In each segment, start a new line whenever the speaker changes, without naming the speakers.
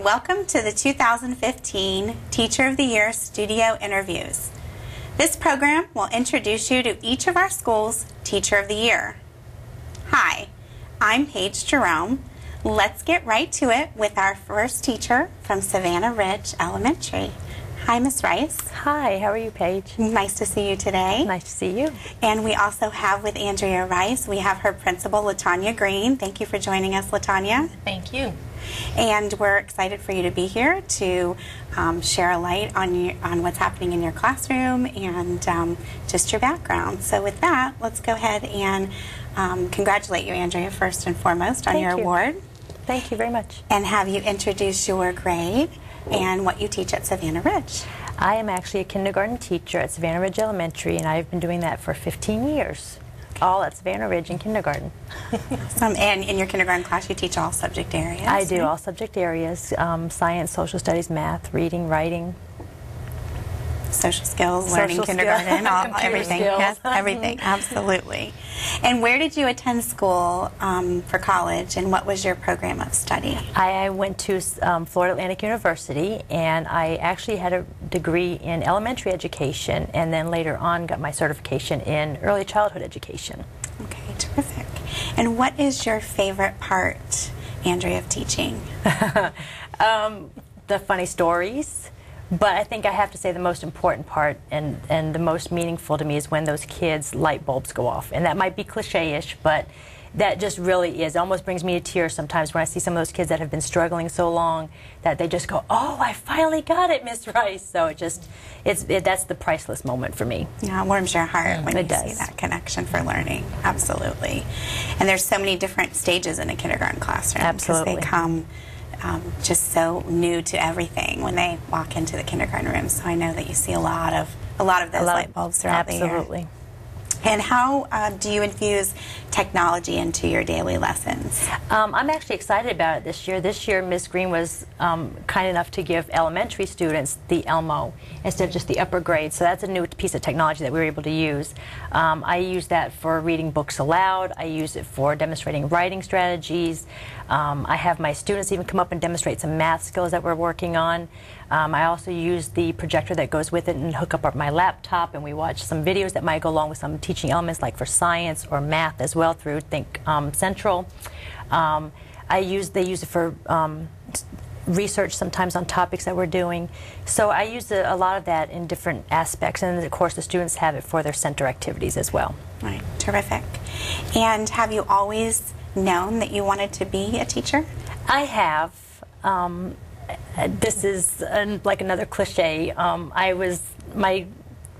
and welcome to the 2015 Teacher of the Year Studio Interviews. This program will introduce you to each of our schools' Teacher of the Year. Hi, I'm Paige Jerome. Let's get right to it with our first teacher from Savanna Ridge Elementary. Hi, Miss Rice.
Hi, how are you, Paige?
Nice to see you today.
Nice to see you.
And we also have with Andrea Rice, we have her principal, Latanya Green. Thank you for joining us, Latanya.
Thank you.
And we're excited for you to be here to um, share a light on your, on what's happening in your classroom and um, just your background. So with that, let's go ahead and um, congratulate you, Andrea, first and foremost on
Thank
your
you.
award,
Thank you very much.
and have you introduce your grade and what you teach at Savanna Ridge.
I am actually a kindergarten teacher at Savanna Ridge Elementary, and I've been doing that for 15 years, all at Savanna Ridge in kindergarten.
Um, and in your kindergarten class, you teach all subject areas.
I do all subject areas um, science, social studies, math, reading, writing.
Social skills,
Social
learning
skills.
kindergarten, all, everything.
skills.
Yes, everything, absolutely. And where did you attend school um, for college, and what was your program of study?
I went to um, Florida Atlantic University, and I actually had a degree in elementary education, and then later on got my certification in early childhood education.
Okay, terrific. And what is your favorite part, Andrea, of teaching?
um, the funny stories. But I think I have to say the most important part and, and the most meaningful to me is when those kids' light bulbs go off. And that might be cliche ish, but that just really is. It almost brings me to tears sometimes when I see some of those kids that have been struggling so long that they just go, Oh, I finally got it, Miss Rice. So it just, it's, it, that's the priceless moment for me.
Yeah, it warms your heart when
It
you see
does.
that connection for learning. Absolutely. And there's so many different stages in a kindergarten classroom because
Absolutely.
they come um, just so new to everything when they walk into the kindergarten room. So I know that you see a lot of a lot of those
lot
light bulbs throughout the year.
Absolutely.
And how uh, do you infuse technology into your daily lessons?
Um, I'm actually excited about it this year. This year, Ms. Green was um, kind enough to give elementary students the Elmo instead of just the upper grades. So that's a new piece of technology that we were able to use. Um, I use that for reading books aloud. I use it for demonstrating writing strategies. Um, I have my students even come up and demonstrate some math skills that we're working on. Um, I also use the projector that goes with it and hook up my laptop, and we watch some videos that might go along with some teaching elements, like for science or math as well through Think um, Central. Um, I use they use it for um, research sometimes on topics that we're doing. So I use a, a lot of that in different aspects, and of course the students have it for their center activities as well.
Right, terrific. And have you always known that you wanted to be a teacher?
I have. Um, this is uh, like another cliche. Um, I was my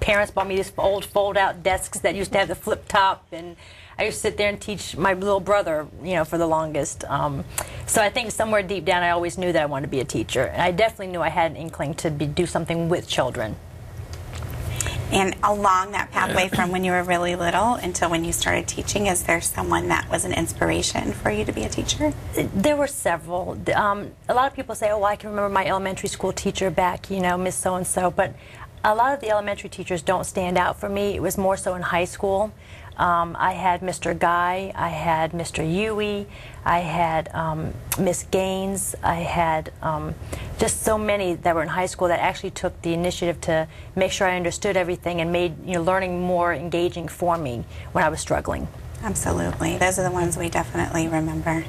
parents bought me these old fold-out desks that used to have the flip top, and I used to sit there and teach my little brother, you know, for the longest. Um, so I think somewhere deep down, I always knew that I wanted to be a teacher, and I definitely knew I had an inkling to be, do something with children.
And along that pathway from when you were really little until when you started teaching, is there someone that was an inspiration for you to be a teacher?
There were several. Um, a lot of people say, "Oh, I can remember my elementary school teacher back, you know, Miss So and So," but a lot of the elementary teachers don't stand out for me. It was more so in high school. Um, I had Mr. Guy, I had Mr. Yui, I had um, Miss Gaines, I had um, just so many that were in high school that actually took the initiative to make sure I understood everything and made you know learning more engaging for me when I was struggling.
Absolutely. Those are the ones we definitely remember.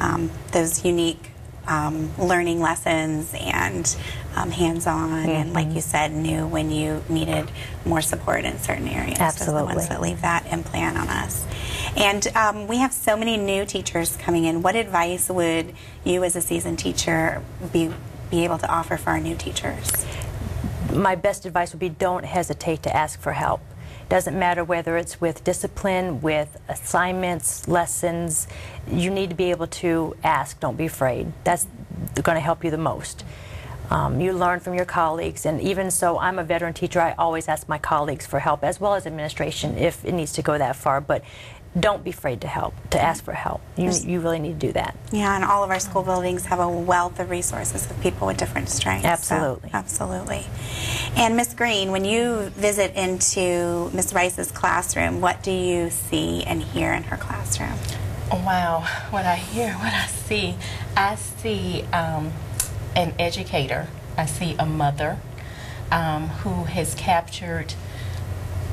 Um, those unique um, learning lessons and um, hands on, and like you said, knew when you needed more support in certain areas. Are the ones that leave that implant on us. And um, we have so many new teachers coming in. What advice would you, as a seasoned teacher, be, be able to offer for our new teachers?
my best advice would be don't hesitate to ask for help. Doesn't matter whether it's with discipline, with assignments, lessons, you need to be able to ask, don't be afraid. That's going to help you the most. Um, you learn from your colleagues, and even so, I'm a veteran teacher. I always ask my colleagues for help, as well as administration, if it needs to go that far. But don't be afraid to help, to ask for help. You, you really need to do that.
Yeah, and all of our school buildings have a wealth of resources of people with different strengths. so-
Absolutely.
absolutely. And Miss Green, when you visit into Miss Rice's classroom, what do you see and hear in her classroom?
Wow, what I hear, what I see, I see um, an educator. I see a mother um, who has captured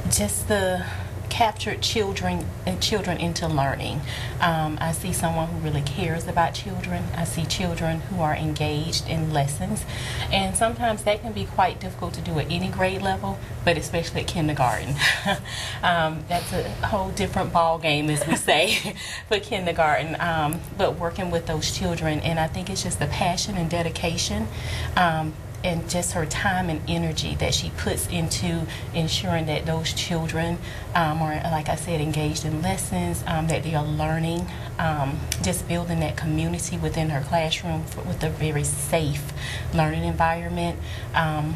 just the captured children uh, children into learning. Um, I see someone who really cares about children. I see children who are engaged in lessons, and sometimes that can be quite difficult to do at any grade level, but especially at kindergarten. um, that's a whole different ball game, as we say, for kindergarten. Um, but working with those children, and I think it's just the passion and dedication. And just her time and energy that she puts into ensuring that those children um, are, like I said, engaged in lessons, um, that they are learning, um, just building that community within her classroom for, with a very safe learning environment. Um,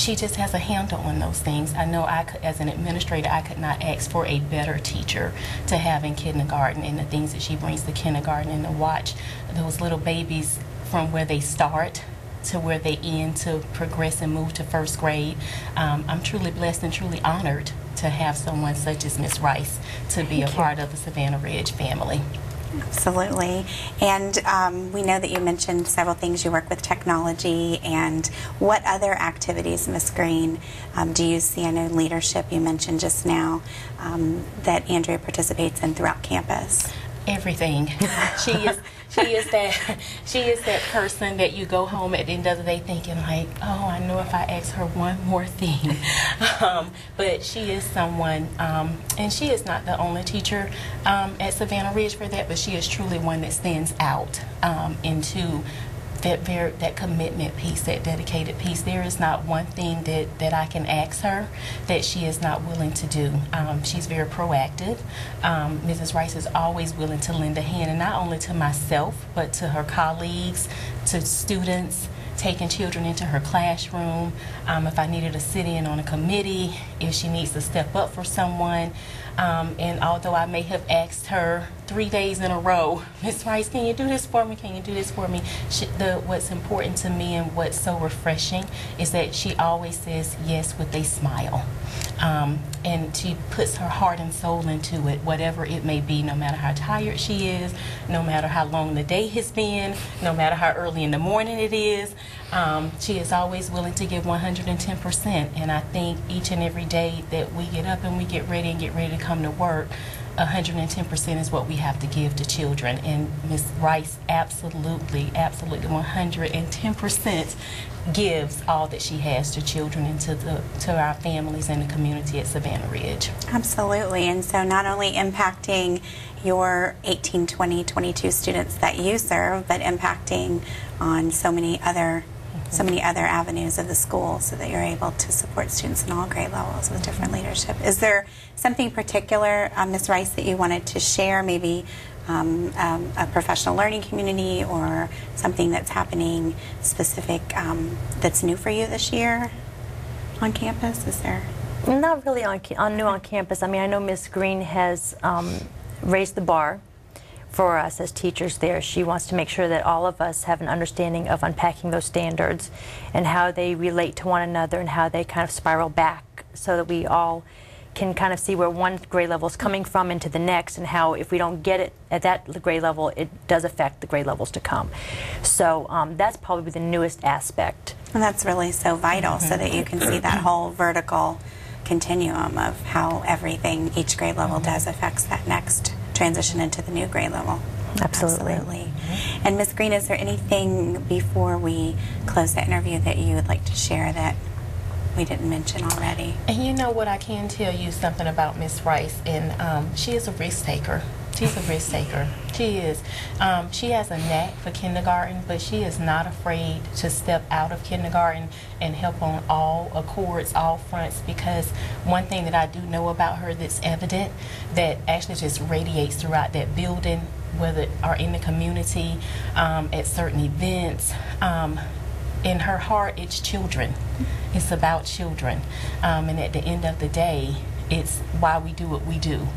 she just has a handle on those things. I know I could, as an administrator, I could not ask for a better teacher to have in kindergarten and the things that she brings to kindergarten and to watch those little babies from where they start to where they end to progress and move to first grade. Um, I'm truly blessed and truly honored to have someone such as Miss Rice to be
Thank
a
you.
part of the Savanna Ridge family.
Absolutely. And um, we know that you mentioned several things. You work with technology, and what other activities, Ms. Green, um, do you see? I know leadership you mentioned just now um, that Andrea participates in throughout campus.
Everything. she is. She is that. She is that person that you go home at the end of the day thinking like, oh, I know if I ask her one more thing. um, but she is someone, um, and she is not the only teacher um, at Savanna Ridge for that, but she is truly one that stands out um, into that very that commitment piece, that dedicated piece. There is not one thing that, that I can ask her that she is not willing to do. Um, she's very proactive. Um, Mrs. Rice is always willing to lend a hand, and not only to myself, but to her colleagues, to students. Taking children into her classroom, um, if I needed to sit in on a committee, if she needs to step up for someone. Um, and although I may have asked her three days in a row, Miss Rice, can you do this for me? Can you do this for me? She, the, what's important to me and what's so refreshing is that she always says yes with a smile. Um, and she puts her heart and soul into it, whatever it may be, no matter how tired she is, no matter how long the day has been, no matter how early in the morning it is. Um, she is always willing to give 110%. And I think each and every day that we get up and we get ready and get ready to come to work, 110% is what we have to give to children. And Ms. Rice absolutely, absolutely 110% gives all that she has to children and to, the, to our families and the community at Savanna Ridge.
Absolutely. And so, not only impacting your 18, 20, 22 students that you serve, but impacting on so many other. So many other avenues of the school, so that you're able to support students in all grade levels with different leadership. Is there something particular, um, Ms. Rice, that you wanted to share? Maybe um, um, a professional learning community, or something that's happening specific um, that's new for you this year on campus? Is there?
Not really on, on new on campus. I mean, I know Ms. Green has um, raised the bar for us as teachers there. She wants to make sure that all of us have an understanding of unpacking those standards and how they relate to one another and how they kind of spiral back so that we all can kind of see where one grade level is coming from into the next and how if we don't get it at that grade level, it does affect the grade levels to come. So um, that's probably the newest aspect.
And that's really so vital so that you can see that whole vertical continuum of how everything each grade level does affects that next transition into the new grade level.
Absolutely.
Absolutely. And Ms. Green, is there anything before we close the interview that you would like to share that we didn't mention already?
And you know what? I can tell you something about Miss Rice, and um, she is a risk taker. She's a risk taker. She is. Um, she has a knack for kindergarten, but she is not afraid to step out of kindergarten and help on all accords, all fronts. Because one thing that I do know about her that's evident, that actually just radiates throughout that building, whether or in the community, um, at certain events. Um, in her heart, it's children. It's about children. Um, and at the end of the day, it's why we do what we do.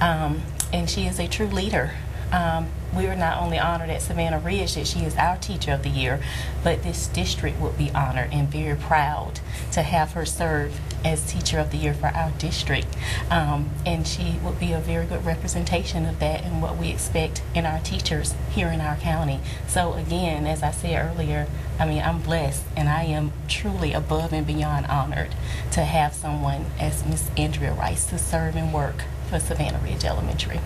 Um, and she is a true leader. Um, we are not only honored at Savanna Ridge that she is our Teacher of the Year, but this district would be honored and very proud to have her serve as Teacher of the Year for our district. Um, and she would be a very good representation of that and what we expect in our teachers here in our county. So again, as I said earlier, I mean, I'm blessed and I am truly above and beyond honored to have someone as Miss Andrea Rice to serve and work for Savanna Ridge Elementary.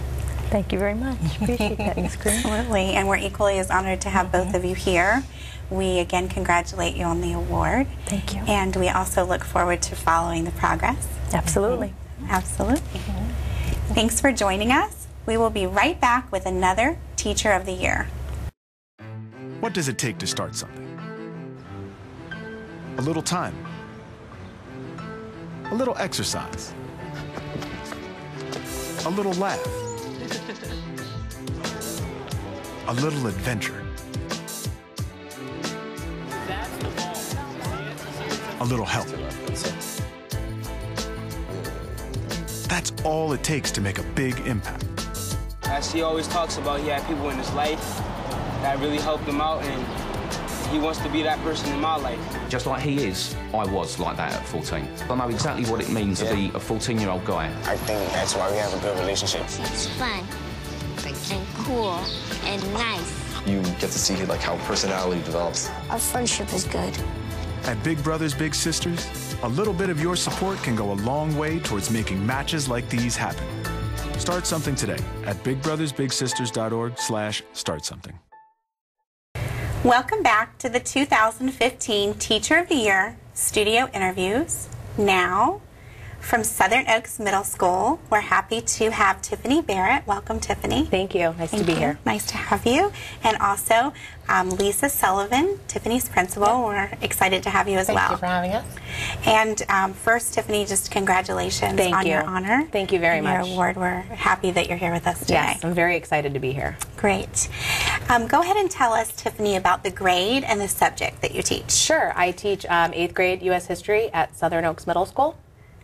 Thank you very much. Appreciate that, Ms. Green.
Absolutely, and we're equally as honored to have both of you here. We again congratulate you on the award.
Thank you.
And we also look forward to following the progress.
Absolutely.
Absolutely. Thanks for joining us. We will be right back with another Teacher of the Year.
What does it take to start something? A little time, a little exercise, a little laugh, a little adventure, a little help. That's all it takes to make a big impact.
As he always talks about, he had people in his life that really helped him out, and he wants to be that person in my life.
Just like he is, I was like that at 14. I know exactly what it means to be a 14 year old guy.
I think that's why we have a good relationship.
It's fun and cool and nice.
You get to see like how personality develops.
Our friendship is good.
At Big Brothers Big Sisters, a little bit of your support can go a long way towards making matches like these happen. Start something today at bigbrothersbigsisters.org slash start something.
Welcome back to the 2015 Teacher of the Year studio interviews. Now, from Southern Oaks Middle School, we're happy to have Tiffany Barrett. Welcome, Tiffany.
Thank you. Nice
Thank
to be
you.
here.
Nice to have you. And also um, Lisa Sullivan, Tiffany's principal. We're excited to have you as
Thank
well.
Thank you for having us.
And um, first, Tiffany, just congratulations
Thank
on
you.
your honor.
Thank you very
and
much.
Your award. We're happy that you're here with us today.
Yes, I'm very excited to be here.
Great. Um, go ahead and tell us, Tiffany, about the grade and the subject that you teach.
Sure. I teach um, eighth grade U.S. history at Southern Oaks Middle School.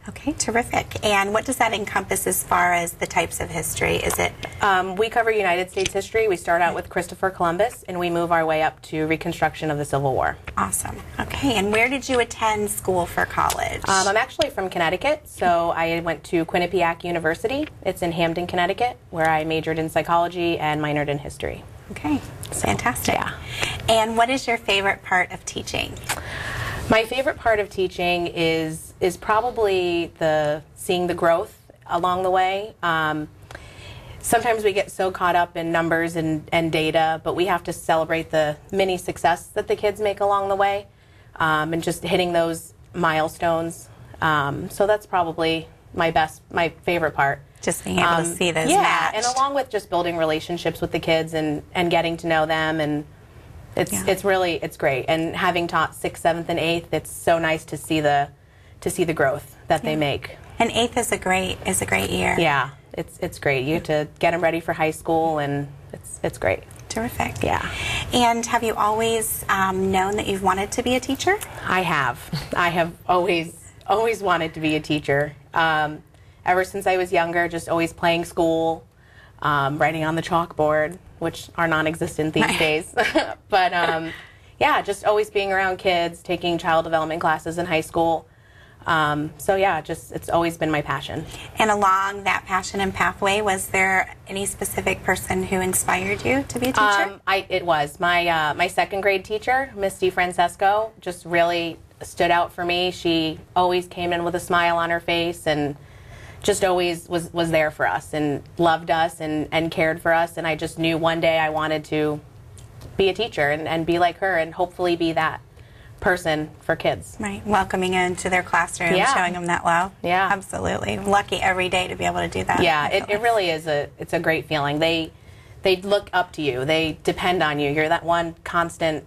Okay, terrific. And what does that encompass as far as the types of history? Is it
Um, we cover United States history. We start out with Christopher Columbus and we move our way up to Reconstruction of the Civil War.
awesome? Okay, and where did you attend school for college?
Um, I'm actually from Connecticut, so I went to Quinnipiac University. It's in Hamden, Connecticut, where I majored in psychology and minored in history.
okay, fantastic.
yeah.
And what is your favorite part of teaching?
My favorite part of teaching is is probably the seeing the growth along the way. Um, sometimes we get so caught up in numbers and, and data, but we have to celebrate the mini success that the kids make along the way, um, and just hitting those milestones. Um, so that's probably my best, my favorite part.
Just being able to see those
Um, yeah,
matched.
and along with just building relationships with the kids and, and getting to know them and it's
Yeah.
it's really it's great and having taught sixth, seventh, and eighth, it's so nice to see the to see the growth that they make.
And eighth is a great is a great year.
Yeah, it's it's great. You get to get them ready for high school, and it's it's great.
Terrific.
Yeah.
And have you always um, known that you've wanted to be a teacher?
I have I have always always wanted to be a teacher. Um, ever since I was younger, just always playing school, um, writing on the chalkboard, which are non-existent these days. but um, yeah, just always being around kids, taking child development classes in high school. Um, so yeah, just it's always been my passion.
And along that passion and pathway, was there any specific person who inspired you to be a teacher?
Um, I, it was my uh, my second grade teacher, Misty Francesco, just really stood out for me. She always came in with a smile on her face and just always was, was there for us and loved us and, and cared for us. And I just knew one day I wanted to be a teacher and, and be like her and hopefully be that person for kids.
Right, welcoming into their classroom,
Yeah.
showing them that love.
Yeah.
absolutely. Lucky every day to be able to do that.
Yeah, it, it really is a it's a great feeling. They they look up to you. They depend on you. You're that one constant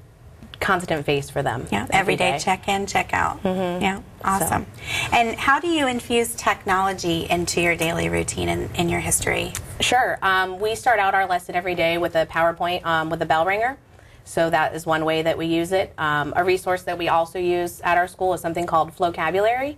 constant face for them.
Yeah, every day check in, check out.
Mm-hmm.
Yeah, awesome. And how do you infuse technology into your daily routine in, in your history?
Sure. Um, we start out our lesson every day with a PowerPoint um, with a bell ringer. So that is one way that we use it. Um, a resource that we also use at our school is something called Flocabulary.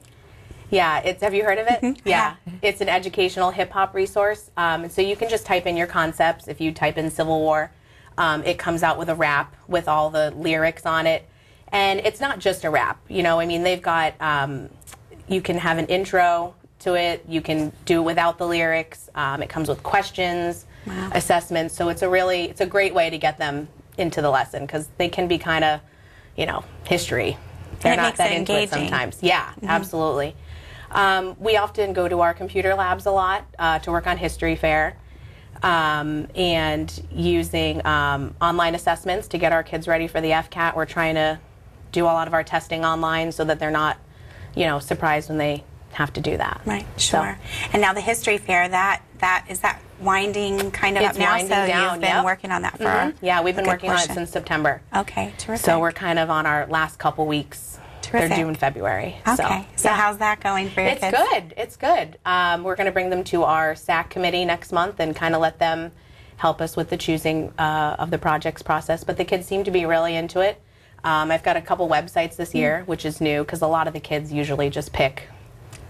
Yeah, it's. Have you heard of it?
Mm-hmm.
Yeah, it's an educational hip hop resource. Um, so you can just type in your concepts. If you type in Civil War, um, it comes out with a rap with all the lyrics on it. And it's not just a rap. You know, I mean, they've got. Um, you can have an intro to it. You can do it without the lyrics. Um, it comes with questions, assessments. So it's a really, it's a great way to get them into the lesson because they can be kind of, you know, history. They're
it
not
makes
that
it
into it
engaging.
sometimes. Yeah, absolutely. Um, we often go to our computer labs a lot uh, to work on history fair um, and using um, online assessments to get our kids ready for the FCAT. We're trying to do a lot of our testing online so that they're not, you know, surprised when they have to do that.
Right,
So-
sure. And now the history fair, that that is that winding kind of
It's
up now. so
down,
you've been
yep.
working on that for
Mhm. Yeah, we've been working on it since September.
Okay, terrific.
So we're kind of on our last couple weeks.
Terrific.
They're due in February.
okay. So,
yeah.
how's that going for your
It's
kids?
good. It's good. Um, we're going to bring them to our SAC committee next month and kind of let them help us with the choosing uh, of the projects process. But the kids seem to be really into it. Um, I've got a couple websites this year, which is new because a lot of the kids usually just pick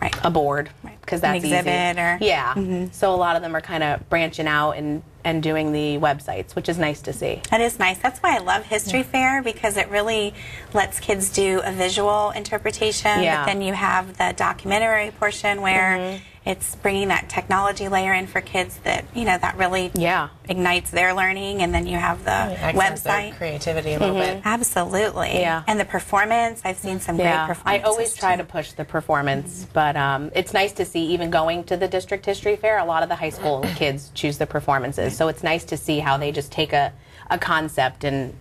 Right.
a board because
An
that's
exhibit
easy.
or-
yeah. So a lot of them are kind of branching out and and doing the websites, which is nice to see.
That is nice. That's why I love History Fair because it really lets kids do a visual interpretation.
Yeah.
But then you have the documentary portion where
Mm-hmm.
It's bringing that technology layer in for kids that, you know, that really
Yeah.
ignites their learning. And then you have the
Accents their
website.
creativity a little bit.
Absolutely.
Yeah.
And the performance, I've seen some great
I always try to push the performance, but um, it's nice to see even going to the district history fair. A lot of the high school kids choose the performances, so it's nice to see how they just take a, a concept and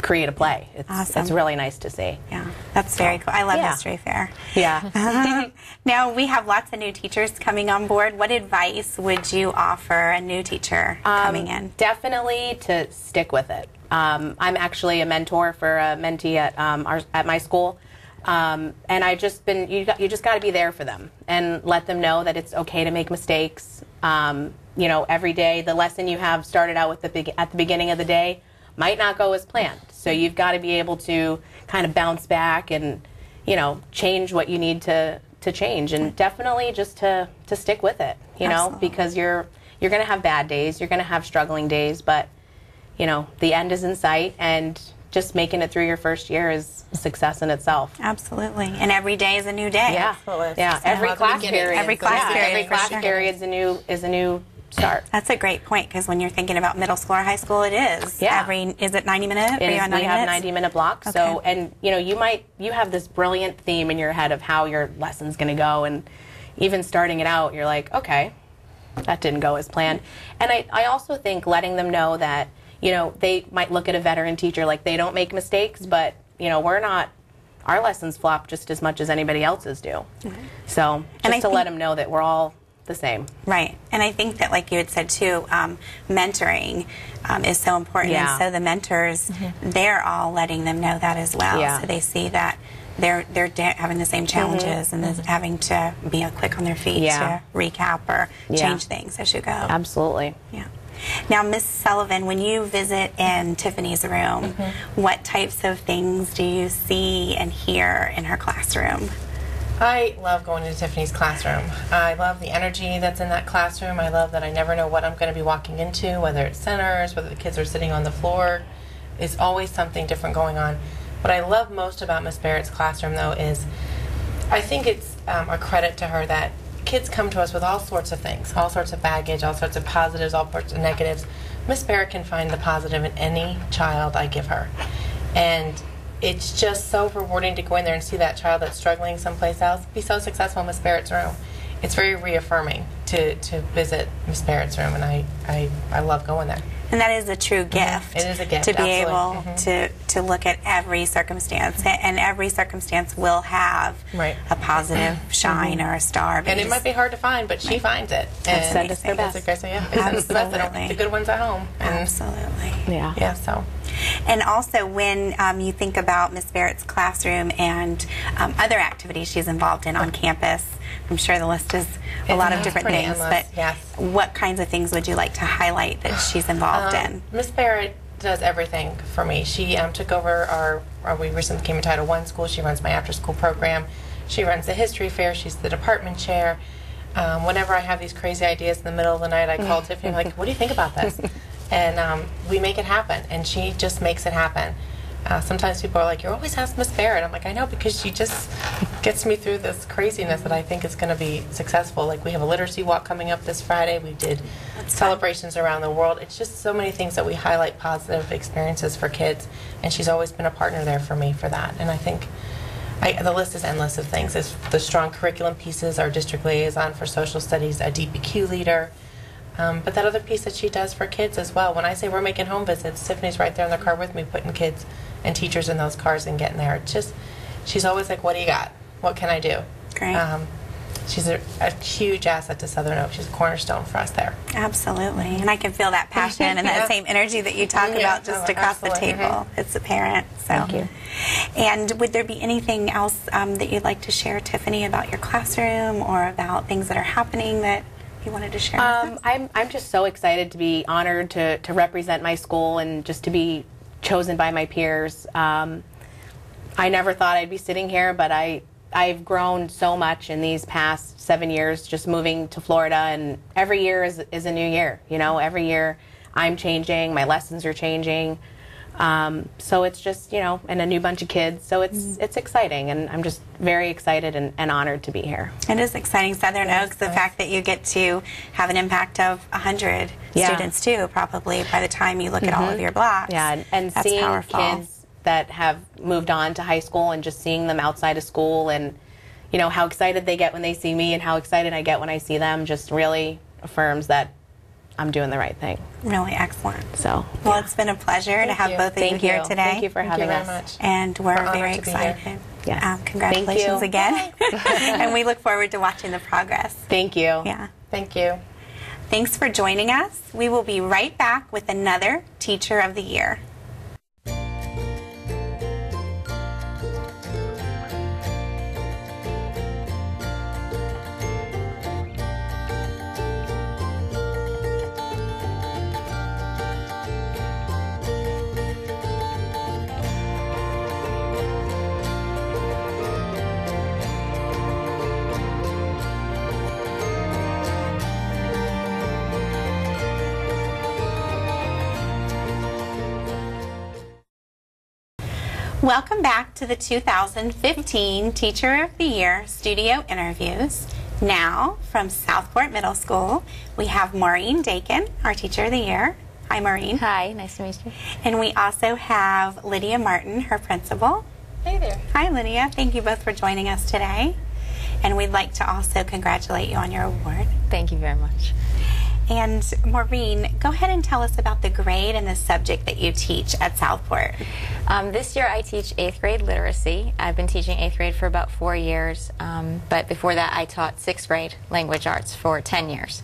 create a play. It's,
Awesome.
it's really nice to see.
Yeah, that's very cool. I love
Yeah.
History Fair.
Yeah.
Now we have lots of new teachers coming on board. What advice would you offer a new teacher
Um,
coming in?
Definitely to stick with it. Um, I'm actually a mentor for a mentee at um, our, at my school, um, and I've just been you got, you just got to be there for them and let them know that it's okay to make mistakes. Um, you know, every day the lesson you have started out with the big, at the beginning of the day might not go as planned. So you've got to be able to kind of bounce back and you know change what you need to to change and definitely just to to stick with it. You know,
Absolutely.
because you're you're going to have bad days, you're going to have struggling days, but you know, the end is in sight and just making it through your first year is success in itself.
Absolutely. And every day is a new day.
Yeah. Yeah, every
How the
class period.
Every class
yeah,
period,
every class
sure.
period is a new is a new start.
That's a great point because when you're thinking about middle school or high school, it is.
Yeah.
Every is it 90 minutes?
It is-
on
we
90
have
minutes?
90 minute blocks. So, and you know, you might you have this brilliant theme in your head of how your lesson's going to go, and even starting it out, you're like, okay, that didn't go as planned. And I, I also think letting them know that you know they might look at a veteran teacher like they don't make mistakes, but you know we're not. Our lessons flop just as much as anybody else's do. Mm-hmm. So just
And I
to let them know that we're all the same.
Right. And I think that, like you had said too, um, mentoring um, is so important.
Yeah.
And so the mentors, they're all letting them know that as well.
Yeah.
So they see that they're they're having the same challenges and is having to be quick on their feet
Yeah.
to recap or change things as you go.
Absolutely.
Yeah. Now, Miss Sullivan, when you visit in Tiffany's room, what types of things do you see and hear in her classroom?
I love going into Tiffany's classroom. I love the energy that's in that classroom. I love that I never know what I'm going to be walking into, whether it's centers, whether the kids are sitting on the floor. It's always something different going on. What I love most about Miss Barrett's classroom, though, is I think it's um, a credit to her that kids come to us with all sorts of things, all sorts of baggage, all sorts of positives, all sorts of negatives. Miss Barrett can find the positive in any child I give her. And it's just so rewarding to go in there and see that child that's struggling someplace else be so successful in Miss Barrett's room. It's very reaffirming to, to visit Miss Barrett's room, and I, I, I love going there.
And that is a true mm-hmm. gift.
It is a gift,
to be
absolutely.
able
Mhm.
to to look at every circumstance, and every circumstance will have
Right.
a positive mm-hmm. shine mm-hmm. or a star.
And it might be hard to find, but she finds it. And
send us their
that's
best.
a great- yeah, they send the best.
Absolutely.
the good ones at home. And
Absolutely.
Yeah.
yeah, so.
And also, when um, you think about Miss Barrett's classroom and um, other activities she's involved in on campus, I'm sure the list is a lot of different things.
endless,
but
yes.
what kinds of things would you like to highlight that she's involved
Um,
in?
Miss Barrett does everything for me. She um, took over our, our, we recently came to Title One school. She runs my after school program. She runs the history fair. She's the department chair. Um, whenever I have these crazy ideas in the middle of the night, I call Tiffany. I'm like, "What do you think about this?" and um, we make it happen. And she just makes it happen. Uh, sometimes people are like, "You're always asked Miss Fair," and I'm like, "I know because she just gets me through this craziness that I think is going to be successful." Like we have a literacy walk coming up this Friday. We did celebrations around the world. It's just so many things that we highlight positive experiences for kids, and she's always been a partner there for me for that. And I think I, the list is endless of things. It's the strong curriculum pieces, our district liaison for social studies, a DPQ leader. Um, but that other piece that she does for kids as well. When I say we're making home visits, Tiffany's right there in the car with me, putting kids and teachers in those cars and getting there. It's just, she's always like, "What do you got? What can I do?"
Great.
Um, she's a, a huge asset to Southern Oak. She's a cornerstone for us there.
Absolutely. And I can feel that passion and
Yeah.
that same energy that you talk
Yeah.
about just
Oh,
across the
absolutely.
table. It's apparent. So.
Thank you.
And would there be anything else um, that you'd like to share, Tiffany, about your classroom or about things that are happening that you wanted to share?
Um. I'm, I'm just so excited to be honored to, to represent my school and just to be chosen by my peers. Um, I never thought I'd be sitting here, but I, I've grown so much in these past seven years just moving to Florida, and every year is, is a new year. You know, every year I'm changing, my lessons are changing. Um, so it's just, you know, and a new bunch of kids. So it's, it's exciting, and I'm just very excited and, and honored to be here.
It is exciting, Southern Oaks, the fact that you get to have an impact of 100
Yeah.
students, too, probably by the time you look at all of
Mhm.
your blocks.
Yeah, and, and
That's
seeing
powerful.
kids that have moved on to high school and just seeing them outside of school and you know how excited they get when they see me and how excited I get when I see them just really affirms that I'm doing the right thing.
Really excellent.
So,
Well, it's been a pleasure to have
you.
both of
Thank
you here
you.
today.
Thank you for
Thank you
having
very
us.
much.
And we're,
We're
very
to be here.
excited.
Yes.
Um, congratulations again. and we look forward to watching the progress.
Thank you.
Yeah.
Thank you.
Thanks for joining us. We will be right back with another Teacher of the Year. Welcome back to the 2015 Teacher of the Year studio interviews. Now, from Southport Middle School, we have Maureen Dakin, our Teacher of the Year. Hi, Maureen.
Hi, nice to meet you.
And we also have Lydia Martin, her principal.
Hey there.
Hi, Lydia. Thank you both for joining us today. And we'd like to also congratulate you on your award.
Thank you very much.
And Maureen, go ahead and tell us about the grade and the subject that you teach at Southport.
Um, this year I teach eighth grade literacy. I've been teaching eighth grade for about four years, um, but before that I taught sixth grade language arts for 10 years.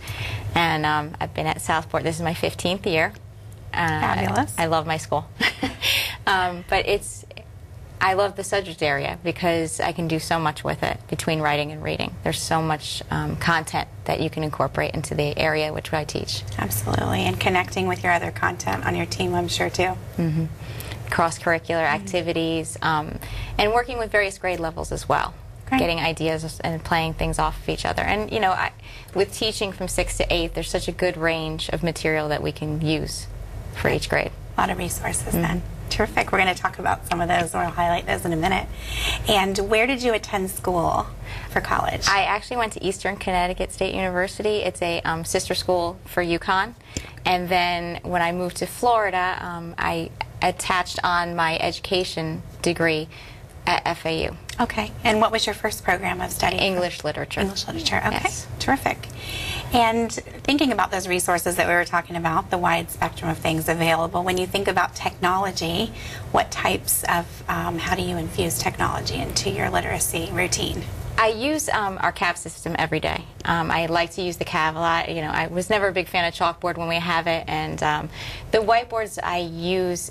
And um, I've been at Southport, this is my 15th year. Uh,
Fabulous.
I love my school. um, but it's, I love the subject area because I can do so much with it between writing and reading. There's so much um, content that you can incorporate into the area which I teach.
Absolutely. And connecting with your other content on your team, I'm sure, too.
hmm cross curricular activities, um, and working with various grade levels as well.
Great.
Getting ideas and playing things off of each other. And, you know, I, with teaching from sixth to eighth, there's such a good range of material that we can use for each grade.
A lot of resources then. Terrific. We're going to talk about some of those, or I'll highlight those in a minute. And where did you attend school for college?
I actually went to Eastern Connecticut State University. It's a um, sister school for UConn. And then when I moved to Florida, um, I attached on my education degree at FAU.
Okay. And what was your first program of study?
English literature.
English literature. Okay.
Yes.
Terrific. And thinking about those resources that we were talking about, the wide spectrum of things available, when you think about technology, what types of, um, how do you infuse technology into your literacy routine?
I use um, our CAV system every day. Um, I like to use the CAV a lot. You know, I was never a big fan of chalkboard when we have it, and um, the whiteboards I use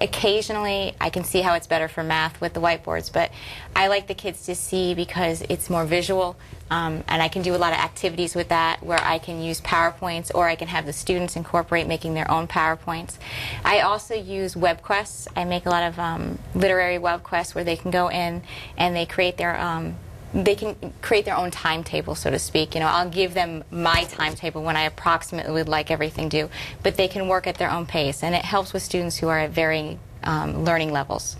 occasionally. I can see how it's better for math with the whiteboards, but I like the kids to see because it's more visual, um, and I can do a lot of activities with that where I can use PowerPoints or I can have the students incorporate making their own PowerPoints. I also use web quests. I make a lot of um, literary web quests where they can go in and they create their um, they can create their own timetable, so to speak. You know, I'll give them my timetable when I approximately would like everything due, but they can work at their own pace, and it helps with students who are at varying um, learning levels.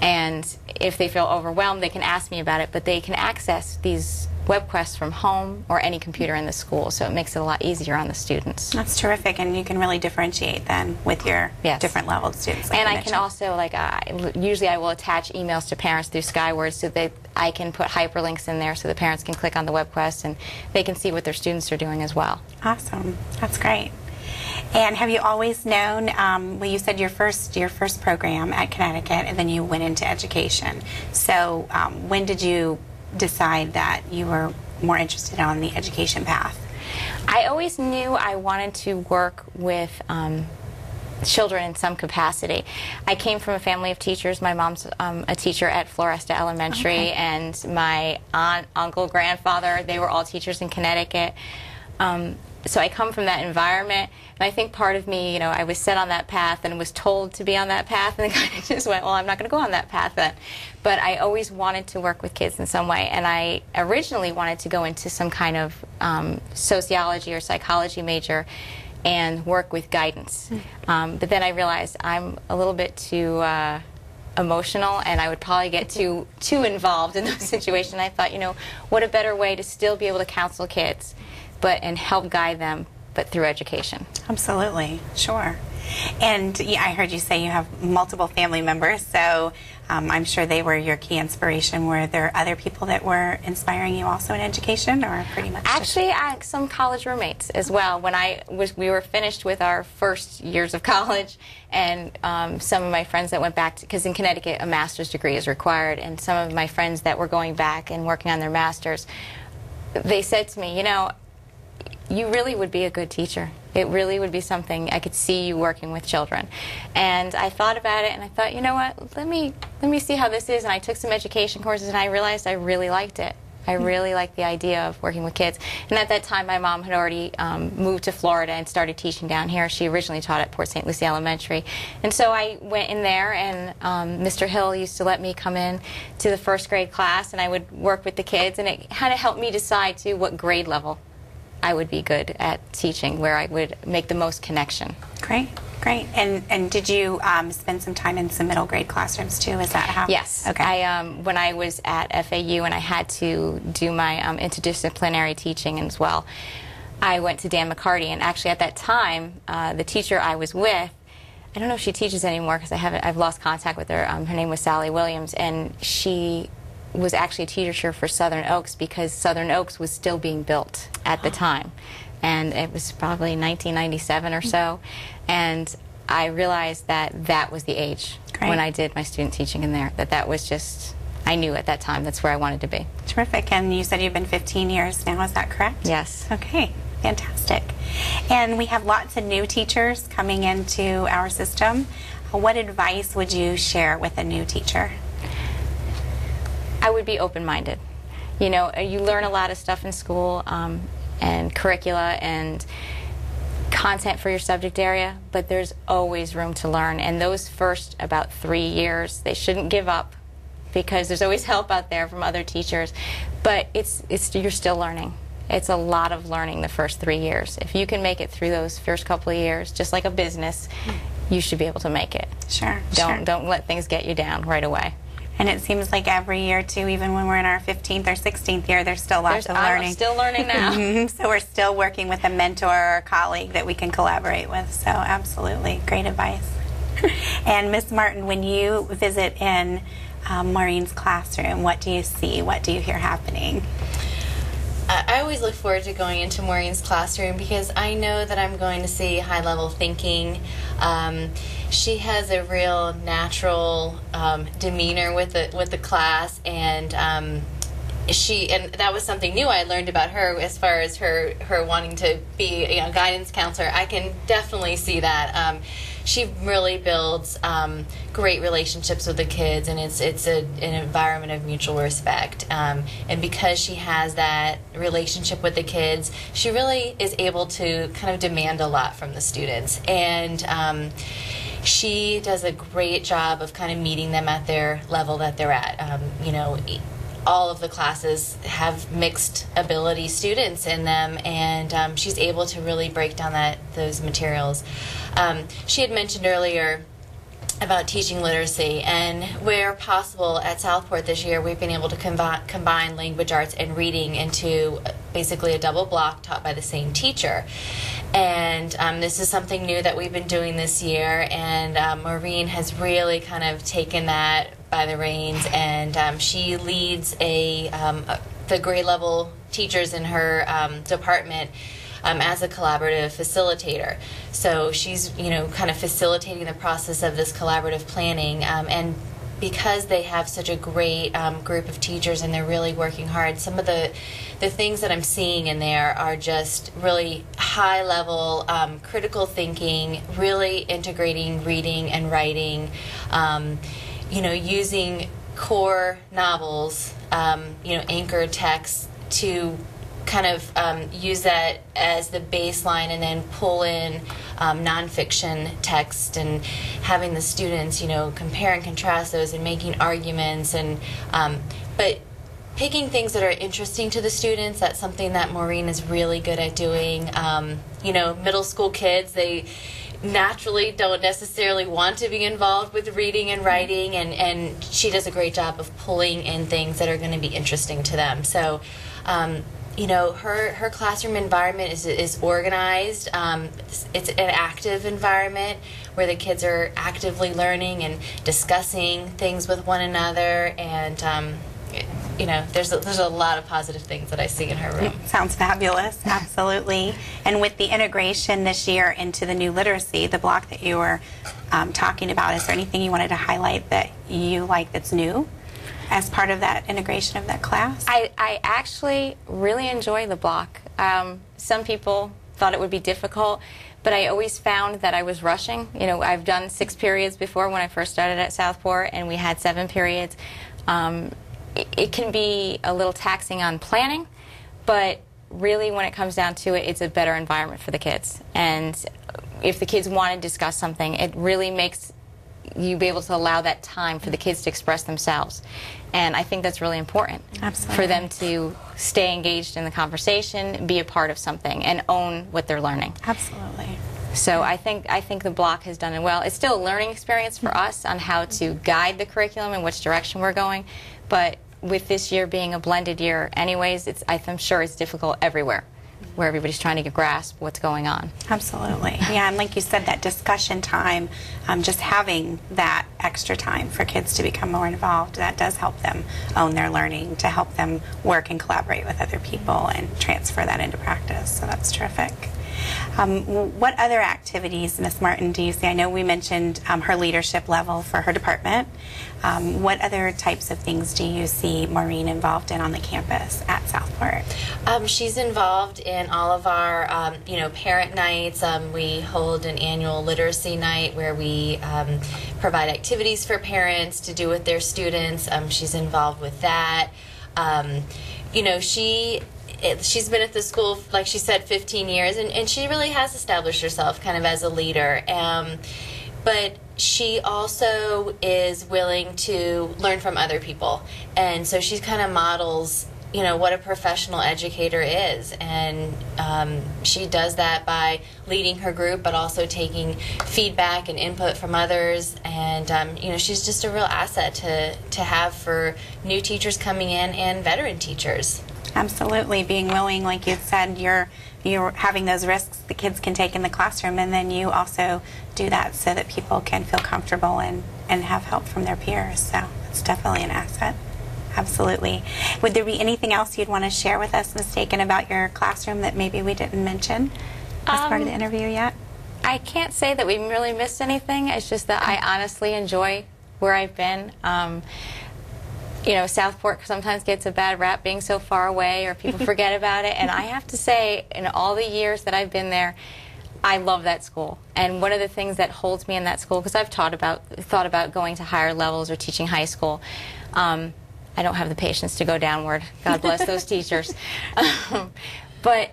And if they feel overwhelmed, they can ask me about it, but they can access these web quests from home or any computer in the school, so it makes it a lot easier on the students.
That's terrific, and you can really differentiate then with your
Yes.
different leveled students. like
and I can also like I usually I will attach emails to parents through Skyward so that I can put hyperlinks in there so the parents can click on the web quest and they can see what their students are doing as well.
Awesome. That's great. And have you always known? Um, well, you said your first your first program at Connecticut, and then you went into education. So, um, when did you decide that you were more interested on the education path?
I always knew I wanted to work with um, children in some capacity. I came from a family of teachers. My mom's um, a teacher at Floresta Elementary,
Okay.
and my aunt, uncle, grandfather, they were all teachers in Connecticut. Um, so I come from that environment, and I think part of me, you know, I was set on that path and was told to be on that path, and kind of just went, well, I'm not going to go on that path then. But I always wanted to work with kids in some way, and I originally wanted to go into some kind of um, sociology or psychology major and work with guidance. Um, but then I realized I'm a little bit too. Uh, emotional and I would probably get too too involved in those situations. I thought, you know, what a better way to still be able to counsel kids but and help guide them but through education.
Absolutely, sure. And yeah, I heard you say you have multiple family members, so um, I'm sure they were your key inspiration. Were there other people that were inspiring you also in education, or pretty much?
Actually, I, some college roommates as well. When I was, we were finished with our first years of college, and um, some of my friends that went back because in Connecticut a master's degree is required, and some of my friends that were going back and working on their masters, they said to me, you know, you really would be a good teacher. It really would be something I could see you working with children. And I thought about it and I thought, you know what, let me let me see how this is and I took some education courses and I realized I really liked it. I really liked the idea of working with kids. And at that time, my mom had already um, moved to Florida and started teaching down here. She originally taught at Port St. Lucie Elementary. And so I went in there, and um, Mr. Hill used to let me come in to the first grade class, and I would work with the kids. And it kind of helped me decide, to what grade level I would be good at teaching, where I would make the most connection.
Great, great. And and did you um, spend some time in some middle grade classrooms too? Is that how?
Yes.
Okay.
I um, when I was at FAU and I had to do my um, interdisciplinary teaching as well, I went to Dan McCarty, and actually at that time, uh, the teacher I was with. I don't know if she teaches anymore because I haven't. I've lost contact with her. Um, her name was Sally Williams, and she was actually a teacher for Southern Oaks because Southern Oaks was still being built at the time, and it was probably 1997 or so, and I realized that that was the age
Great.
when I did my student teaching in there. That that was just. I knew at that time that's where I wanted to be.
Terrific. And you said you've been 15 years now. Is that correct?
Yes.
Okay. Fantastic. And we have lots of new teachers coming into our system. What advice would you share with a new teacher?
I would be open minded. You know, uh, you learn a lot of stuff in school um, and curricula and content for your subject area, but there's always room to learn. And those first about three years, they shouldn't give up because there's always help out there from other teachers. But it's, it's you're still learning. It's a lot of learning the first three years. If you can make it through those first couple of years, just like a business, you should be able to make it.
Sure.
Don't
sure.
don't let things get you down right away.
And it seems like every year too, even when we're in our 15th or 16th year, there's still lots
There's-
of
I'm
learning.
still learning now.
Mhm. so we're still working with a mentor or a colleague that we can collaborate with. So absolutely, great advice. and Miss Martin, when you visit in um, Maureen's classroom, what do you see? What do you hear happening?
I always look forward to going into Maureen's classroom because I know that I'm going to see high level thinking. Um, she has a real natural um, demeanor with the with the class, and um, she and that was something new I learned about her as far as her her wanting to be a you know, guidance counselor. I can definitely see that. She really builds um, great relationships with the kids, and it's it's a, an environment of mutual respect. Um, and because she has that relationship with the kids, she really is able to kind of demand a lot from the students. And um, she does a great job of kind of meeting them at their level that they're at. Um, you know, all of the classes have mixed ability students in them, and um, she's able to really break down that those materials. Um, she had mentioned earlier about teaching literacy, and where possible at Southport this year, we've been able to combi- combine language arts and reading into basically a double block taught by the same teacher. And um, this is something new that we've been doing this year, and um, Maureen has really kind of taken that by the reins, and um, she leads a, um, a the grade level teachers in her um, department um, as a collaborative facilitator. So she's, you know, kind of facilitating the process of this collaborative planning. Um, and because they have such a great um, group of teachers and they're really working hard, some of the the things that I'm seeing in there are just really high level um, critical thinking, really integrating reading and writing, um, you know, using core novels, um, you know, anchor texts to kind of um, use that as the baseline and then pull in um, nonfiction text and having the students, you know, compare and contrast those and making arguments and, um, but picking things that are interesting to the students, that's something that Maureen is really good at doing. Um, you know, middle school kids, they, naturally don't necessarily want to be involved with reading and writing and, and she does a great job of pulling in things that are going to be interesting to them so um, you know her her classroom environment is is organized. Um, it's, it's an active environment where the kids are actively learning and discussing things with one another, and um, you know there's a, there's a lot of positive things that I see in her room.
Sounds fabulous, absolutely. and with the integration this year into the new literacy, the block that you were um, talking about, is there anything you wanted to highlight that you like that's new? As part of that integration of that class?
I, I actually really enjoy the block. Um, some people thought it would be difficult, but I always found that I was rushing. You know, I've done six periods before when I first started at Southport, and we had seven periods. Um, it, it can be a little taxing on planning, but really when it comes down to it, it's a better environment for the kids. And if the kids want to discuss something, it really makes you be able to allow that time for the kids to express themselves. And I think that's really important
Absolutely.
for them to stay engaged in the conversation, be a part of something, and own what they're learning.
Absolutely.
So I think I think the block has done it well. It's still a learning experience for us on how to guide the curriculum and which direction we're going, but with this year being a blended year, anyways, it's I'm sure it's difficult everywhere where everybody's trying to get grasp what's going on.
Absolutely. Yeah, and like you said, that discussion time, um, just having that extra time for kids to become more involved, that does help them own their learning, to help them work and collaborate with other people and transfer that into practice. So that's terrific. Um, what other activities, Ms. Martin, do you see? I know we mentioned um, her leadership level for her department. Um, what other types of things do you see Maureen involved in on the campus at Southport?
Um, she's involved in all of our, um, you know, parent nights. Um, we hold an annual literacy night where we provide activities for parents to do with their students. she's involved with that. you know, she it, she's been at the school, like she said, 15 years, and, and she really has established herself kind of as a leader. Um, but she also is willing to learn from other people. And so she kind of models, you know, what a professional educator is. And um, she does that by leading her group, but also taking feedback and input from others. And, um, you know, she's just a real asset to, to have for new teachers coming in and veteran teachers.
Absolutely, being willing, like you said, you're you're having those risks the kids can take in the classroom, and then you also do that so that people can feel comfortable and and have help from their peers. So it's definitely an asset. Absolutely. Would there be anything else you'd want to share with us, Mistaken, about your classroom that maybe we didn't mention as um, part of the um, interview yet?
I can't say that we really missed anything. It's just that I honestly enjoy where I've been. Um, you know, Southport sometimes gets a bad rap being so far away or people forget about it. And I have to say, in all the years that I've been there, I love that school. And one of the things that holds me in that school, because I've taught about, thought about going to higher levels or teaching high school, um, I don't have the patience to go downward. God bless those teachers. Um, but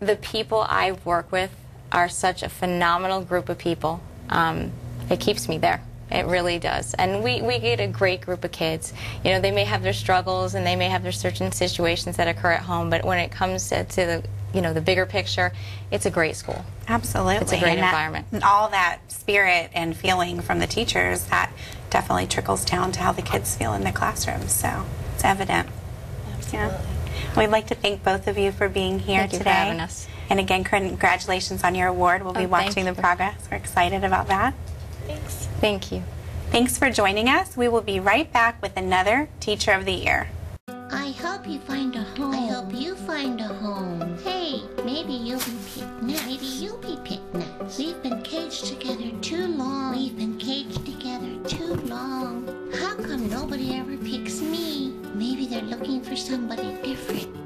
the people I work with are such a phenomenal group of people. Um, it keeps me there. It really does. And we, we get a great group of kids. You know, they may have their struggles and they may have their certain situations that occur at home, but when it comes to, to the you know the bigger picture, it's a great school.
Absolutely.
It's a great
And
environment.
and all that spirit and feeling from the teachers, that definitely trickles down to how the kids feel in the classrooms. So it's evident. Absolutely. We'd like to thank both of you for being here
Thank you for
today.
having us.
And again, congratulations on your award. We'll be
Oh,
watching the progress. We're excited about that.
Thanks. Thank you.
Thanks for joining us. We will be right back with another Teacher of the Year.
I hope you find a home. I hope you find a home. Hey, maybe you'll be picked next. Maybe you'll be picked next. We've been caged together too long. We've been caged together too long. How come nobody ever picks me? Maybe they're looking for somebody different.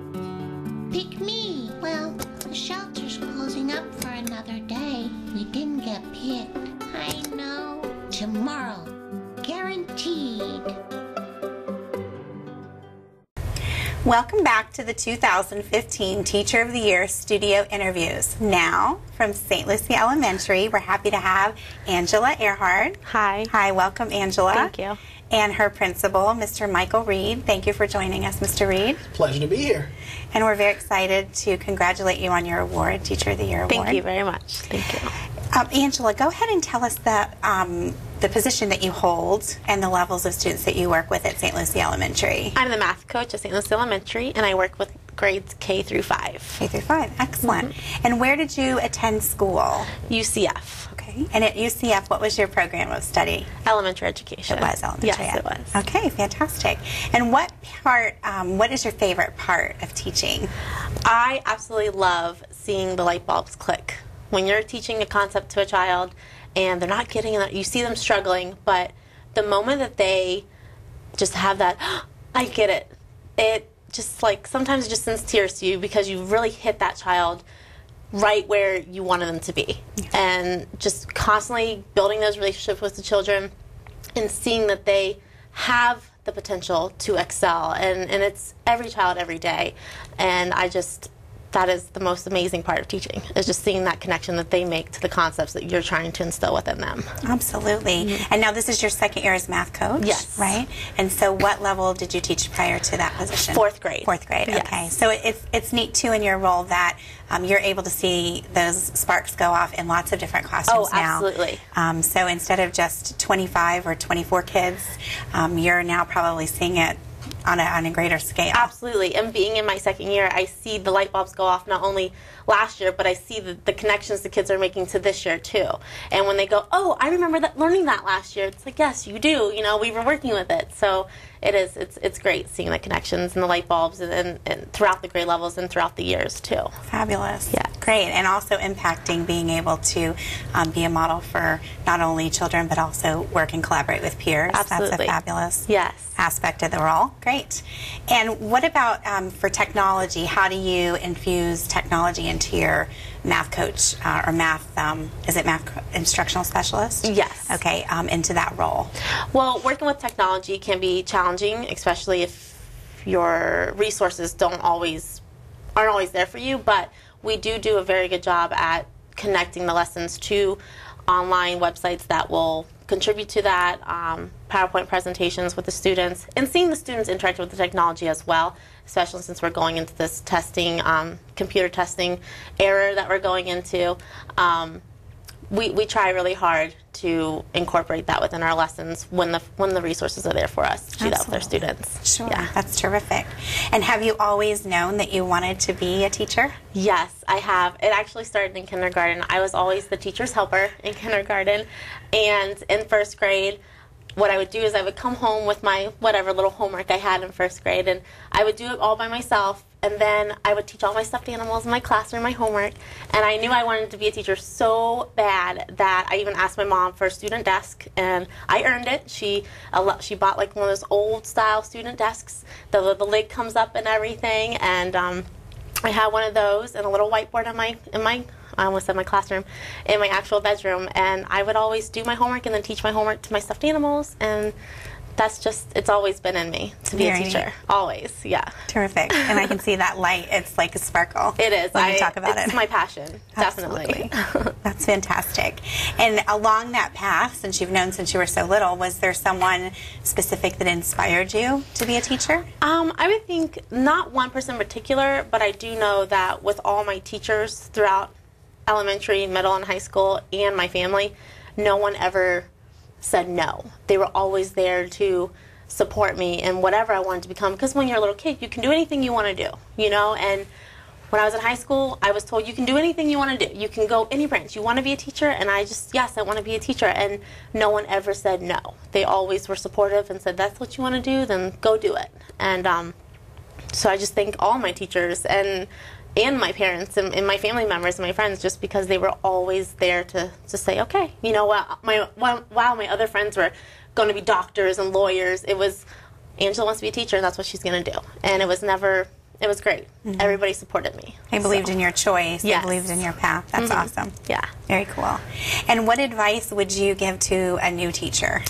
Welcome back to the 2015 Teacher of the Year studio interviews. Now, from St. Lucie Elementary, we're happy to have Angela Earhart.
Hi.
Hi, welcome, Angela.
Thank you.
And her principal, Mr. Michael Reed. Thank you for joining us, Mr. Reed.
Pleasure to be here.
And we're very excited to congratulate you on your award, Teacher of the Year award.
Thank you very much. Thank you.
Um, Angela, go ahead and tell us the um, the position that you hold and the levels of students that you work with at St. Lucie Elementary.
I'm the math coach at St. Lucie Elementary, and I work with grades K through 5.
K through 5, excellent. And where did you attend school?
UCF.
Okay. And at UCF, what was your program of study?
Elementary education.
It was elementary.
Yes, it was.
Okay, fantastic. And what part, um, what is your favorite part of teaching?
I absolutely love seeing the light bulbs click. When you're teaching a concept to a child and they're not getting it, you see them struggling, but the moment that they just have that, I get it, it just like sometimes it just sends tears to you because you really hit that child right where you wanted them to be. And just constantly building those relationships with the children and seeing that they have the potential to excel. And, and it's every child every day. And I just, that is the most amazing part of teaching, is just seeing that connection that they make to the concepts that you're trying to instill within them.
Absolutely. And now this is your second year as math coach?
Yes.
Right? And so what level did you teach prior to that position?
Fourth grade.
Fourth grade,
Yes.
okay. So it's, it's neat too in your role that um, you're able to see those sparks go off in lots of different classrooms
Oh,
now.
absolutely.
Um, so instead of just 25 or 24 kids, um, you're now probably seeing it on a, on a greater scale.
Absolutely. And being in my second year, I see the light bulbs go off not only last year, but I see the, the connections the kids are making to this year too. And when they go, oh, I remember that learning that last year, it's like, yes, you do. You know, we were working with it. So it is. It's it's great seeing the connections and the light bulbs and, and, and throughout the grade levels and throughout the years too.
Fabulous.
Yeah.
Great. And also impacting being able to um, be a model for not only children, but also work and collaborate with peers. That's a
Absolutely.
fabulous
Yes.
aspect of the role. Great. And what about um, for technology? How do you infuse technology into your math coach uh, or math, um, is it math instructional specialist?
Yes.
Okay, um, into that role.
Well, working with technology can be challenging, especially if your resources don't always aren't always there for you. But we do do a very good job at connecting the lessons to online websites that will contribute to that, um, PowerPoint presentations with the students, and seeing the students interact with the technology as well. Especially since we're going into this testing, um, computer testing era that we're going into. Um, we, we try really hard to incorporate that within our lessons when the when the resources are there for us to do that with our students.
Sure. That's terrific. And have you always known that you wanted to be a teacher?
Yes, I have. It actually started in kindergarten. I was always the teacher's helper in kindergarten, and in first grade, what I would do is I would come home with my whatever little homework I had in first grade, and I would do it all by myself. And then I would teach all my stuffed animals in my classroom, my homework. And I knew I wanted to be a teacher so bad that I even asked my mom for a student desk, and I earned it. She she bought like one of those old style student desks. The the lid comes up and everything, and um, I had one of those and a little whiteboard in my in my I almost said my classroom in my actual bedroom, and I would always do my homework and then teach my homework to my stuffed animals and that's just it's always been in me to be
Very
a teacher.
neat.
Always, yeah.
Terrific. And I can see that light. It's like a sparkle.
It is.
When
I,
you talk about
it's
it.
It's my passion, definitely.
That's fantastic. And along that path, since you've known since you were so little, was there someone specific that inspired you to be a teacher?
Um, I would think not one person in particular, but I do know that with all my teachers throughout elementary, middle, and high school, and my family, no one ever said no. They were always there to support me in whatever I wanted to become. Because when you're a little kid, you can do anything you want to do, you know? And when I was in high school, I was told you can do anything you want to do. You can go any branch. You want to be a teacher? And I just, yes, I want to be a teacher. And no one ever said no. They always were supportive and said, that's what you want to do, then go do it. And um, so I just thank all my teachers and and my parents and, and my family members and my friends just because they were always there to, to say, okay, you know what, my, while, while my other friends were going to be doctors and lawyers, it was, Angela wants to be a teacher and that's what she's going to do. And it was never, it was great. Everybody supported me.
They believed in your choice.
Yes.
They believed in your path. That's
Mhm.
awesome.
Yeah.
Very cool. And what advice would you give to a new teacher?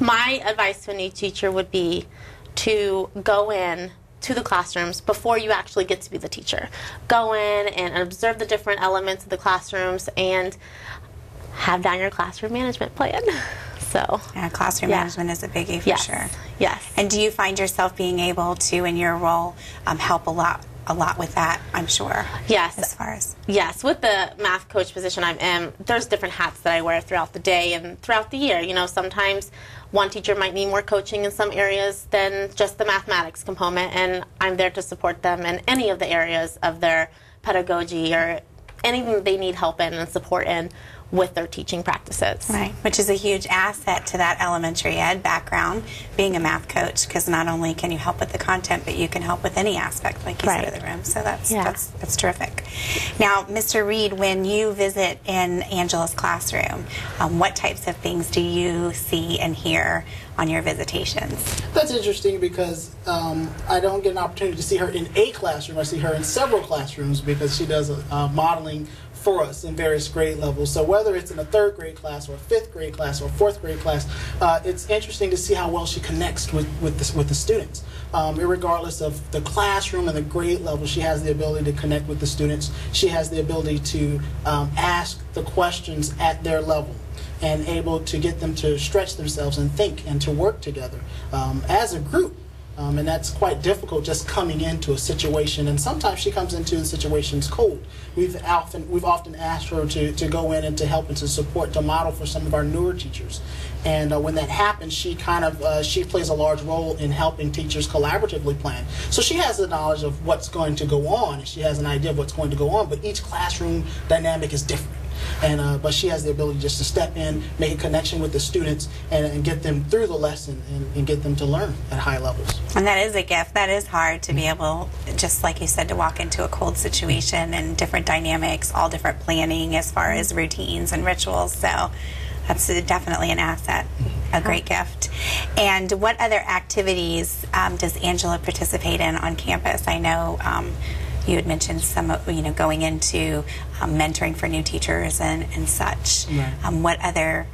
My advice to a new teacher would be to go in to the classrooms before you actually get to be the teacher. Go in and observe the different elements of the classrooms and have down your classroom management plan. So,
yeah, classroom
Yeah.
management is a biggie for
Yes.
sure.
Yes.
And do you find yourself being able to, in your role, um, help a lot, a lot with that? I'm sure.
Yes.
As far as
Yes, with the math coach position I'm in, there's different hats that I wear throughout the day and throughout the year. You know, sometimes one teacher might need more coaching in some areas than just the mathematics component, and I'm there to support them in any of the areas of their pedagogy or anything they need help in and support in with their teaching practices.
Right, which is a huge asset to that elementary ed background, being a math coach, because not only can you help with the content, but you can help with any aspect, like you
Right.
said, of the room. So that's
Yeah.
that's that's terrific. Now, Mr. Reed, when you visit in Angela's classroom, um, what types of things do you see and hear on your visitations?
That's interesting because um, I don't get an opportunity to see her in a classroom. I see her in several classrooms because she does uh, modeling for us in various grade levels. So whether it's in a third grade class or a fifth grade class or a fourth grade class, uh, it's interesting to see how well she connects with with the, with the students. Um, regardless of the classroom and the grade level, she has the ability to connect with the students. She has the ability to um, ask the questions at their level and able to get them to stretch themselves and think and to work together um, as a group. Um, and that's quite difficult just coming into a situation. And sometimes she comes into the situations cold. We've often we've often asked her to, to go in and to help and to support to model for some of our newer teachers. And uh, when that happens, she kind of uh, she plays a large role in helping teachers collaboratively plan. So she has the knowledge of what's going to go on, and she has an idea of what's going to go on. But each classroom dynamic is different and uh, but she has the ability just to step in, make a connection with the students, and, and get them through the lesson and, and get them to learn at high levels.
And that is a gift. That is hard to be able, just like you said, to walk into a cold situation and different dynamics, all different planning as far as routines and rituals. So that's definitely an asset, a great gift. And what other activities um, does Angela participate in on campus? I know. Um, you had mentioned some, of- you know, going into um, mentoring for new teachers and, and such.
Right.
Um, what other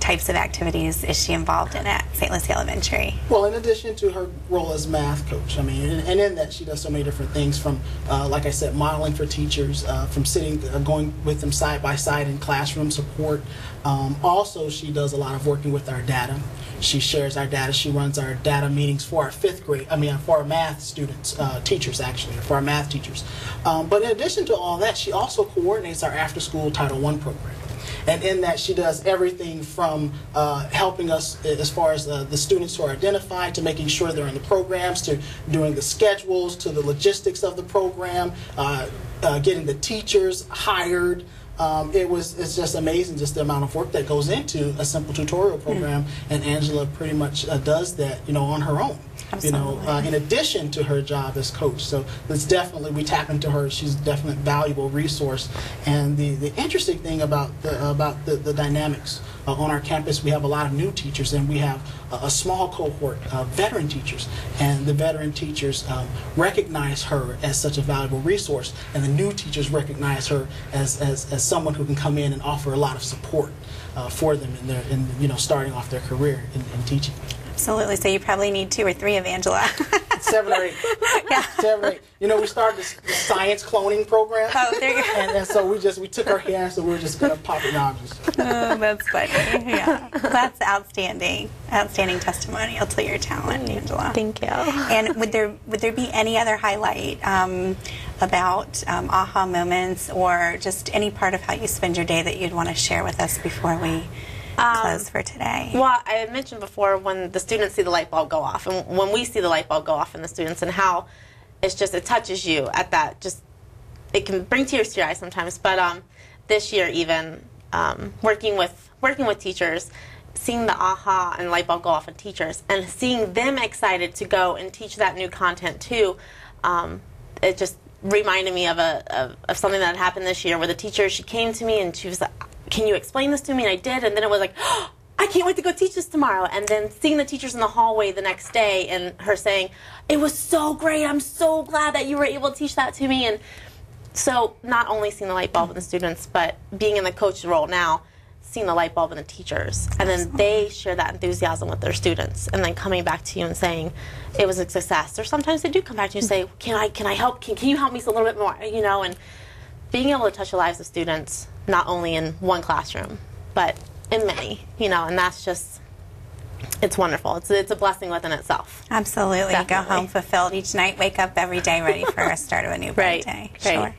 types of activities is she involved in at St. Lucie Elementary?
Well, in addition to her role as math coach, I mean, and, and in that she does so many different things from, uh, like I said, modeling for teachers, uh, from sitting, uh, going with them side by side in classroom support. Um, also, she does a lot of working with our data. She shares our data. She runs our data meetings for our fifth grade, I mean, for our math students, uh, teachers actually, for our math teachers. Um, but in addition to all that, she also coordinates our after school Title I program. And in that, she does everything from uh, helping us as far as uh, the students who are identified to making sure they're in the programs, to doing the schedules, to the logistics of the program, uh, uh, getting the teachers hired. Um, it was it's just amazing just the amount of work that goes into a simple tutorial program, and Angela pretty much uh, does that you know on her own. You know, uh, in addition to her job as coach, so it's definitely we tap into her. She's a definite valuable resource. And the, the interesting thing about the about the, the dynamics uh, on our campus, we have a lot of new teachers, and we have a, a small cohort of veteran teachers. And the veteran teachers um, recognize her as such a valuable resource, and the new teachers recognize her as, as, as someone who can come in and offer a lot of support uh, for them in their in you know starting off their career in, in teaching.
Absolutely. So you probably need two or three of Angela.
Seven or eight.
yeah.
Seven or eight. You know, we started this, this science cloning program.
Oh, there you go.
And, and so we just we took her hair, so we were just gonna pop it now. Just
oh, that's funny. Yeah, that's outstanding. Outstanding testimonial to your talent, Angela.
Thank you.
And would there would there be any other highlight um, about um, aha moments or just any part of how you spend your day that you'd want to share with us before we close for today?
Well, I mentioned before when the students see the light bulb go off, and when we see the light bulb go off in the students, and how it's just it touches you at that just it can bring tears to your eyes sometimes. But um, this year, even um, working with working with teachers, seeing the aha and light bulb go off in teachers, and seeing them excited to go and teach that new content too, um, it just reminded me of a of, of something that happened this year where the teacher she came to me and she was like, "Can you explain this to me?" And I did, and then it was like. Oh, I can't wait to go teach this tomorrow. And then seeing the teachers in the hallway the next day and her saying, It was so great. I'm so glad that you were able to teach that to me. And so, not only seeing the light bulb in the students, but being in the coach role now, seeing the light bulb in the teachers. And then they share that enthusiasm with their students. And then coming back to you and saying, It was a success. Or sometimes they do come back to you and say, Can I, can I help? Can, can you help me a little bit more? You know, and being able to touch the lives of students, not only in one classroom, but in many, you know, and that's just it's wonderful. It's it's a blessing within itself.
Absolutely. Go home fulfilled each night, wake up every day ready for a start of a new bright day.
right.
Sure.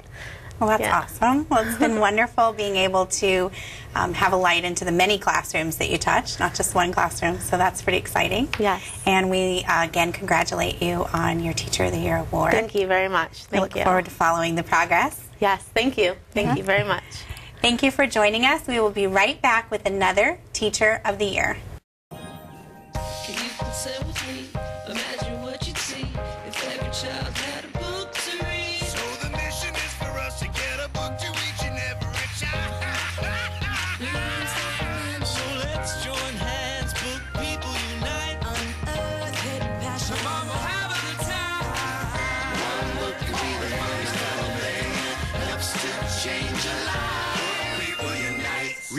Well, that's
Yeah.
awesome. Well, it's been wonderful being able to um, have a light into the many classrooms that you touch, not just one classroom. So that's pretty exciting.
Yes.
And we uh, again congratulate you on your Teacher of the Year award.
Thank you very much.
We
Thank
look
you.
forward to following the progress.
Yes, thank you. Thank
Yeah.
you very much.
Thank you for joining us. We will be right back with another Teacher of the Year.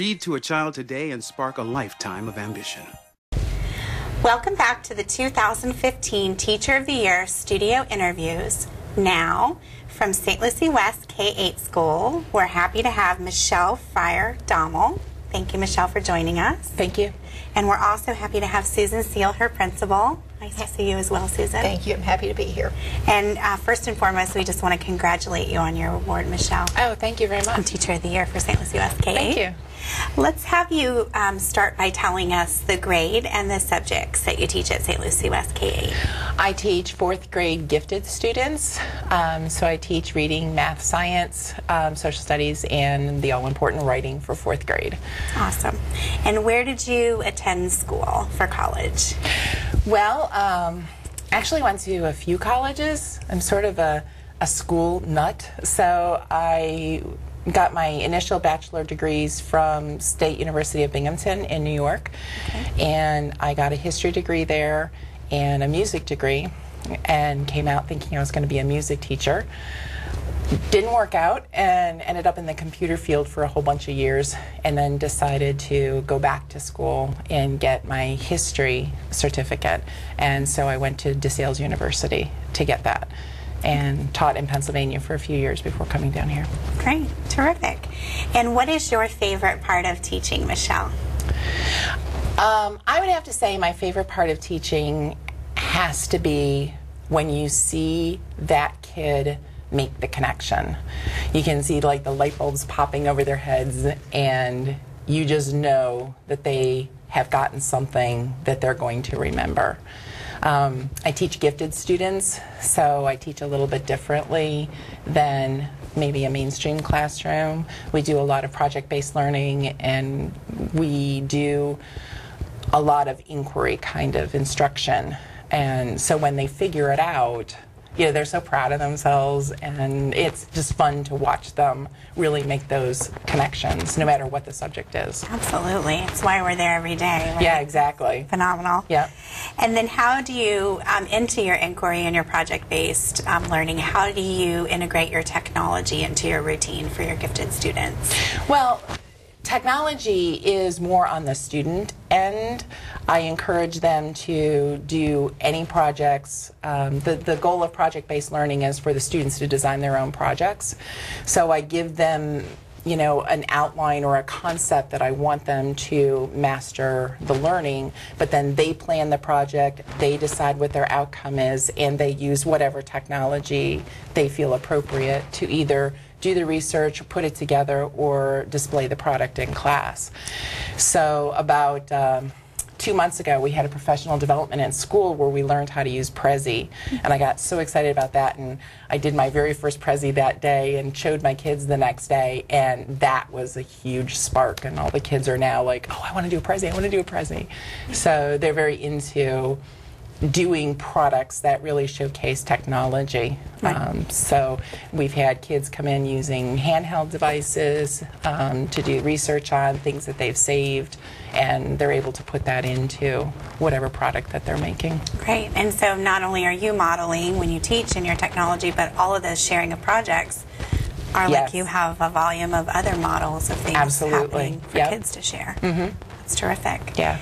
Read to a child
today and spark a lifetime of ambition.
Welcome back to the 2015 Teacher of the Year studio interviews. Now, from St. Lucie West K 8 School, we're happy to have Michelle Fryer Dommel. Thank you, Michelle, for joining us.
Thank you.
And we're also happy to have Susan Seal, her principal. Nice to see you as well, Susan.
Thank you. I'm happy to be here.
And uh, first and foremost, we just want to congratulate you on your award, Michelle.
Oh, thank you very much.
I'm Teacher of the Year for St. Lucie West K 8.
Thank you.
Let's have you um, start by telling us the grade and the subjects that you teach at St. Lucie West K 8.
I teach fourth grade gifted students. Um, so I teach reading, math, science, um, social studies, and the all important writing for fourth grade.
Awesome. And where did you attend school for college?
Well, um, actually went to a few colleges. I'm sort of a, a school nut. So I got my initial bachelor degrees from State University of Binghamton in New York. And I got a history degree there and a music degree and came out thinking I was going to be a music teacher. Didn't work out and ended up in the computer field for a whole bunch of years and then decided to go back to school and get my history certificate. And so I went to DeSales University to get that and taught in Pennsylvania for a few years before coming down here.
Great, terrific. And what is your favorite part of teaching, Michelle?
Um, I would have to say my favorite part of teaching has to be when you see that kid make the connection. You can see like the light bulbs popping over their heads, and you just know that they have gotten something that they're going to remember. Um, I teach gifted students, so I teach a little bit differently than maybe a mainstream classroom. We do a lot of project based learning, and we do a lot of inquiry kind of instruction. And so when they figure it out, you know, they're so proud of themselves, and it's just fun to watch them really make those connections, no matter what the subject is.
Absolutely. It's why we're there every day. right?
Yeah, exactly.
Phenomenal.
Yeah.
And then, how do you, um, into your inquiry and your project based um, learning, how do you integrate your technology into your routine for your gifted students?
Well, technology is more on the student end. I encourage them to do any projects. Um, the, the goal of project based learning is for the students to design their own projects. So I give them you know, an outline or a concept that I want them to master the learning, but then they plan the project, they decide what their outcome is, and they use whatever technology they feel appropriate to either do the research, put it together, or display the product in class. So, about um, two months ago, we had a professional development in school where we learned how to use Prezi. And I got so excited about that. And I did my very first Prezi that day and showed my kids the next day. And that was a huge spark. And all the kids are now like, oh, I want to do a Prezi. I want to do a Prezi. So they're very into doing products that really showcase technology. Um, so we've had kids come in using handheld devices um, to do research on things that they've saved, and they're able to put that into whatever product that they're making.
Great. And so not only are you modeling when you teach in your technology, but all of those sharing of projects are
Yes.
like you have a volume of other models of things
Absolutely.
happening for
Yep.
kids to share.
Mhm.
That's terrific.
Yeah.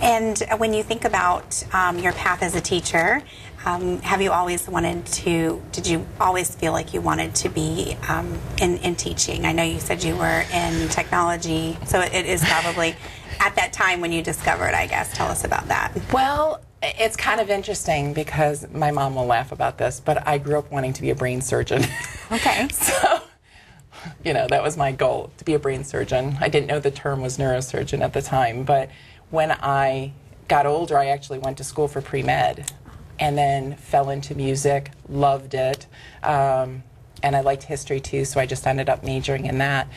And when you think about um, your path as a teacher, um, have you always wanted to, did you always feel like you wanted to be um, in, in teaching? I know you said you were in technology, so it is probably at that time when you discovered, I guess. Tell us about that.
Well, it's kind of interesting because my mom will laugh about this, but I grew up wanting to be a brain surgeon.
Okay.
so, you know, that was my goal to be a brain surgeon. I didn't know the term was neurosurgeon at the time, but when I got older, I actually went to school for pre med and then fell into music, loved it. Um, and I liked history too, so I just ended up majoring in that.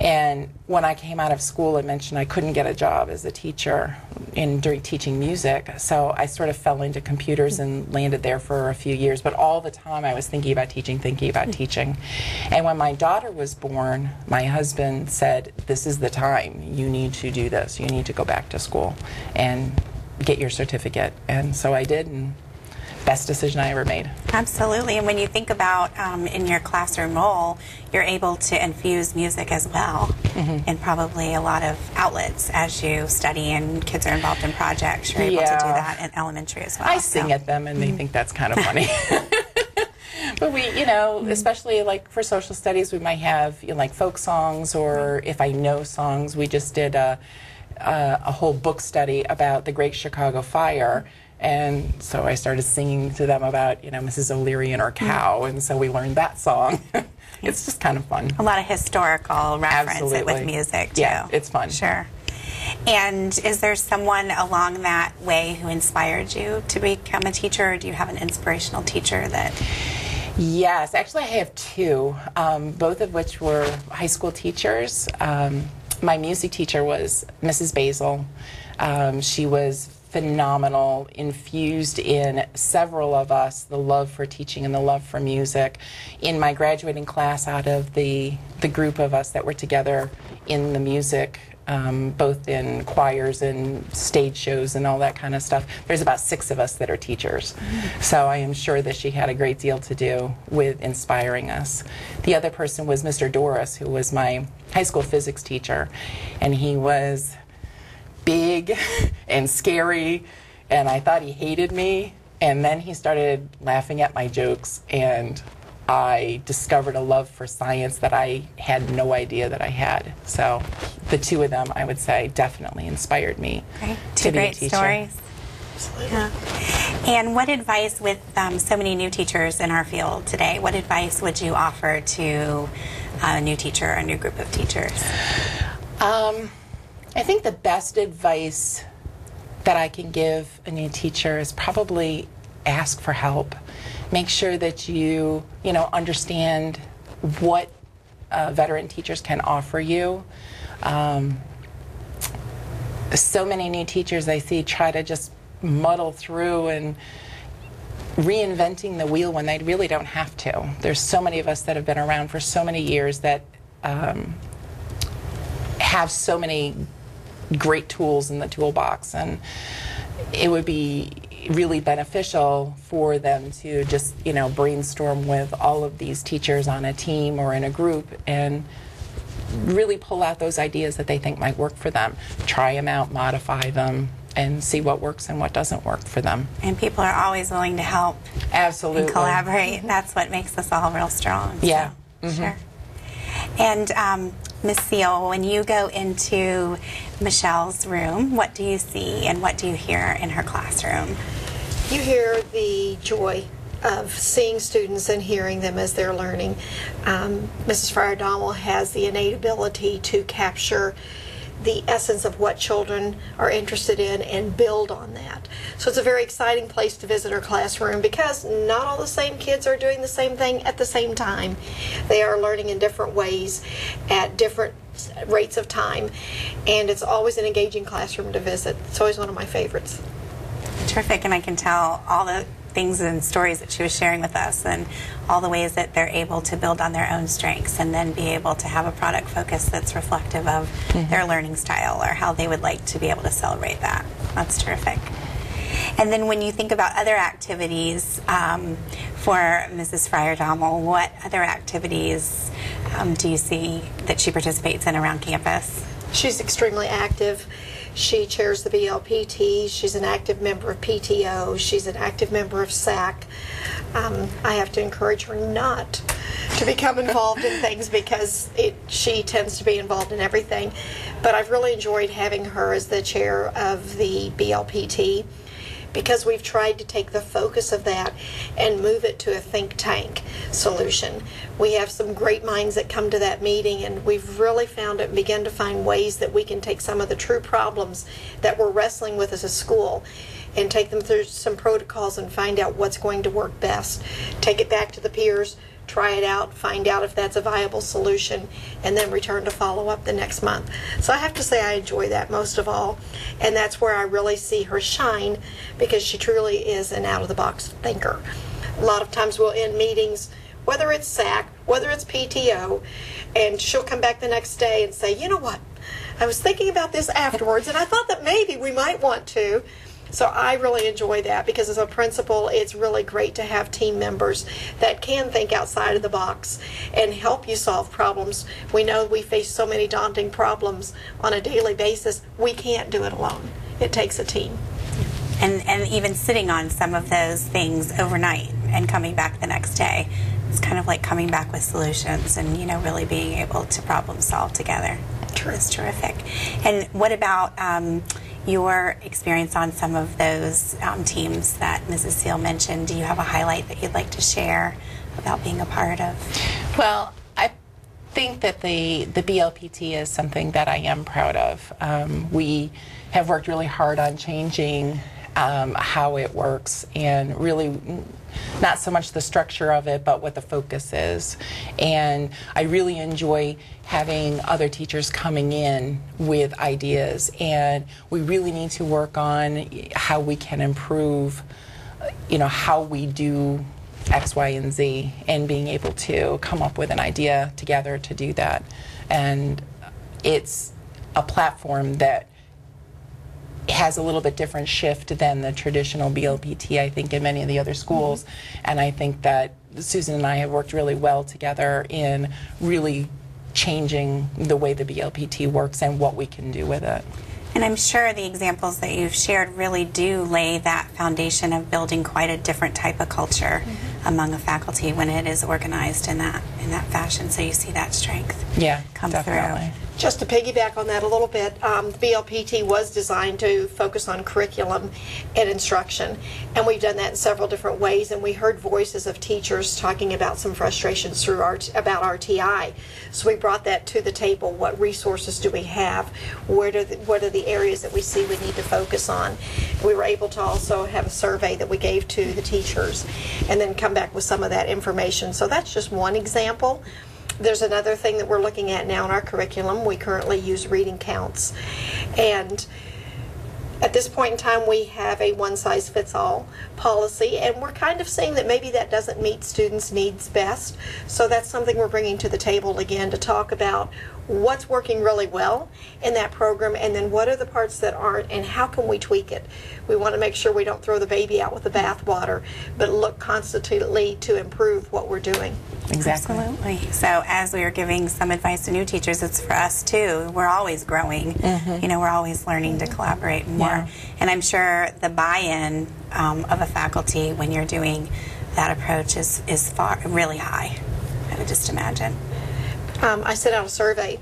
And when I came out of school, I mentioned I couldn't get a job as a teacher in during teaching music. So I sort of fell into computers and landed there for a few years. But all the time I was thinking about teaching, thinking about hmm. teaching. And when my daughter was born, my husband said, "This is the time. You need to do this. You need to go back to school and get your certificate." And so I did. And best decision I ever made.
Absolutely. And when you think about um, in your classroom role, you're able to infuse music as well
Mm-hmm.
in probably a lot of outlets as you study and kids are involved in projects. You're able to do that in elementary as well.
I sing at them and they think that's kind of funny. but we, you know, especially like for social studies, we might have you know, like folk songs, or if I know songs, we just did a, a, a whole book study about the Great Chicago Fire. And so I started singing to them about, you know, Mrs. O'Leary and her cow, and so we learned that song. it's just kind of fun.
A lot of historical reference it with music too.
Yeah, it's fun.
Sure. And is there someone along that way who inspired you to become a teacher, or do you have an inspirational teacher that?
Yes, actually, I have two, um, both of which were high school teachers. Um, my music teacher was Mrs. Basil. Um, she was phenomenal, infused in several of us the love for teaching and the love for music. In my graduating class, out of the, the group of us that were together in the music um, both in choirs and stage shows and all that kind of stuff. There's about six of us that are teachers. So I am sure that she had a great deal to do with inspiring us. The other person was Mr. Doris, who was my high school physics teacher. And he was big and scary, and I thought he hated me. And then he started laughing at my jokes, and I discovered a love for science that I had no idea that I had. So, the two of them, I would say, definitely inspired me
Great.
to
Two
be a
great
teacher.
stories. Yeah. And what advice, with um, so many new teachers in our field today, what advice would you offer to a new teacher, or a new group of teachers?
Um, I think the best advice that I can give a new teacher is probably ask for help. Make sure that you, you know, understand what uh, veteran teachers can offer you. Um, so many new teachers I see try to just muddle through and reinventing the wheel when they really don't have to. There's so many of us that have been around for so many years that um, have so many great tools in the toolbox, and it would be really beneficial for them to just you know brainstorm with all of these teachers on a team or in a group and really pull out those ideas that they think might work for them, try them out, modify them, and see what works and what doesn't work for them.
And people are always willing to help
Absolutely.
and collaborate. That's what makes us all real strong. so,
Yeah. Mhm.
Sure. And um, Miss Seal, when you go into Michelle's room, what do you see and what do you hear in her classroom?
You hear the joy of seeing students and hearing them as they're learning. Um, Mrs. Fryer Dommel has the innate ability to capture the essence of what children are interested in and build on that. So it's a very exciting place to visit our classroom because not all the same kids are doing the same thing at the same time. They are learning in different ways at different rates of time, and it's always an engaging classroom to visit. It's always one of my favorites.
Terrific, and I can tell all the things and stories that she was sharing with us and all the ways that they're able to build on their own strengths and then be able to have a product focus that's reflective of mm-hmm. their learning style or how they would like to be able to celebrate that. That's terrific. And then when you think about other activities um, for Mrs. Fryer Dommel, what other activities um, do you see that she participates in around campus?
She's extremely active. She chairs the BLPT. She's an active member of PTO. She's an active member of SAC. Um, I have to encourage her not to become involved in things because it, she tends to be involved in everything. But I've really enjoyed having her as the chair of the BLPT because we've tried to take the focus of that and move it to a think tank solution. We have some great minds that come to that meeting, and we've really found it, and begin to find ways that we can take some of the true problems that we're wrestling with as a school and take them through some protocols and find out what's going to work best. Take it back to the peers, try it out, find out if that's a viable solution, and then return to follow up the next month. So I have to say I enjoy that most of all, and that's where I really see her shine because she truly is an out of the box thinker. A lot of times we'll end meetings, whether it's SAC, whether it's PTO, and she'll come back the next day and say, you know what? I was thinking about this afterwards, and I thought that maybe we might want to. So I really enjoy that because as a principal, it's really great to have team members that can think outside of the box and help you solve problems. We know we face so many daunting problems on a daily basis. We can't do it alone. It takes a team.
And, and even sitting on some of those things overnight and coming back the next day. It's kind of like coming back with solutions and, you know, really being able to problem solve together. It's terrific. And what about um, your experience on some of those um, teams that Mrs. Seal mentioned? Do you have a highlight that you'd like to share about being a part of?
Well, I think that the, the BLPT is something that I am proud of. Um, we have worked really hard on changing um, how it works and really not so much the structure of it, but what the focus is. And I really enjoy having other teachers coming in with ideas, and we really need to work on how we can improve, you know, how we do X, Y, and Z, and being able to come up with an idea together to do that. And it's a platform that has a little bit different shift than the traditional BLPT, I think, in many of the other schools. Mm-hmm. And I think that Susan and I have worked really well together in really changing the way the BLPT works and what we can do with it.
And I'm sure the examples that you've shared really do lay that foundation of building quite a different type of culture mm-hmm. among a faculty when it is organized in that in that fashion. So you see that strength
Yeah,
come
definitely.
Just to piggyback on that a little bit, um, the BLPT was designed to focus on curriculum and instruction, and we've done that in several different ways. And we heard voices of teachers talking about some frustrations through our, about RTI, so we brought that to the table. What resources do we have? Where do the, what are the areas that we see we need to focus on? We were able to also have a survey that we gave to the teachers, and then come back with some of that information. So that's just one example. There's another thing that we're looking at now in our curriculum. We currently use reading counts. And at this point in time, we have a one size fits all policy, and we're kind of seeing that maybe that doesn't meet students' needs best. So that's something we're bringing to the table again to talk about what's working really well in that program, and then what are the parts that aren't, and how can we tweak it. We want to make sure we don't throw the baby out with the bathwater, but look constantly to improve what we're doing.
Exactly.
Absolutely. So, as we are giving some advice to new teachers, it's for us too. We're always growing.
Mhm.
You know, we're always learning to collaborate more.
Yeah.
And I'm sure the buy-in um, of a faculty when you're doing that approach is is far really high. I would just imagine.
Um, I sent out a survey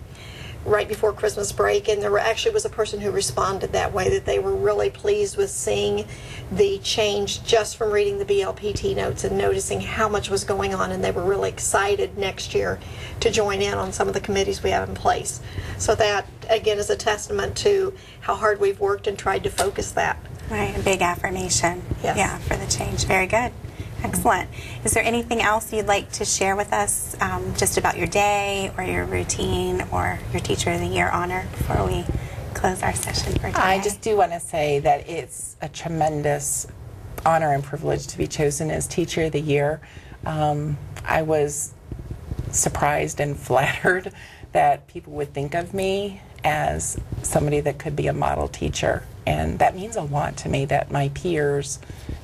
right before Christmas break, and there actually was a person who responded that way that they were really pleased with seeing the change just from reading the BLPT notes and noticing how much was going on, and they were really excited next year to join in on some of the committees we have in place. So that again is a testament to how hard we've worked and tried to focus that.
Right, a big affirmation.
Yes.
Yeah, for the change. Very good. Excellent. Is there anything else you'd like to share with us um, just about your day or your routine or your Teacher of the Year honor before we close our session for today?
I just do want to say that it's a tremendous honor and privilege to be chosen as Teacher of the Year. Um, I was surprised and flattered that people would think of me as somebody that could be a model teacher. And that means a lot to me that my peers,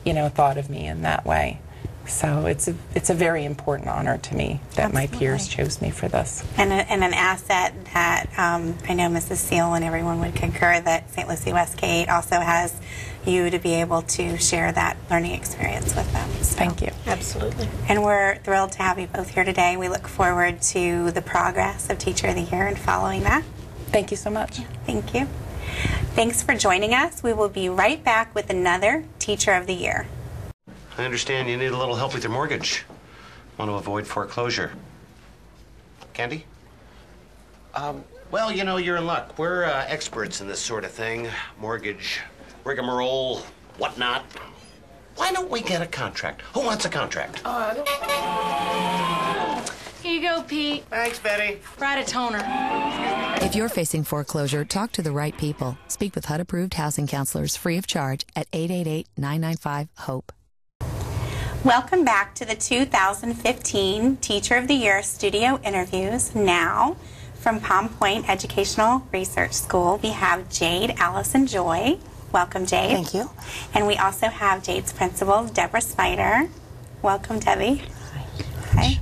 you know, thought of me in that way. So it's a, it's a very important honor to me that my peers chose me for this.
and, a, and an asset that um, I know Mrs. Seal and everyone would concur that St. Lucie Westgate also has you to be able to share that learning experience with them. So.
Thank you.
Absolutely.
And we're thrilled to have you both here today. We look forward to the progress of Teacher of the Year and following that.
Thank you so much.
Thank you. Thanks for joining us. We will be right back with another Teacher of the Year.
I understand you need a little help with your mortgage. Want to avoid foreclosure. Candy? Um, well, you know, you're in luck. We're uh, experts in this sort of thing mortgage, rigmarole, whatnot. Why don't we get a contract? Who wants a contract?
Here you go, Pete.
Thanks, Betty.
Write a toner.
If you're facing foreclosure, talk to the right people. Speak with HUD approved housing counselors free of charge at 888 995 HOPE.
Welcome back to the 2015 Teacher of the Year studio interviews. Now, from Palm Point Educational Research School, we have Jade Allison Joy. Welcome, Jade.
Thank you.
And we also have Jade's principal, Deborah Snyder. Welcome, Debbie. Hi.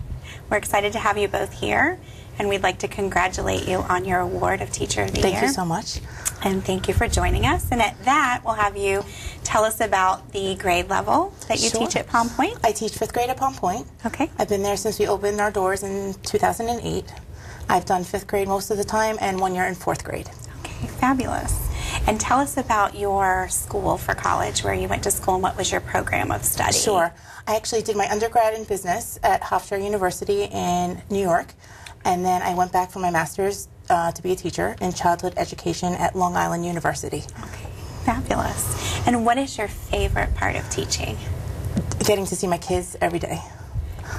We're excited to have you both here, and we'd like to congratulate you on your award of Teacher of the
Thank
Year.
Thank you so much.
And thank you for joining us. And at that, we'll have you tell us about the grade level that you
Sure.
teach at Palm Point.
I teach fifth grade at Palm Point.
Okay.
I've been there since we opened our doors in 2008. I've done fifth grade most of the time and one year in fourth grade.
Okay, fabulous. And tell us about your school for college, where you went to school, and what was your program of study?
Sure. I actually did my undergrad in business at Hofstra University in New York, and then I went back for my master's uh, to be a teacher in childhood education at Long Island University.
Okay, fabulous. And what is your favorite part of teaching?
Getting to see my kids every day.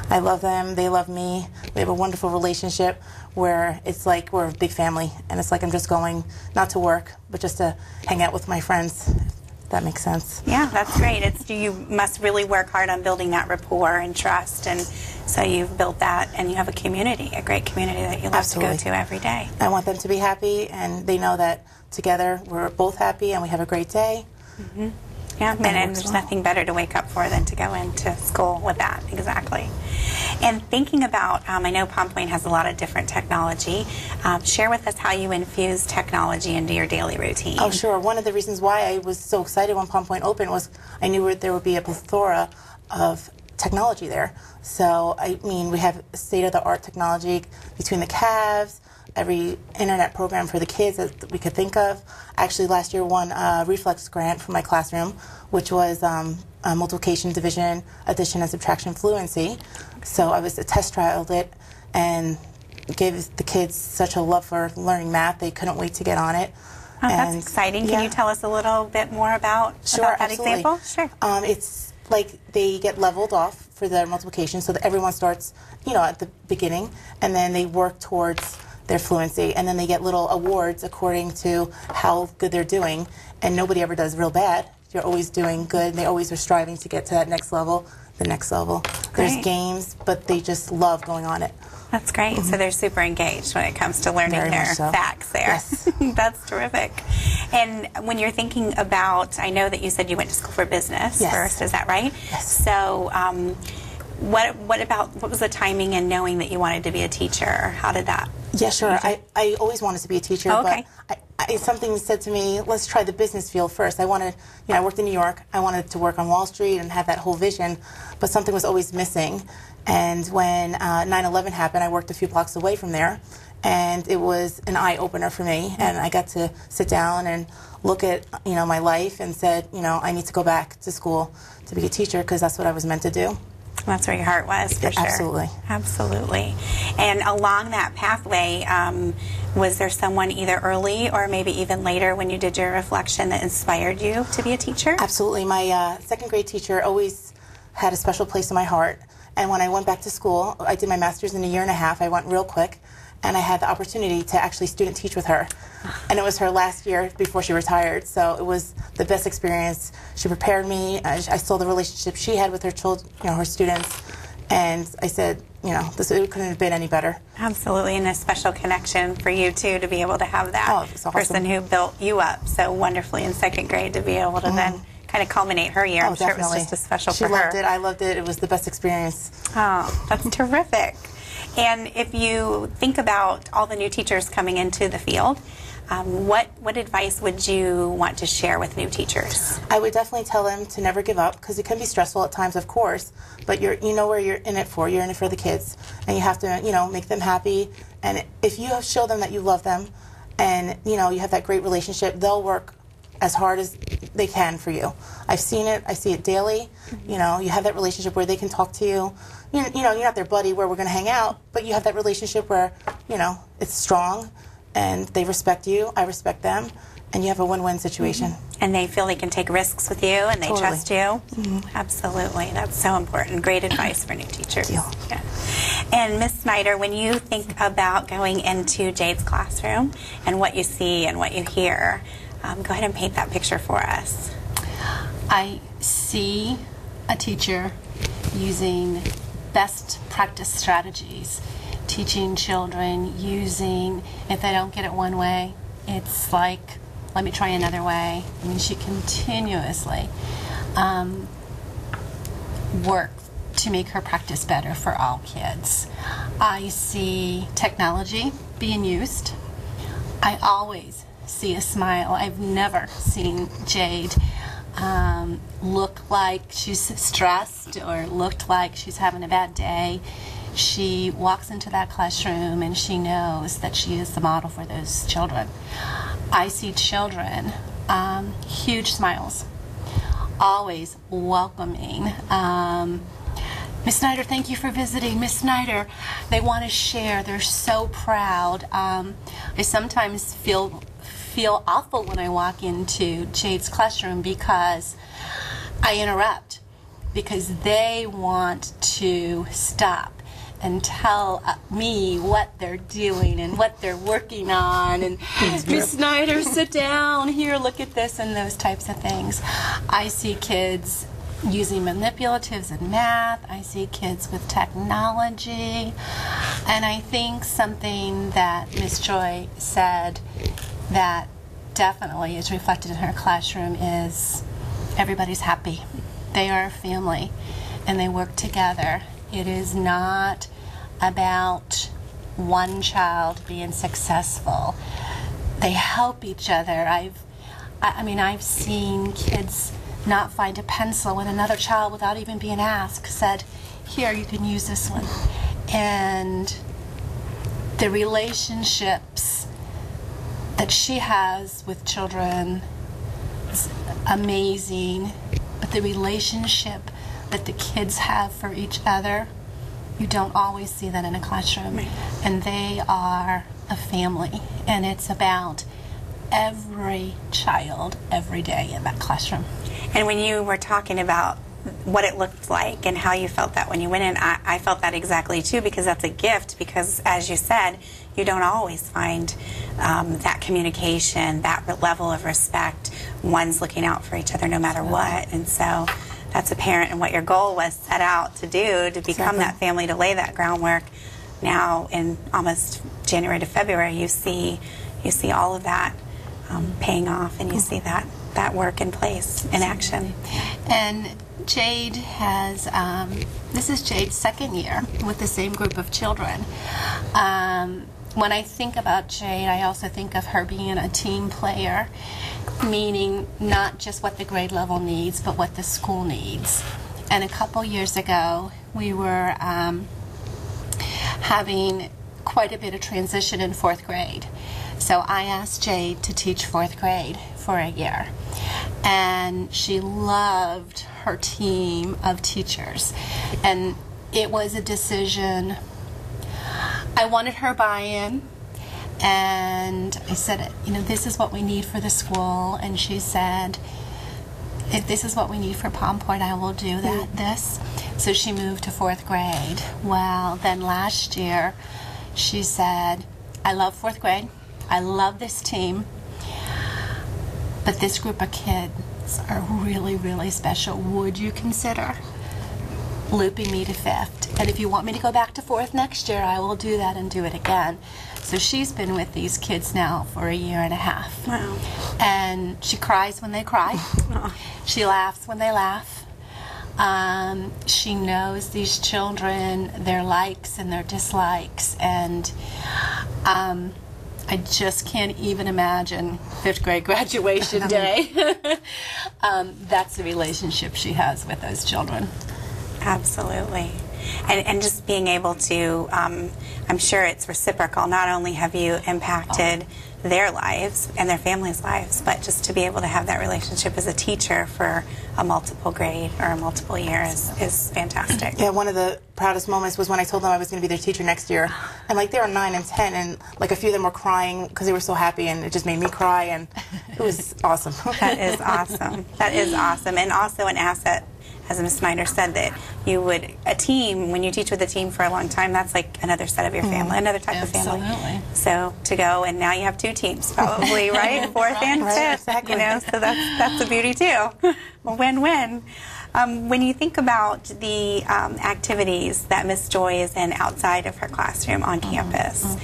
I love them, they love me. We have a wonderful relationship where it's like we're a big family, and it's like I'm just going not to work, but just to hang out with my friends, that makes sense.
Yeah, that's great. It's you must really work hard on building that rapport and trust, and so you've built that, and you have a community, a great community that you love
Absolutely.
to go to every day.
I want them to be happy, and they know that together we're both happy and we have a great day.
hmm Yeah, and,
And it
and
works
there's
well.
nothing better to wake up for than to go into school with that. Exactly. And thinking about, um, I know Palm Point has a lot of different technology. Um, share with us how you infuse technology into your daily routine.
Oh, sure. One of the reasons why I was so excited when Palm Point opened was I knew there would be a plethora of technology there. So, I mean, we have state of the art technology between the calves, every internet program for the kids that we could think of. Actually, last year won a Reflex grant for my classroom, which was um, multiplication, division, addition, and subtraction fluency. So, I was a test trialed it and gave the kids such a love for learning math, they couldn't wait to get on it.
Oh, that's exciting. Can
yeah.
you tell us a little bit more about,
Sure,
about that
absolutely.
example? Sure.
Um, it's like they get leveled off for their multiplication, so that everyone starts, you know, at the beginning, and then they work towards their fluency, and then they get little awards according to how good they're doing, and nobody ever does real bad. You're always doing good. And they always are striving to get to that next level, the next level. There's games, but they just love going on it.
That's great. So they're super engaged when it comes to learning
Very
their
so.
facts there. That's terrific. And when you're thinking about, I know that you said you went to school for business
Yes.
first, is that right? Yes. So um, what what about what was the timing and knowing that you wanted to be a teacher? How did that?
Yeah, sure. I, I always wanted to be a teacher,
Oh, okay.
but I, I, something said to me, let's try the business field first. I wanted, you know, I worked in New York. I wanted to work on Wall Street and have that whole vision, but something was always missing. And when uh, 9/11 happened, I worked a few blocks away from there, and it was an eye opener for me. And I got to sit down and look at, you know, my life and said, you know, I need to go back to school to be a teacher because that's what I was meant to do.
That's where your heart was, for sure.
absolutely.
Absolutely. And along that pathway, um, was there someone either early or maybe even later when you did your reflection that inspired you to be a teacher?
Absolutely. My uh, second grade teacher always had a special place in my heart. And when I went back to school, I did my master's in a year and a half. I went real quick, and I had the opportunity to actually student teach with her. And it was her last year before she retired, so it was the best experience. She prepared me. I, I saw the relationship she had with her children, you know, her students, and I said, you know, this it couldn't have been any better.
Absolutely, and a special connection for you too to be able to have that
Oh, awesome.
person who built you up so wonderfully in second grade to be able to then kind of culminate her year.
Mm-hmm. Oh,
I'm sure it was
definitely.
just as special
she
for
loved it. I loved it. It was the best experience.
Oh, that's terrific. And if you think about all the new teachers coming into the field, um, what what advice would you want to share with new teachers?
I would definitely tell them to never give up because it can be stressful at times, of course. But you're you know where you're in it for. You're in it for the kids, and you have to you know make them happy. And if you show them that you love them, and you know you have that great relationship, they'll work as hard as they can for you. I've seen it. I see it daily. You know, you have that relationship where they can talk to you. You, you know, you're not their buddy where we're going to hang out, but you have that relationship where you know it's strong, and they respect you. I respect them, and you have a win-win situation.
And they feel they can take risks with you and they
Totally.
trust you. Absolutely. That's so important. Great advice for new teachers. Yeah. And Miss Snyder, when you think about going into Jade's classroom and what you see and what you hear, um, go ahead and paint that picture for us.
I see a teacher using best practice strategies, teaching children using, if they don't get it one way, it's like, let me try another way. I mean, she continuously um, works to make her practice better for all kids. I see technology being used. I always see a smile. I've never seen Jade um, look like she's stressed or looked like she's having a bad day. She walks into that classroom and she knows that she is the model for those children. I see children, um, huge smiles, always welcoming. Um, Miss Snyder, thank you for visiting. Miss Snyder, they want to share. They're so proud. Um, I sometimes feel feel awful when I walk into Jade's classroom because I interrupt because they want to stop and tell uh, me what they're doing and what they're working on. And Miss Snyder sit down here look at this and those types of things. I see kids using manipulatives in math. I see kids with technology. And I think something that Miss Joy said that definitely is reflected in her classroom is everybody's happy. They are a family and they work together. It is not about one child being successful. They help each other. I've I mean I've seen kids not find a pencil when another child without even being asked said, "Here, you can use this one." And the relationships that she has with children is amazing, but the relationship that the kids have for each other, you don't always see that in a classroom. And they are a family, and it's about every child every day in that classroom.
And when you were talking about what it looked like and how you felt that when you went in, I, I felt that exactly too because that's a gift. Because as you said, you don't always find um, that communication, that level of respect. One's looking out for each other no matter what. And so that's apparent in what your goal was set out to do to become
Exactly.
that family, to lay that groundwork. Now, in almost January to February, you see you see all of that um, paying off, and you see that that work in place in action.
And Jade has, um, this is Jade's second year with the same group of children. Um, when I think about Jade, I also think of her being a team player, meaning not just what the grade level needs, but what the school needs. And a couple years ago, we were um, having quite a bit of transition in fourth grade. So I asked Jade to teach fourth grade for a year. And she loved her team of teachers. And it was a decision. I wanted her buy in. And I said, you know, this is what we need for the school. And she said, if this is what we need for Palm Point, I will do that. Mm. This. So she moved to fourth grade. Well, then last year, she said, I love fourth grade. I love this team. But this group of kids are really, really special. Would you consider looping me to fifth? And if you want me to go back to fourth next year, I will do that and do it again. So she's been with these kids now for a year and a half.
Wow.
And she cries when they cry. she laughs when they laugh. Um, she knows these children, their likes and their dislikes, and um, I just can't even imagine fifth grade graduation day. um, that's the relationship she has with those children.
Absolutely. And, and just being able to, um, I'm sure it's reciprocal. Not only have you impacted their lives and their families' lives, but just to be able to have that relationship as a teacher for a multiple grade or a multiple year is, is fantastic.
Yeah, one of the proudest moments was when I told them I was going to be their teacher next year. And like they were nine and ten, and like a few of them were crying because they were so happy, and it just made me cry, and it was awesome.
That is awesome. That is awesome. And also an asset, as Ms. Snyder said, that you would, a team, when you teach with a team for a long time, that's like another set of your family,
Mhm.
another type of family.
Absolutely.
So to go, and now you have two teams, probably, right? Fourth and
Right,
fifth, you know, so that's, that's a beauty too. Win-win. Um, when you think about the um, activities that Miss Joy is in outside of her classroom on campus,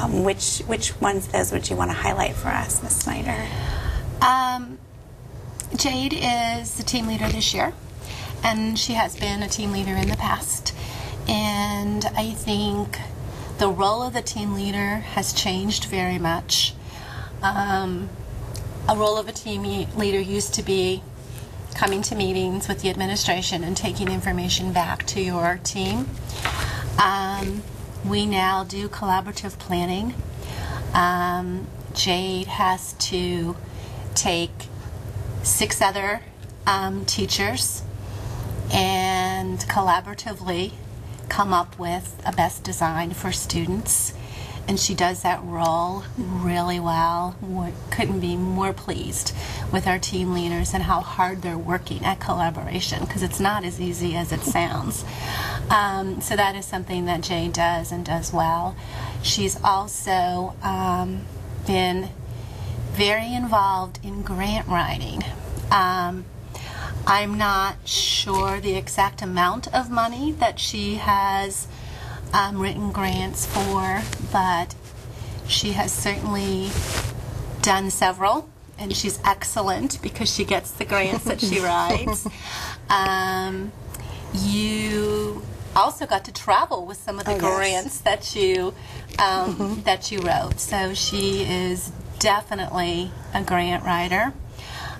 um, which which ones of those would you want to highlight for us, Miss Snyder?
Um, Jade is the team leader this year, and she has been a team leader in the past. And I think the role of the team leader has changed very much. Um, a role of a team leader used to be coming to meetings with the administration and taking information back to your team. Um, we now do collaborative planning. Um, Jade has to take six other um, teachers and collaboratively come up with a best design for students. And she does that role really well. We couldn't be more pleased with our team leaders and how hard they're working at collaboration because it's not as easy as it sounds. Um, so that is something that Jade does and does well. She's also um, been very involved in grant writing. Um, I'm not sure the exact amount of money that she has um, written grants for, but she has certainly done several, and she's excellent because she gets the grants that she writes. Um, you also got to travel with some of the
Oh, yes.
grants that you um, that you wrote, so she is definitely a grant writer.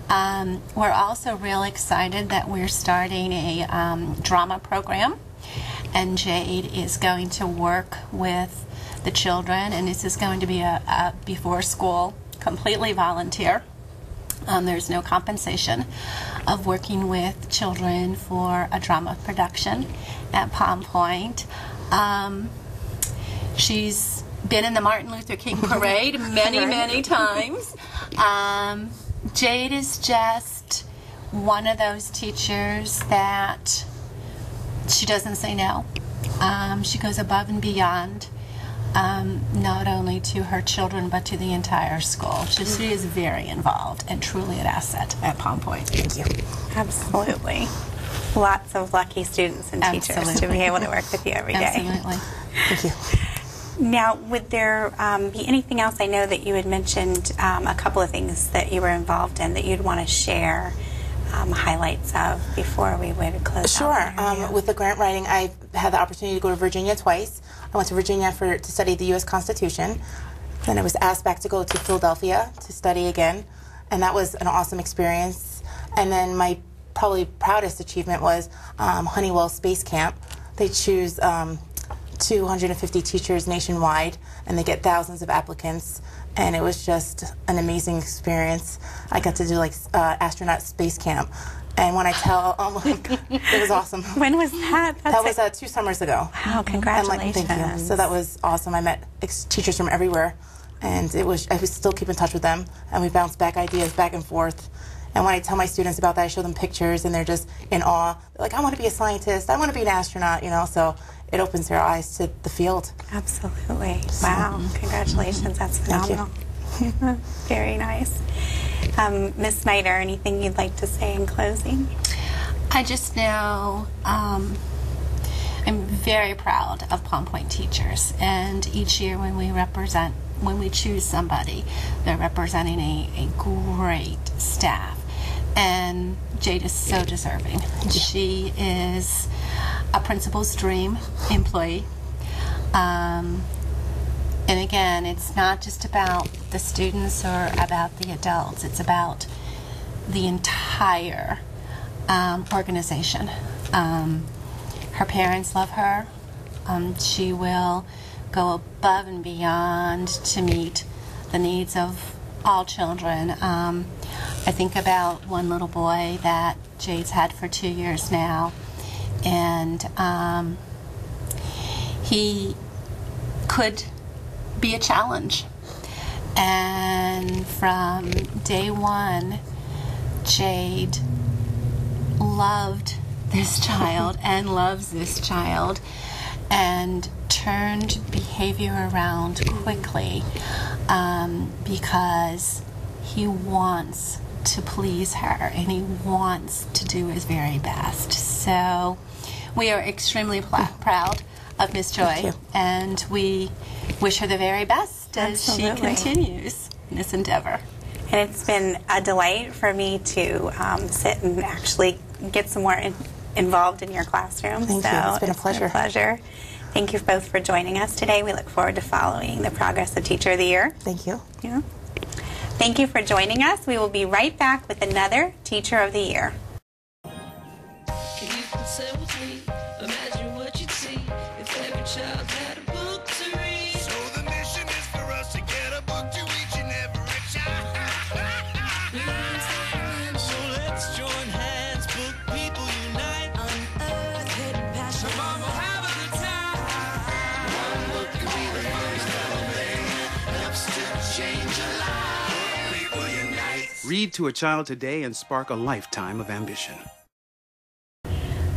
Um, we're also real excited that we're starting a um, drama program, and Jade is going to work with the children, and this is going to be a, a before school, completely volunteer. Um, there's no compensation of working with children for a drama production at Palm Point. Um, she's been in the Martin Luther King parade many,
Right.
many times. Jade is just one of those teachers that she doesn't say no. Um, she goes above and beyond, um, not only to her children but to the entire school. She, she is very involved and truly an asset at Palm Point. Thank you.
Absolutely. Lots of lucky students and teachers to be able to work with you every day.
Absolutely.
Thank you.
Now, would there um, be anything else? I know that you had mentioned um, a couple of things that you were involved in that you'd want to share um, highlights of before we would close
Sure. Um, with the grant writing, I had the opportunity to go to Virginia twice. I went to Virginia for to study the U.S. Constitution. Then I was asked back to go to Philadelphia to study again, and that was an awesome experience. And then my probably proudest achievement was um, Honeywell Space Camp. They choose um, 250 teachers nationwide, and they get thousands of applicants. And it was just an amazing experience. I got to do like uh, astronaut space camp, and when I tell, oh my God, it was awesome.
When was that?
that was uh, two summers ago.
Wow,
And, like, thank you. So that was awesome. I met ex- teachers from everywhere, and it was. I was still keep in touch with them, and we bounced back ideas back and forth. And when I tell my students about that, I show them pictures, and they're just in awe. They're like, "I want to be a scientist. I want to be an astronaut." You know, so it opens their eyes to the field.
Absolutely. Wow. Congratulations. That's
Thank you.
phenomenal. Very nice. Um, Ms. Snyder, anything you'd like to say in closing?
I just know um, I'm very proud of Palm Point teachers, and each year when we represent, when we choose somebody, they're representing a, a great staff. And Jade is so deserving. She is a principal's dream employee. Um, and again, it's not just about the students or about the adults, it's about the entire um, organization. Um, her parents love her. Um, she will go above and beyond to meet the needs of all children. Um, I think about one little boy that Jade's had for two years now, and um, he could be a challenge. And from day one, Jade loved this child and loves this child and turned behavior around quickly um, because he wants to please her and he wants to do his very best. So we are extremely pl- proud of Miss Joy and we wish her the very best as
Absolutely.
she continues in this endeavor.
And it's been a delight for me to um, sit and actually get some more in, involved in your classroom.
Thank
so
you. It's been a pleasure.
pleasure. Thank you both for joining us today. We look forward to following the progress of Teacher of the Year.
Thank you.
Yeah. Thank you for joining us. We will be right back with another Teacher of the Year.
Read to a child
today and spark a lifetime of ambition.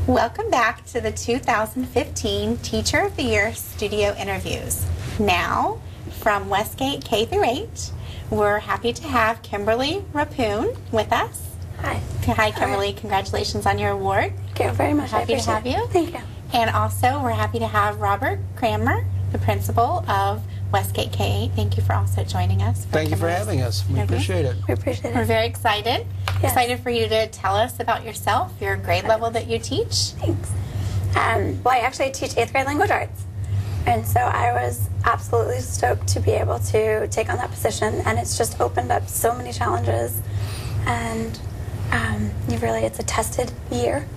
Welcome back to the 2015 Teacher of the Year studio interviews. Now, from Westgate K through 8, we're happy to have Kimberly Rapoon with us. Hi. Hi, Kimberly. Congratulations on your award.
Thank you very much. I
Happy to have
it.
you.
Thank you.
And also, we're happy to have Robert Cranmer, the principal of Westgate K. Thank you for also joining us.
Thank you for
Kimberly's
having us. We
interview.
appreciate it.
We appreciate it.
We're very excited.
Yes.
Excited for you to tell us about yourself, your grade level that you teach.
Thanks. Um, well, I actually teach eighth grade language arts. And so I was absolutely stoked to be able to take on that position. And it's just opened up so many challenges. And um, you really, it's a tested year.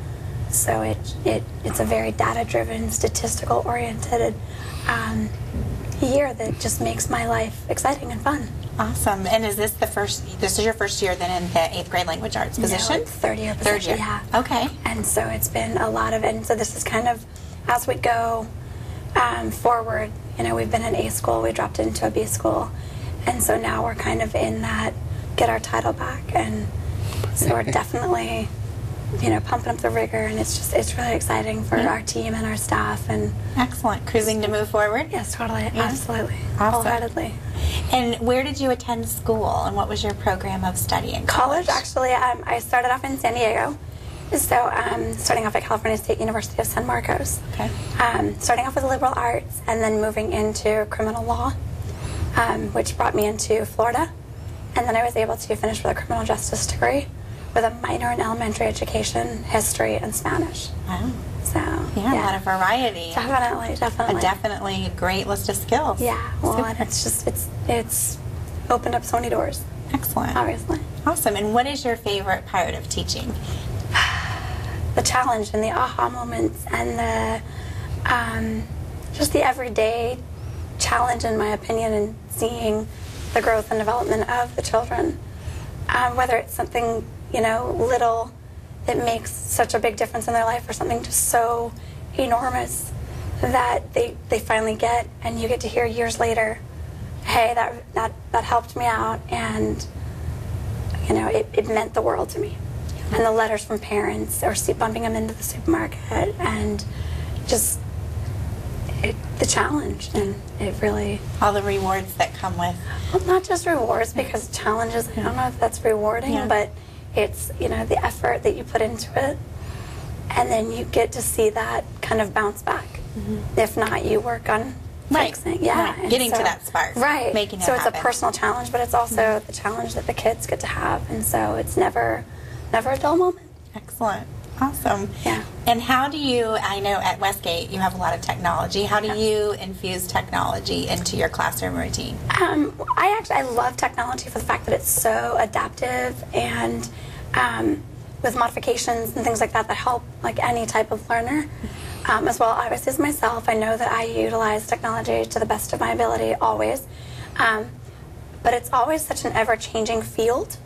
So it, it, it's a very data driven, statistical oriented um, year that just makes my life exciting and fun.
Awesome. And is this the first? This is your first year then in the eighth grade language arts position?
No, third year
Third year.
yeah.
Okay.
And so it's been a lot of, and so this is kind of as we go um, forward. You know, we've been in A school, we dropped into a B school, and so now we're kind of in that get our title back, and so we're definitely, you know, pumping up the rigor, and it's just it's really exciting for
Yeah.
our team and our staff, and
Excellent. Cruising to move forward.
yes, totally,
Yeah.
absolutely,
Awesome.
wholeheartedly.
And where did you attend school, and what was your program of study in
college actually um, i started off in san diego so um, starting off at california state university of san marcos
Okay.
um, starting off with the liberal arts and then moving into criminal law um, which brought me into florida and then i was able to finish with a criminal justice degree with a minor in elementary education, history, and Spanish.
Wow.
So
Yeah, a lot of variety.
Definitely, definitely.
A definitely great list of skills.
Yeah. Well,
Super.
and it's just it's it's opened up so many doors.
Excellent.
Obviously.
Awesome. And what is your favorite part of teaching?
the challenge and the aha moments and the um, just the everyday challenge, in my opinion, and seeing the growth and development of the children. Um, whether it's something you know little that makes such a big difference in their life, or something just so enormous that they they finally get, and you get to hear years later, hey, that that that helped me out, and you know it, it meant the world to me and the letters from parents or see, bumping them into the supermarket and just it, the challenge and it really
all the rewards that come with
well, not just rewards because challenges i don't know if that's rewarding
Yeah.
but it's you know the effort that you put into it and then you get to see that kind of bounce back mm-hmm. if not you work on.
Right.
fixing yeah
Right. Getting to that spark.
right
Making it
so it's
happen.
a personal challenge but it's also mm-hmm. the challenge that the kids get to have and so it's never never a dull moment
Excellent. Awesome.
Yeah.
And how do you, I know at Westgate you have a lot of technology. How do you infuse technology into your classroom routine?
Um, I actually I love technology for the fact that it's so adaptive and um, with modifications and things like that that help like any type of learner. Um, as well, obviously as myself, I know that I utilize technology to the best of my ability always. Um, but it's always such an ever-changing field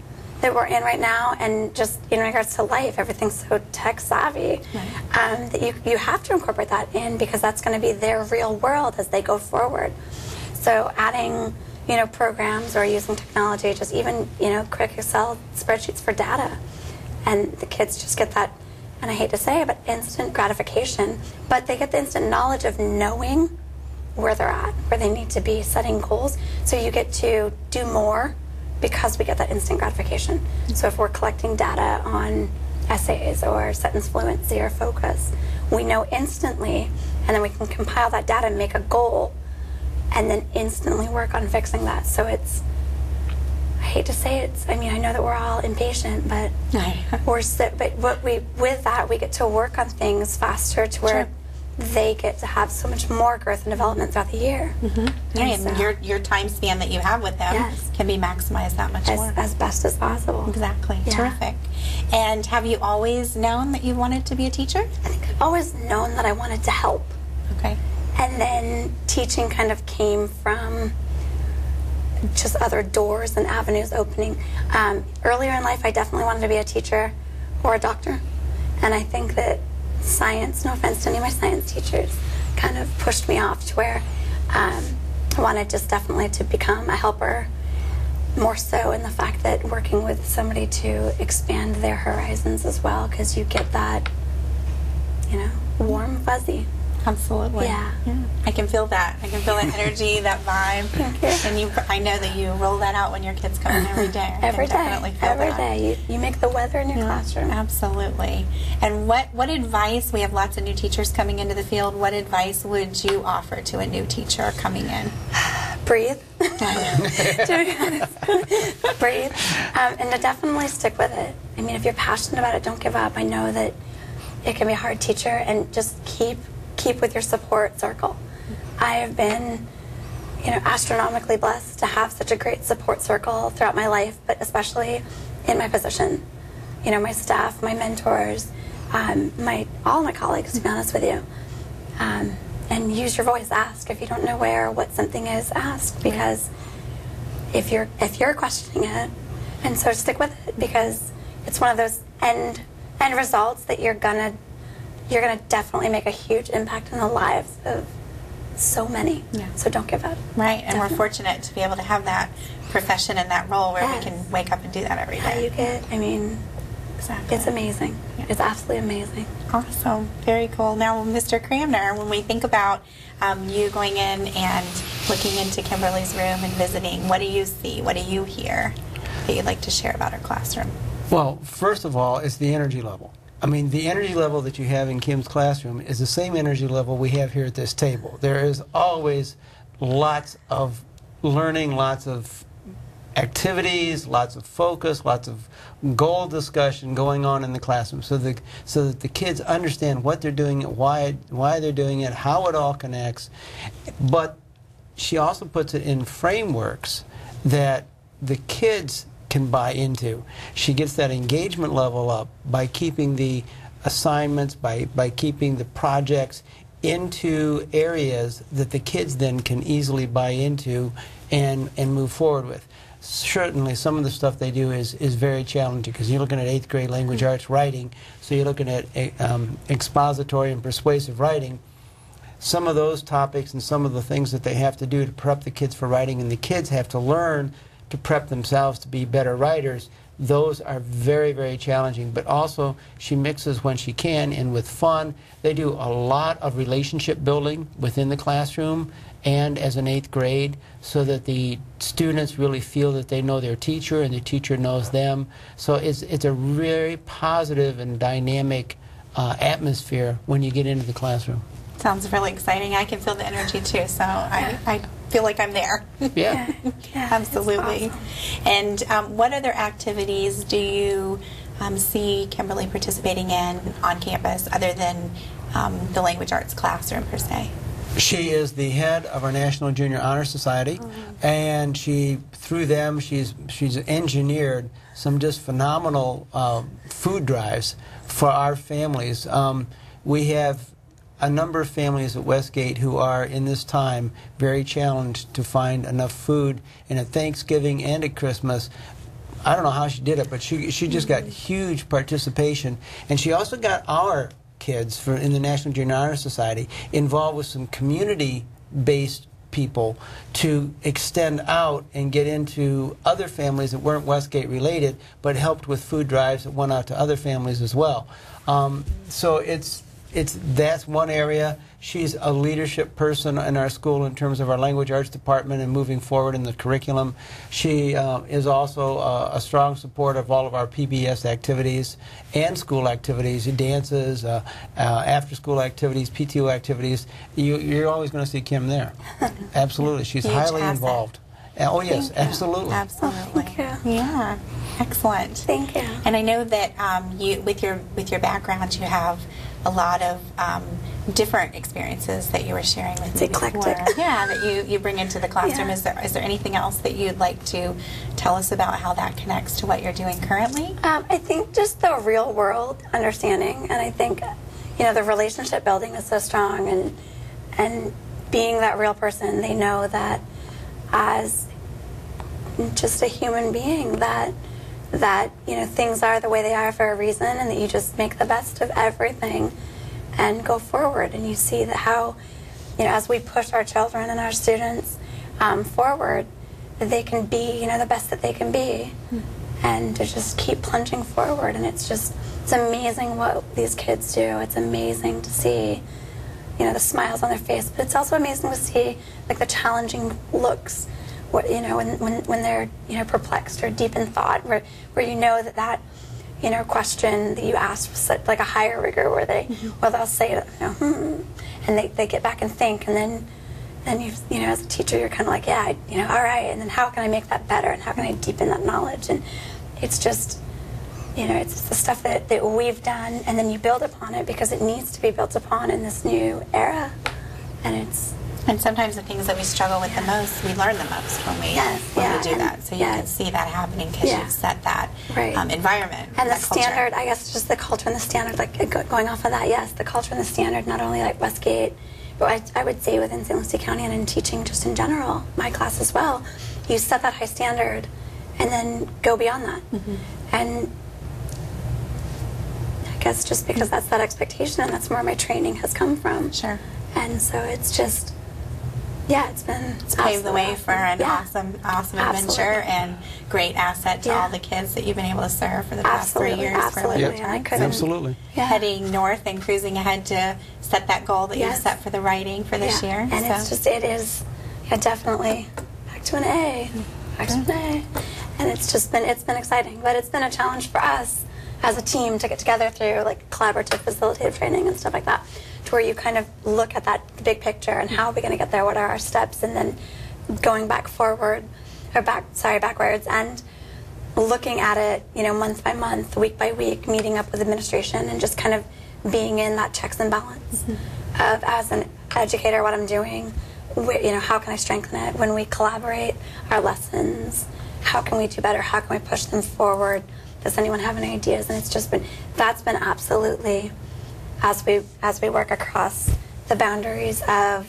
that we're in right now, and just in regards to life, everything's so tech savvy um, that you you have to incorporate that in because that's going to be their real world as they go forward. So adding you know programs or using technology, just even you know quick Excel spreadsheets for data, and the kids just get that. And I hate to say it, but instant gratification. But they get the instant knowledge of knowing where they're at, where they need to be, setting goals. So you get to do more because we get that instant gratification. So if we're collecting data on essays or sentence fluency or focus, we know instantly, and then we can compile that data and make a goal, and then instantly work on fixing that. So it's, I hate to say it's, I mean, I know that we're all impatient, but we're, so, but what we, with that, we get to work on things faster to where they get to have so much more growth and development throughout the year.
Mm-hmm. Right,
so-
your, your time span that you have with them
Yes.
can be maximized that much
As-
more.
as best as possible.
Exactly.
Yeah.
Terrific. And have you always known that you wanted to be a teacher?
I think I've always known that I wanted to help.
Okay.
And then teaching kind of came from just other doors and avenues opening. Um, earlier in life, I definitely wanted to be a teacher or a doctor. And I think that science, no offense to any of my science teachers, kind of pushed me off to where um, I wanted just definitely to become a helper. More so in the fact that working with somebody to expand their horizons as well, because you get that, you know, warm fuzzy.
Absolutely.
Yeah. yeah.
I can feel that. I can feel that energy, that vibe. And you, I know that you roll that out when your kids come in every day. I
Every
can
day.
definitely feel
Every
that.
day. You, you make the weather in your classroom.
Absolutely. And what, what advice, we have lots of new teachers coming into the field, what advice would you offer to a new teacher coming in?
Breathe. to be. Breathe. Um, and to definitely stick with it. I mean, if you're passionate about it, don't give up. I know that it can be a hard teacher, and just keep keep with your support circle. I have been, you know, astronomically blessed to have such a great support circle throughout my life, but especially in my position. You know, my staff, my mentors, um, my all my colleagues. To be honest with you, um, and use your voice. Ask if you don't know where what something is. Ask because if you're if you're questioning it, and so stick with it because it's one of those end end results that you're gonna you're gonna definitely make a huge impact in the lives of so many.
Yeah.
So don't give up.
Right, and we're fortunate to be able to have that profession and that role where
Yes.
we can wake up and do that every day.
Yeah, you get. I mean, Exactly. it's amazing. It's absolutely amazing.
Awesome, very cool. Now, Mr. Cranmer, when we think about um, you going in and looking into Kimberly's room and visiting, what do you see? What do you hear that you'd like to share about her classroom?
Well, first of all, it's the energy level. I mean, the energy level that you have in Kim's classroom is the same energy level we have here at this table. There is always lots of learning, lots of activities, lots of focus, lots of goal discussion going on in the classroom, so the so that the kids understand what they're doing, why why they're doing it, how it all connects. But she also puts it in frameworks that the kids can buy into. She gets that engagement level up by keeping the assignments, by, by keeping the projects into areas that the kids then can easily buy into and, and move forward with. Certainly, some of the stuff they do is, is very challenging because you're looking at eighth grade language arts writing, so you're looking at eh, um, expository and persuasive writing some of those topics and some of the things that they have to do to prep the kids for writing, and the kids have to learn to prep themselves to be better writers, those are very, very challenging. But also, she mixes when she can and with fun. They do a lot of relationship building within the classroom and as an eighth grade so that the students really feel that they know their teacher and the teacher knows them. So it's, it's a very positive and dynamic uh, atmosphere when you get into the classroom.
Sounds really exciting. I can feel the energy too, so I, I feel like I'm there.
Yeah.
Absolutely. And um, what other activities do you um, see Kimberly participating in on campus other than um, the language arts classroom per se?
She is the head of our National Junior Honor Society, and she, through them, she's she's engineered some just phenomenal uh, food drives for our families. Um, we have a number of families at Westgate who are in this time very challenged to find enough food, and at Thanksgiving and at Christmas. I don't know how she did it, but she she just got huge participation, and she also got our kids for in the National Junior Honor Society involved with some community-based people to extend out and get into other families that weren't Westgate related, but helped with food drives that went out to other families as well. Um, so it's it's that's one area. She's a leadership person in our school in terms of our language arts department and moving forward in the curriculum. She uh, is also uh, a strong supporter of all of our PBS activities and school activities, dances, uh, uh, after-school activities, PTO activities. You, you're always going to see Kim there. Absolutely, she's
Huge
highly
asset.
involved. Uh, Oh yes, absolutely.
Absolutely. Yeah. Excellent.
Thank you.
And I know that um, you, with your with your background, you have a lot of um, different experiences that you were sharing with
It's
me before.
eclectic.
Yeah, that you, you bring into the classroom.
Yeah.
Is there is there anything else that you'd like to tell us about how that connects to what you're doing currently?
Um, I think just the real world understanding, and I think, you know, the relationship building is so strong, and and being that real person, they know that as just a human being that that you know things are the way they are for a reason, and that you just make the best of everything and go forward, and you see that how you know as we push our children and our students um, forward, that they can be you know the best that they can be and to just keep plunging forward. And it's just, it's amazing what these kids do. It's amazing to see, you know, the smiles on their face. But it's also amazing to see, like, the challenging looks, what, you know, when, when, when they're, you know, perplexed or deep in thought, where, where you know that that, you know, question that you asked was like a higher rigor where they, well, they'll say, you know, hmm, and they, they get back and think, and then, then you, you know, as a teacher, you're kind of like, yeah, I, you know, all right, and then how can I make that better, and how can I deepen that knowledge, and it's just, you know, it's the stuff that, that we've done, and then you build upon it because it needs to be built upon in this new era, and it's.
And sometimes the things that we struggle with the most, we learn the most when we
Yes,
when
yeah,
we do
and-
that. So you
yeah.
can see that happening because
Yeah.
you've set that
Right.
um, environment
And the
that culture.
standard, I guess, just the culture and the standard, like going off of that, yes, the culture and the standard, not only like Westgate, but I, I would say within St. Lucie County and in teaching just in general, my class as well, you set that high standard and then go beyond that. And I guess just because that's that expectation and that's where my training has come from.
Sure.
And so it's just, yeah, it's been.
It's paved the way for an
Yeah.
awesome, awesome
Absolutely.
adventure and great asset to
Yeah.
all the kids that you've been able to serve for the past
Absolutely,
three years.
absolutely.
For
And I
Language
couldn't-
Arts.
Absolutely.
Heading north and cruising ahead to set that goal that you've set for the writing for this
Yeah.
year.
And it's just, it is, yeah, definitely back to an A, back to an A. And it's just been, it's been exciting, but it's been a challenge for us as a team to get together through like collaborative facilitative training and stuff like that, to where you kind of look at that big picture and how are we going to get there, what are our steps, and then going back forward. or back sorry backwards and looking at it you know month by month week by week meeting up with administration and just kind of being in that checks and balance mm-hmm. of as an educator what i'm doing where, you know how can i strengthen it? When we collaborate our lessons how can we do better? How can we push them forward? Does anyone have any ideas? And it's just been that's been absolutely as we as we work across the boundaries of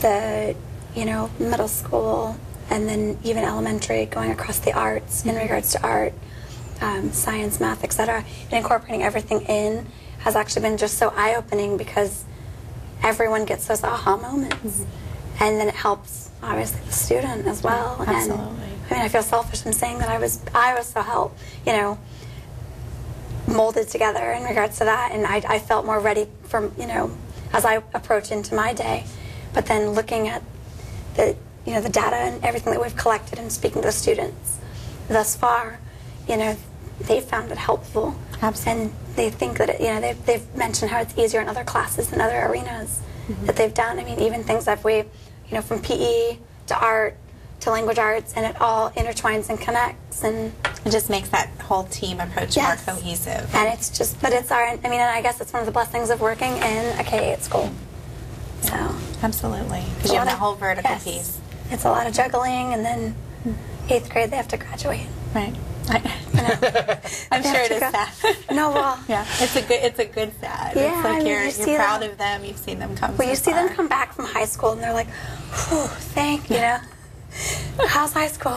the you know middle school and then even elementary going across the arts in regards to art um, science math etc and incorporating everything in has actually been just so eye-opening because everyone gets those aha moments. And then it helps obviously the student as well.
Absolutely.
and i mean i feel selfish in saying that i was i was so helped you know molded together in regards to that and I, I felt more ready from you know as i approach into my day. But then looking at the you know the data and everything that we've collected and speaking to the students thus far you know they found it helpful. And they think that it, you know they've, they've mentioned how it's easier in other classes and other arenas mm-hmm. that they've done. I mean even things that we you know from pe to art to language arts and it all intertwines and connects and
it just makes that whole team approach
Yes.
more cohesive.
and it's just but it's our i mean and i guess it's one of the blessings of working in a k-8 school so
absolutely because you have that whole vertical
yes.
piece.
it's a lot of juggling and then hmm. eighth grade they have to graduate
right I'm
They
sure it
to go-
sad.
No, well,
yeah, it's a good, it's a good sad.
Yeah,
it's like
I mean,
you're,
you
you're proud
them-
of them. You've seen them come.
Well,
so
you see
far.
them come back from high school and they're like, Whew, thank you know. How's high school?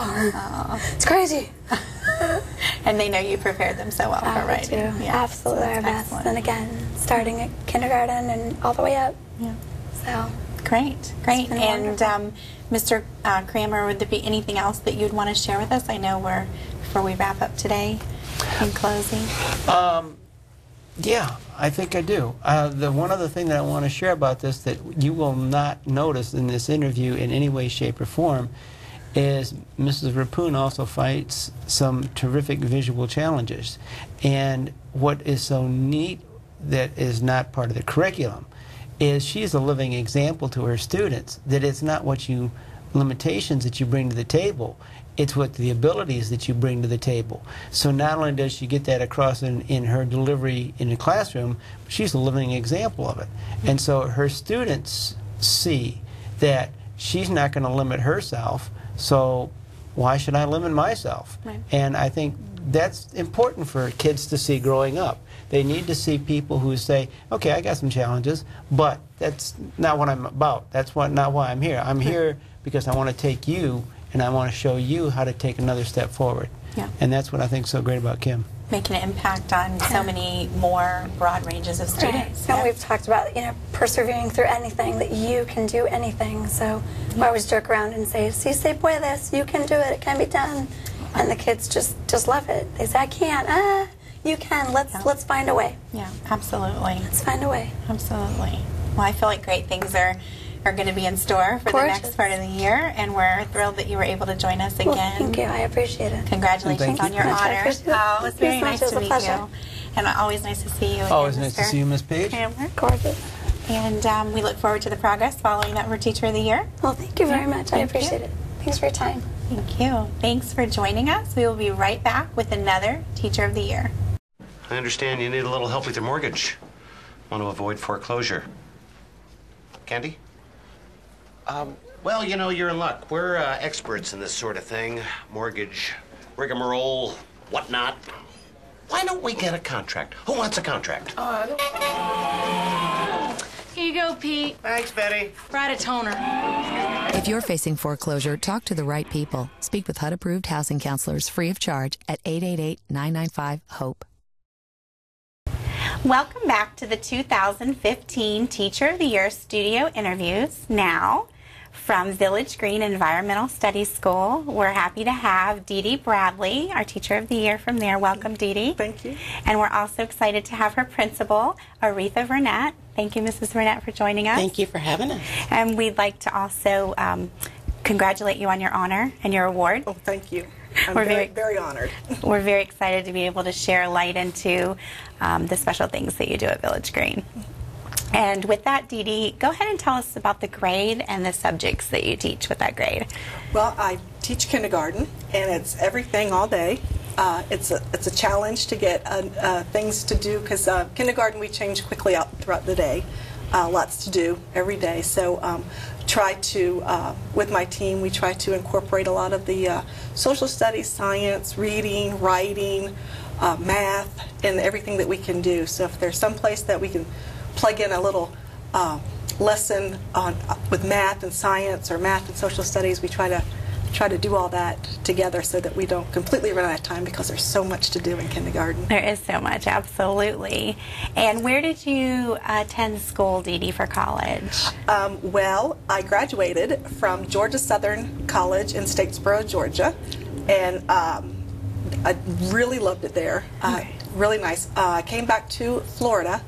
It's crazy.
and they know you prepared them so well
Oh,
for writing.
do.
Yeah,
Absolutely
so
our best.
excellent.
And again, starting at kindergarten and all the way up.
Yeah.
So
Great, great. And um, Mr. Uh, Cranmer, would there be anything else that you'd want to share with us? I know we're before we wrap up today. In closing,
Um, yeah, I think I do. Uh, the one other thing that I want to share about this that you will not notice in this interview in any way, shape, or form is Mrs. Rapoon also fights some terrific visual challenges. And what is so neat that is not part of the curriculum is she's a living example to her students that it's not what you limitations that you bring to the table it's what the abilities that you bring to the table so not only does she get that across in, in her delivery in the classroom she's a living example of it and so her students see that she's not going to limit herself so why should i limit myself
Right.
and i think that's important for kids to see growing up they need to see people who say, "Okay, I got some challenges, but that's not what I'm about. That's what not why I'm here. I'm here because I want to take you and I want to show you how to take another step forward."
Yeah.
And that's what I think is so great about Kim.
making an impact on so many more broad ranges of students.
Right. And we've talked about, you know, persevering through anything, that you can do anything. So I always joke around and say, si se puedes, you can do it, it can be done. And the kids just, just love it. They say, I can't, ah, you can, let's, let's find a way.
Yeah, absolutely.
Let's find a way.
Absolutely. Well, I feel like great things are are going to be in store for the next part of the year, and we're thrilled that you were able to join us again.
Well, thank you. I appreciate it.
Congratulations
Thank
on
you.
your
Thank you so much.
Honor.
appreciate it.
Oh, it was very
so
nice
It was
to
a
meet
pleasure.
you, and always nice to see you. Again,
Always nice to see you, Miss Page.
Cranmer.
Gorgeous.
And um, we look forward to the progress following up for Teacher of the Year.
Well, thank you very much. I
Thank you.
appreciate it. Thanks for your time.
Thank you. Thanks for joining us. We will be right back with another Teacher of the Year.
I understand you need a little help with your mortgage. Want to avoid foreclosure. Candy? Um, well, you know, you're in luck. We're uh, experts in this sort of thing mortgage, rigmarole, whatnot. Why don't we get a contract? Who wants a contract?
Here you go, Pete.
Thanks, Betty.
Write a toner.
If you're facing foreclosure, talk to the right people. Speak with HUD approved housing counselors free of charge at 888 995 HOPE.
Welcome back to the 2015 Teacher of the Year studio interviews. Now, from Village Green Environmental Studies School, we're happy to have Dee Dee Bradley, our Teacher of the Year from there. Welcome, Dee Dee. Thank you. And we're also excited to have her principal, Aretha Vernette. Thank you, Mrs. Vernette, for joining us.
Thank you for having us.
And we'd like to also um, congratulate you on your honor and your award.
Oh, thank you. I'm
We're
very,
very-
very honored.
We're very excited to be able to share light into um, the special things that you do at Village Green. And with that, Dee Dee, go ahead and tell us about the grade and the subjects that you teach with that grade.
Well, I teach kindergarten, and it's everything all day. Uh, it's a it's a challenge to get uh, uh, things to do because uh, kindergarten we change quickly out throughout the day. Uh, lots to do every day. So um, try to uh, with my team we try to incorporate a lot of the social studies, science, reading, writing, math, and everything that we can do. So if there's some place that we can plug in a little uh, lesson on with math and science or math and social studies, we try to try to do all that together so that we don't completely run out of time because there's so much to do in kindergarten.
There is so much, absolutely. And where did you attend school, Dee Dee, for college?
Um, well, I graduated from Georgia Southern College in Statesboro, Georgia, and um, I really loved it there. Uh, really nice. Uh, I came back to Florida,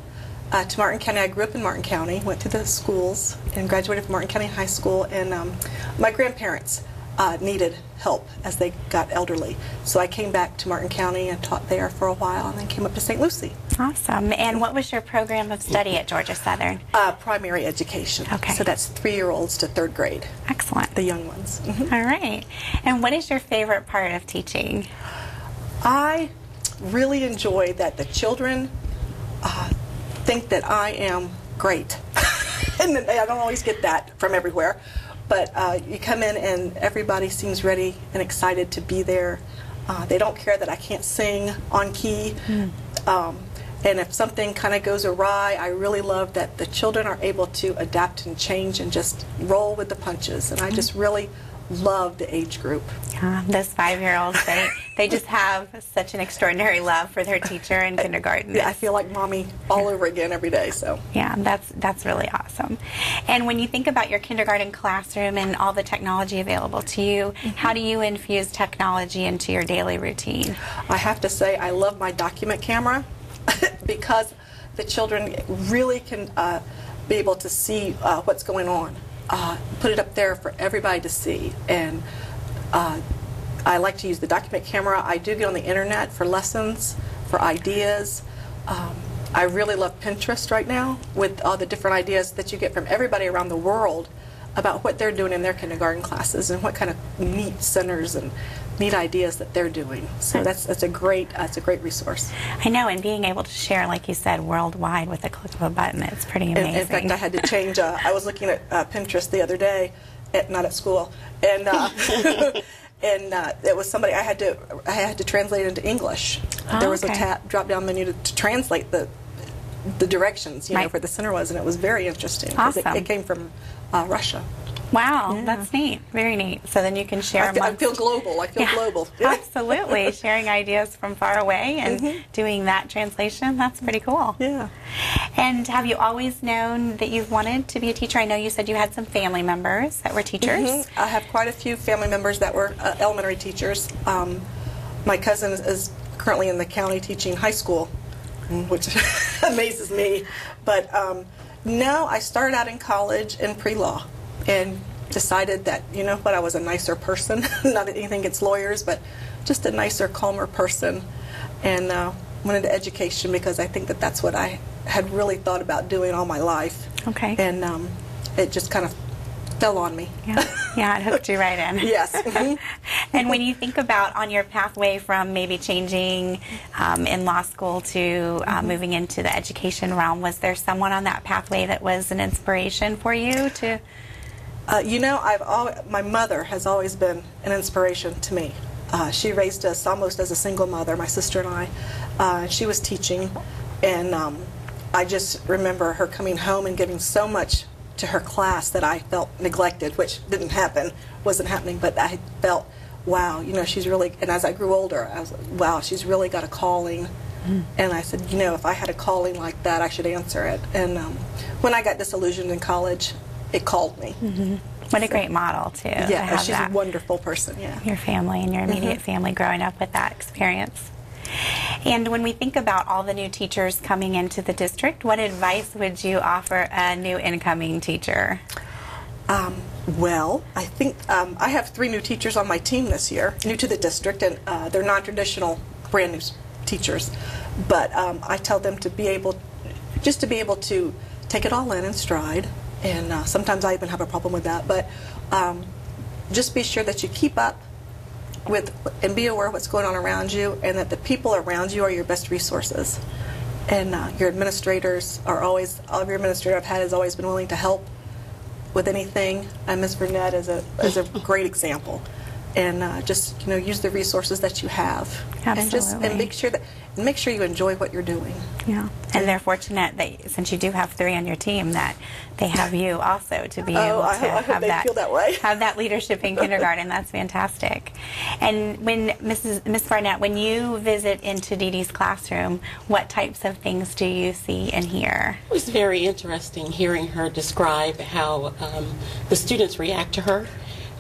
uh, to Martin County. I grew up in Martin County, went to the schools, and graduated from Martin County High School. And um, my grandparents uh, needed help as they got elderly, so I came back to Martin County and taught there for a while, and then came up to St. Lucie.
Awesome. And what was your program of study at Georgia Southern?
Uh, primary education.
Okay.
So that's three-year-olds to third grade.
Excellent.
The young ones.
All right. And what is your favorite part of teaching?
I really enjoy that the children uh, think that I am great. and I don't always get that from everywhere. But uh, you come in and everybody seems ready and excited to be there. Uh, they don't care that I can't sing on key. Um, and if something kind of goes awry, I really love that the children are able to adapt and change and just roll with the punches. And I just really love the age group.
Yeah, those five-year-olds, they, they just have such an extraordinary love for their teacher in kindergarten.
Yeah, I feel like mommy all over again every day. So
Yeah, that's that's really awesome. And when you think about your kindergarten classroom and all the technology available to you, how do you infuse technology into your daily routine?
I have to say, I love my document camera because the children really can uh, be able to see uh, what's going on. Uh, put it up there for everybody to see. And uh, I like to use the document camera. I do get on the internet for lessons, for ideas. Um, I really love Pinterest right now with all the different ideas that you get from everybody around the world about what they're doing in their kindergarten classes and what kind of neat centers and neat ideas that they're doing. So that's that's a great it's a great resource.
I know, and being able to share, like you said, worldwide with a click of a button, it's pretty amazing.
in fact, I had to change. Uh, I was looking at uh, Pinterest the other day, at, not at school, and uh, and uh, it was somebody I had to I had to translate into English.
Oh,
there was
okay.
a tap drop down menu to, to translate the the directions, you know, where the center was, and it was very interesting.
Awesome.
It, it came from uh, Russia.
Wow,
Yeah.
that's neat. Very neat. So then you can share
I feel, I feel global. I feel
Yeah.
global.
Absolutely. Sharing ideas from far away and
Mhm.
doing that translation, that's pretty cool.
Yeah.
And have you always known that you've wanted to be a teacher? I know you said you had some family members that were teachers.
Mhm. I have quite a few family members that were uh, elementary teachers. Um, my cousin is, is currently in the county teaching high school, mm, which amazes me. But um, no, I started out in college in pre-law and decided that, you know what, I was a nicer person. Not anything against lawyers, but just a nicer, calmer person. And uh, went into education because I think that that's what I had really thought about doing all my life.
Okay.
And um, it just kind of fell on me.
Yeah, yeah, it hooked you right in.
Yes. Mhm.
and when you think about on your pathway from maybe changing um, in law school to uh, moving into the education realm, was there someone on that pathway that was an inspiration for you to?
Uh, you know, I've al- my mother has always been an inspiration to me. Uh, she raised us almost as a single mother, my sister and I. Uh, she was teaching, and um, I just remember her coming home and giving so much to her class that I felt neglected, which didn't happen, wasn't happening, but I felt, wow, you know, she's really, and as I grew older, I was like, wow, she's really got a calling. And I said, you know, if I had a calling like that, I should answer it. And um, when I got disillusioned in college, it called me.
Mm-hmm. What a great model too. to
Yeah,
have
she's
that.
a wonderful person. Yeah.
your family and your immediate
Mhm.
family growing up with that experience. And when we think about all the new teachers coming into the district, what advice would you offer a new incoming teacher?
Um, well, I think um, I have three new teachers on my team this year, new to the district, and uh, they're non-traditional, brand new teachers. But um, I tell them to be able, just to be able to take it all in in stride. And uh, sometimes I even have a problem with that. But um, just be sure that you keep up with and be aware of what's going on around you and that the people around you are your best resources. And uh, your administrators are always, all of your administrator I've had has always been willing to help with anything. And Ms. Vernette is a, is a great example. And uh, just, you know, use the resources that you have. And just, and make sure that, and make sure you enjoy what you're doing.
Yeah, and they're fortunate that since you do have three on your team, that they have you also to be
Oh,
able to
I hope- I
have that,
feel that way.
have that leadership in kindergarten. That's fantastic. And when Mrs. Miss Vernette, when you visit into Dee Dee's classroom, what types of things do you see and hear?
It was very interesting hearing her describe how um, the students react to her.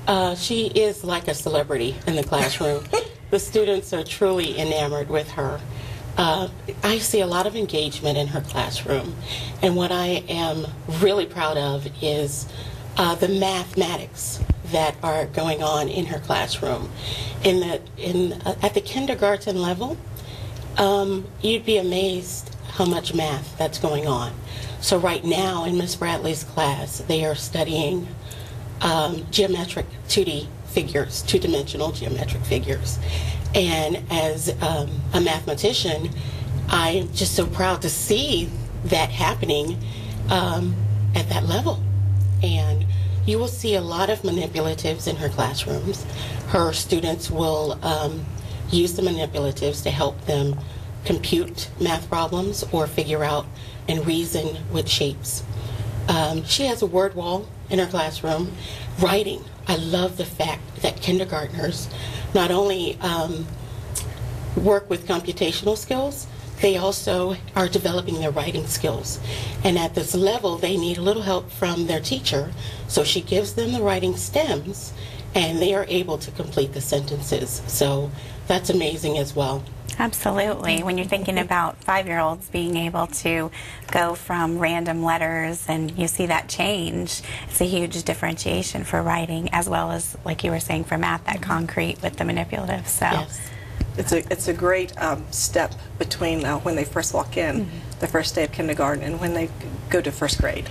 Uh, she is like a celebrity in the classroom. the students are truly enamored with her. Uh, I see a lot of engagement in her classroom, and what I am really proud of is uh, the mathematics that are going on in her classroom. In the in uh, at the kindergarten level, um, you'd be amazed how much math that's going on. So right now in Miss Bradley's class, they are studying um, geometric 2D figures, two-dimensional geometric figures. And as um, a mathematician, I'm just so proud to see that happening um, at that level. And you will see a lot of manipulatives in her classrooms. Her students will um, use the manipulatives to help them compute math problems or figure out and reason with shapes. Um, she has a word wall in her classroom. Writing. I love the fact that kindergartners not only um, work with computational skills, they also are developing their writing skills. And at this level, they need a little help from their teacher. So she gives them the writing stems, and they are able to complete the sentences. So that's amazing as well.
Absolutely. When you're thinking about five year olds being able to go from random letters and you see that change, it's a huge differentiation for writing as well as, like you were saying, for math, that concrete with the manipulative. So,
It's a, it's a great um, step between uh, when they first walk in, the first day of kindergarten, and when they go to first grade,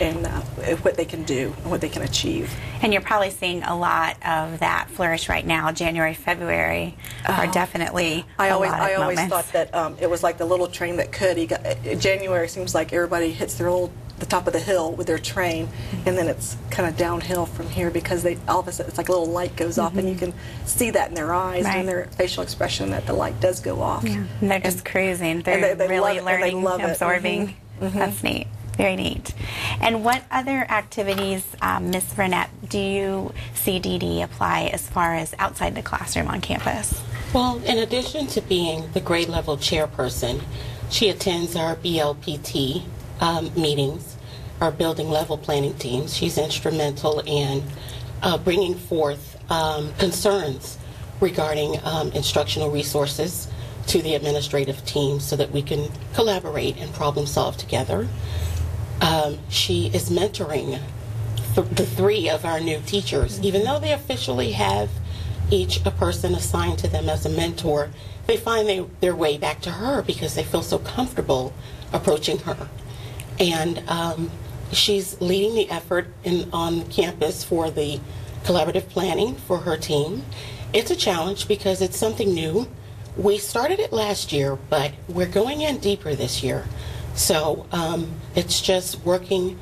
and uh, what they can do and what they can achieve.
and you're probably seeing a lot of that flourish right now. January, February are
Oh.
definitely
I
a
always,
lot of
I always
moments.
thought that um, it was like the little train that could. You got, uh, January seems like everybody hits their old, the top of the hill with their train, and then it's kind of downhill from here because they all of a sudden it's like a little light goes off, and you can see that in their eyes
Right.
and their facial expression that the light does go off.
Yeah, and they're just cruising. They're
they- they
really
love and they
learning,
it.
absorbing.
Mhm. Mhm.
That's neat. Very neat. And what other activities, um, Ms. Vernette, do you see Dee Dee apply as far as outside the classroom on campus?
Well, in addition to being the grade level chairperson, she attends our BLPT um, meetings, our building level planning teams. She's instrumental in uh, bringing forth um, concerns regarding um, instructional resources to the administrative team so that we can collaborate and problem solve together. Um, she is mentoring th- the three of our new teachers, even though they officially have each a person assigned to them as a mentor, they find they, their way back to her because they feel so comfortable approaching her. And um, she's leading the effort in, on campus for the collaborative planning for her team. It's a challenge because it's something new. We started it last year, but we're going in deeper this year. So um, it's just working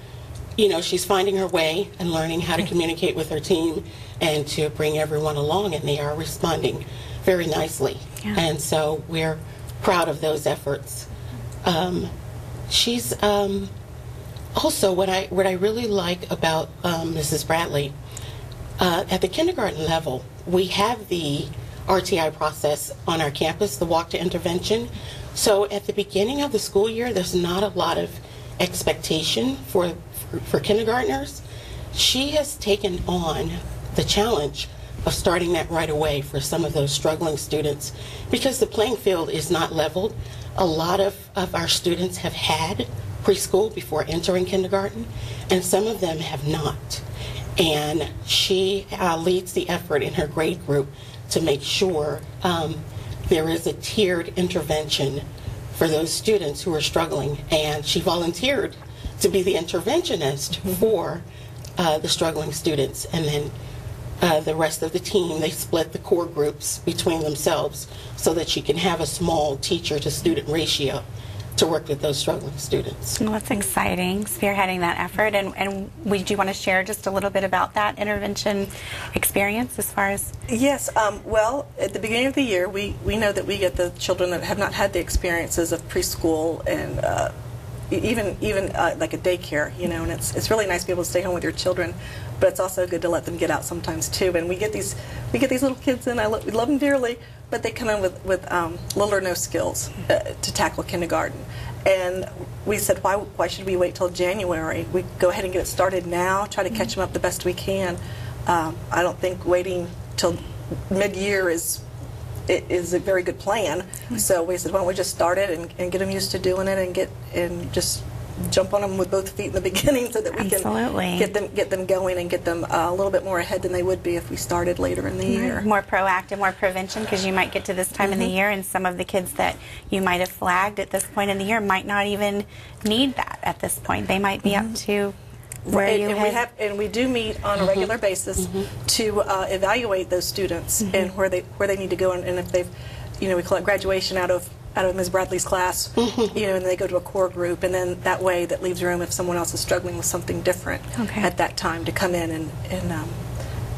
you know, she's finding her way and learning how to communicate with her team and to bring everyone along, and they are responding very nicely. And so we're proud of those efforts. Um, she's um, also what I what I really like about um, Mrs. Bradley uh, at the kindergarten level. We have the RTI process on our campus, the walk to intervention. So at the beginning of the school year, there's not a lot of expectation for for, for kindergartners. She has taken on the challenge of starting that right away for some of those struggling students because the playing field is not leveled. A lot of, of our students have had preschool before entering kindergarten, and some of them have not. And she uh, leads the effort in her grade group to make sure um, there is a tiered intervention for those students who are struggling. And she volunteered to be the interventionist for uh, the struggling students, and then uh, the rest of the team, they split the core groups between themselves so that you can have a small teacher to student ratio to work with those struggling students.
Well, that's exciting, spearheading that effort. And, and would you want to share just a little bit about that intervention experience as far as?
Yes, um, well, at the beginning of the year, we, we know that we get the children that have not had the experiences of preschool and uh, even even uh, like a daycare, you know, and it's, it's really nice to be able to stay home with your children, but it's also good to let them get out sometimes too. And we get these we get these little kids in, I lo- we love them dearly, but they come in with, with um, little or no skills uh, to tackle kindergarten. And we said, why, why should we wait till January? We go ahead and get it started now, try to catch them up the best we can. Um, I don't think waiting till mid-year is i- is a very good plan. So we said, why don't we just start it and, and get them used to doing it and get and just jump on them with both feet in the beginning so that we
Absolutely.
can get them get them going and get them uh, a little bit more ahead than they would be if we started later in the year.
More proactive, more prevention, because you might get to this time in the
Mhm.
year and some of the kids that you might have flagged at this point in the year might not even need that at this point. They might be up to where
and,
you
and we have and we do meet on a regular basis to uh, evaluate those students and where they where they need to go and, and if they've you know we call it graduation out of out of Ms. Bradley's class you know and they go to a core group and then that way that leaves room if someone else is struggling with something different
Okay.
at that time to come in and and um,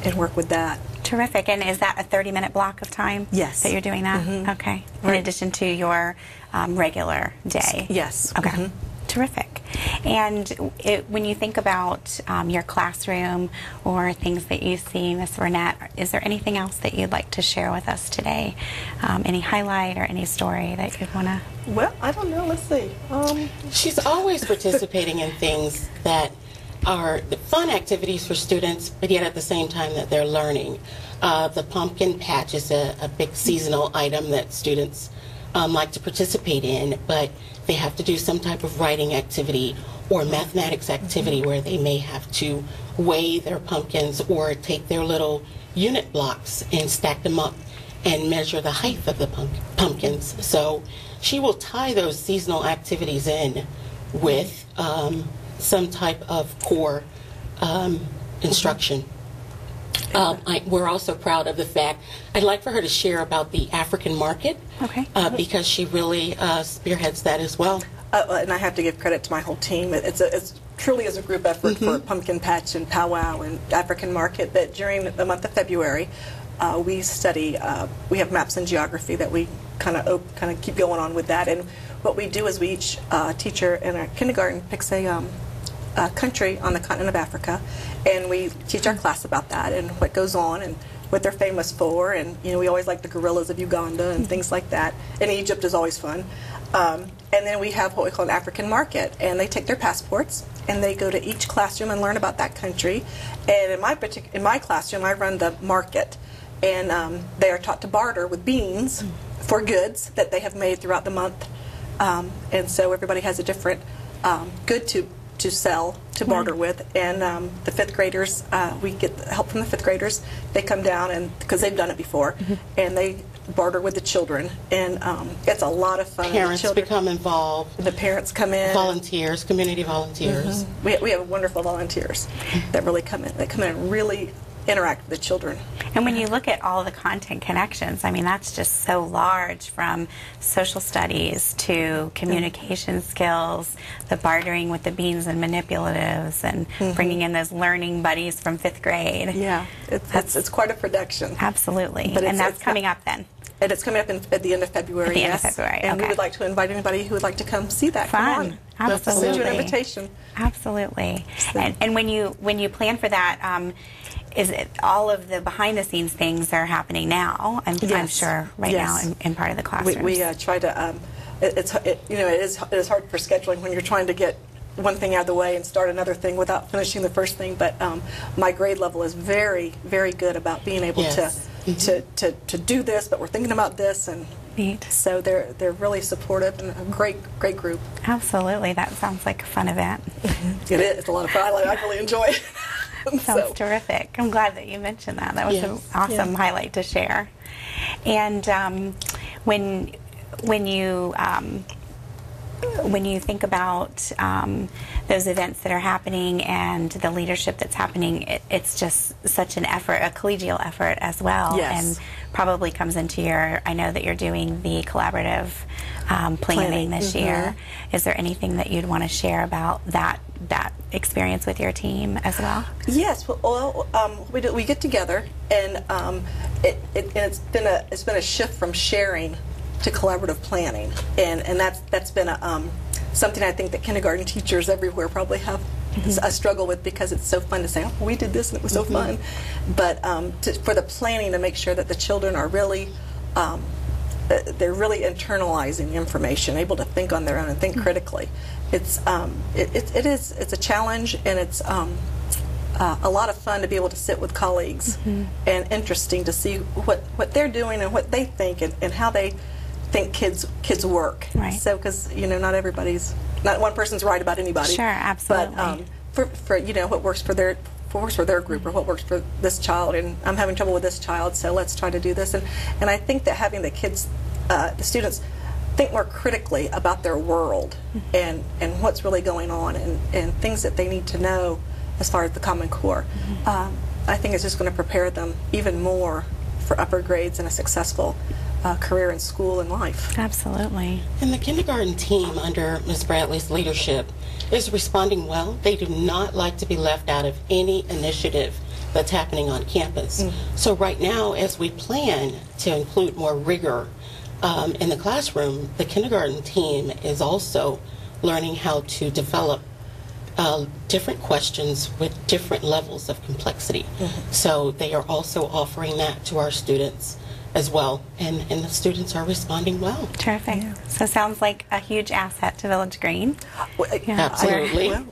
and work with that.
Terrific. And is that a 30 minute block of time?
Yes.
That you're doing that?
Mhm.
Okay. In
Right.
addition to your um, regular day?
Yes.
Okay.
Mhm.
Terrific. And it, when you think about um, your classroom or things that you see, Ms. Vernette, is there anything else that you'd like to share with us today? Um, any highlight or any story that you'd want to?
Well, I don't know. Let's see. Um,
She's always participating in things that are the fun activities for students, but yet at the same time that they're learning. Uh, the pumpkin patch is a, a big seasonal item that students um, like to participate in, but they have to do some type of writing activity or mathematics activity where they may have to weigh their pumpkins or take their little unit blocks and stack them up and measure the height of the pump- pumpkins. So she will tie those seasonal activities in with um, some type of core um, instruction. Um, I, we're also proud of the fact, I'd like for her to share about the African market
okay.
uh, because she really uh, spearheads that as well.
Uh, and I have to give credit to my whole team. It's, a, it's truly is a group effort for
Mm-hmm.
Pumpkin Patch and Powwow and African Market. But during the month of February, uh, we study. Uh, we have maps and geography that we kind of kind of keep going on with that. And what we do is we each uh, teacher in our kindergarten picks a. Um, a country on the continent of Africa, and we teach our class about that and what goes on and what they're famous for. And you know, we always like the gorillas of Uganda and things like that. And Egypt is always fun. Um, and then we have what we call an African market, and they take their passports and they go to each classroom and learn about that country. And in my partic- in my classroom, I run the market, and um, they are taught to barter with beans for goods that they have made throughout the month. Um, and so everybody has a different um, good to to sell to barter with. And um, the fifth graders, uh, we get help from the fifth graders. They come down and because they've done it before, and they barter with the children, and um, it's a lot of fun.
Parents become involved.
The parents come in.
Volunteers, community volunteers.
Mhm. We, we have wonderful volunteers that really come in. That come in and really interact with the children.
And when you look at all the content connections, I mean, that's just so large from social studies to communication skills, the bartering with the beans and manipulatives, and
Mhm.
bringing in those learning buddies from fifth grade.
Yeah, it's, it's, it's quite a production.
Absolutely.
But
and that's coming up then.
And it's coming up in, at the end of February.
At the end of. February,
And we would like to invite anybody who would like to come see that.
Fun.
Come on.
Absolutely.
Send you an invitation.
Absolutely. And, and when you when you plan for that, um, is it all of the behind the scenes things are happening now? I'm, I'm sure right
Yes.
now in, in part of the
We, we uh, try to. Um, it, it's it, you know it is it is hard for scheduling when you're trying to get one thing out of the way and start another thing without finishing the first thing. But um, my grade level is very very good about being able
Yes.
to, to to to do this. But we're thinking about this and.
Neat.
So they're they're really supportive and a great great group.
Absolutely. That sounds like a fun event.
It is. It's a lot of fun. I, like- I really enjoy it.
Sounds terrific. I'm glad that you mentioned that. That was
Yes.
an awesome
Yeah.
highlight to share. And um, when when you um, when you think about um, those events that are happening and the leadership that's happening, it, it's just such an effort, a collegial effort as well,
Yes.
and probably comes into your. I know that you're doing the collaborative um, planning,
Planning,
this
mhm.
year. Is there anything that you'd want to share about that that experience with your team as well?
Yes, well, well um, we, do, we get together, and um, it, it, it's been a it's been a shift from sharing to collaborative planning, and and that's that's been a, um, something I think that kindergarten teachers everywhere probably have a struggle with because it's so fun to say, oh, we did this and it was so
Mhm.
fun, but um, to, for the planning to make sure that the children are really um, they're really internalizing information, able to think on their own and think critically. It's um, it, it, it is it's a challenge and it's um, uh, a lot of fun to be able to sit with colleagues and interesting to see what, what they're doing and what they think and, and how they think kids kids work.
Right.
So because you know not everybody's not one person's right about anybody.
Sure, absolutely.
But um, for, for you know what works for their what works for their group or what works for this child and I'm having trouble with this child so let's try to do this and and I think that having the kids uh, the students think more critically about their world and and what's really going on and, and things that they need to know as far as the Common Core. Um, I think it's just going to prepare them even more for upper grades and a successful uh, career in school and life.
Absolutely.
And the kindergarten team, under Ms. Bradley's leadership, is responding well. They do not like to be left out of any initiative that's happening on campus. So, right now, as we plan to include more rigor um, in the classroom, the kindergarten team is also learning how to develop uh, different questions with different levels of complexity. So, they are also offering that to our students as well, and, and the students are responding well.
Terrific. So sounds like a huge asset to Village Green. Uh, yeah.
Absolutely.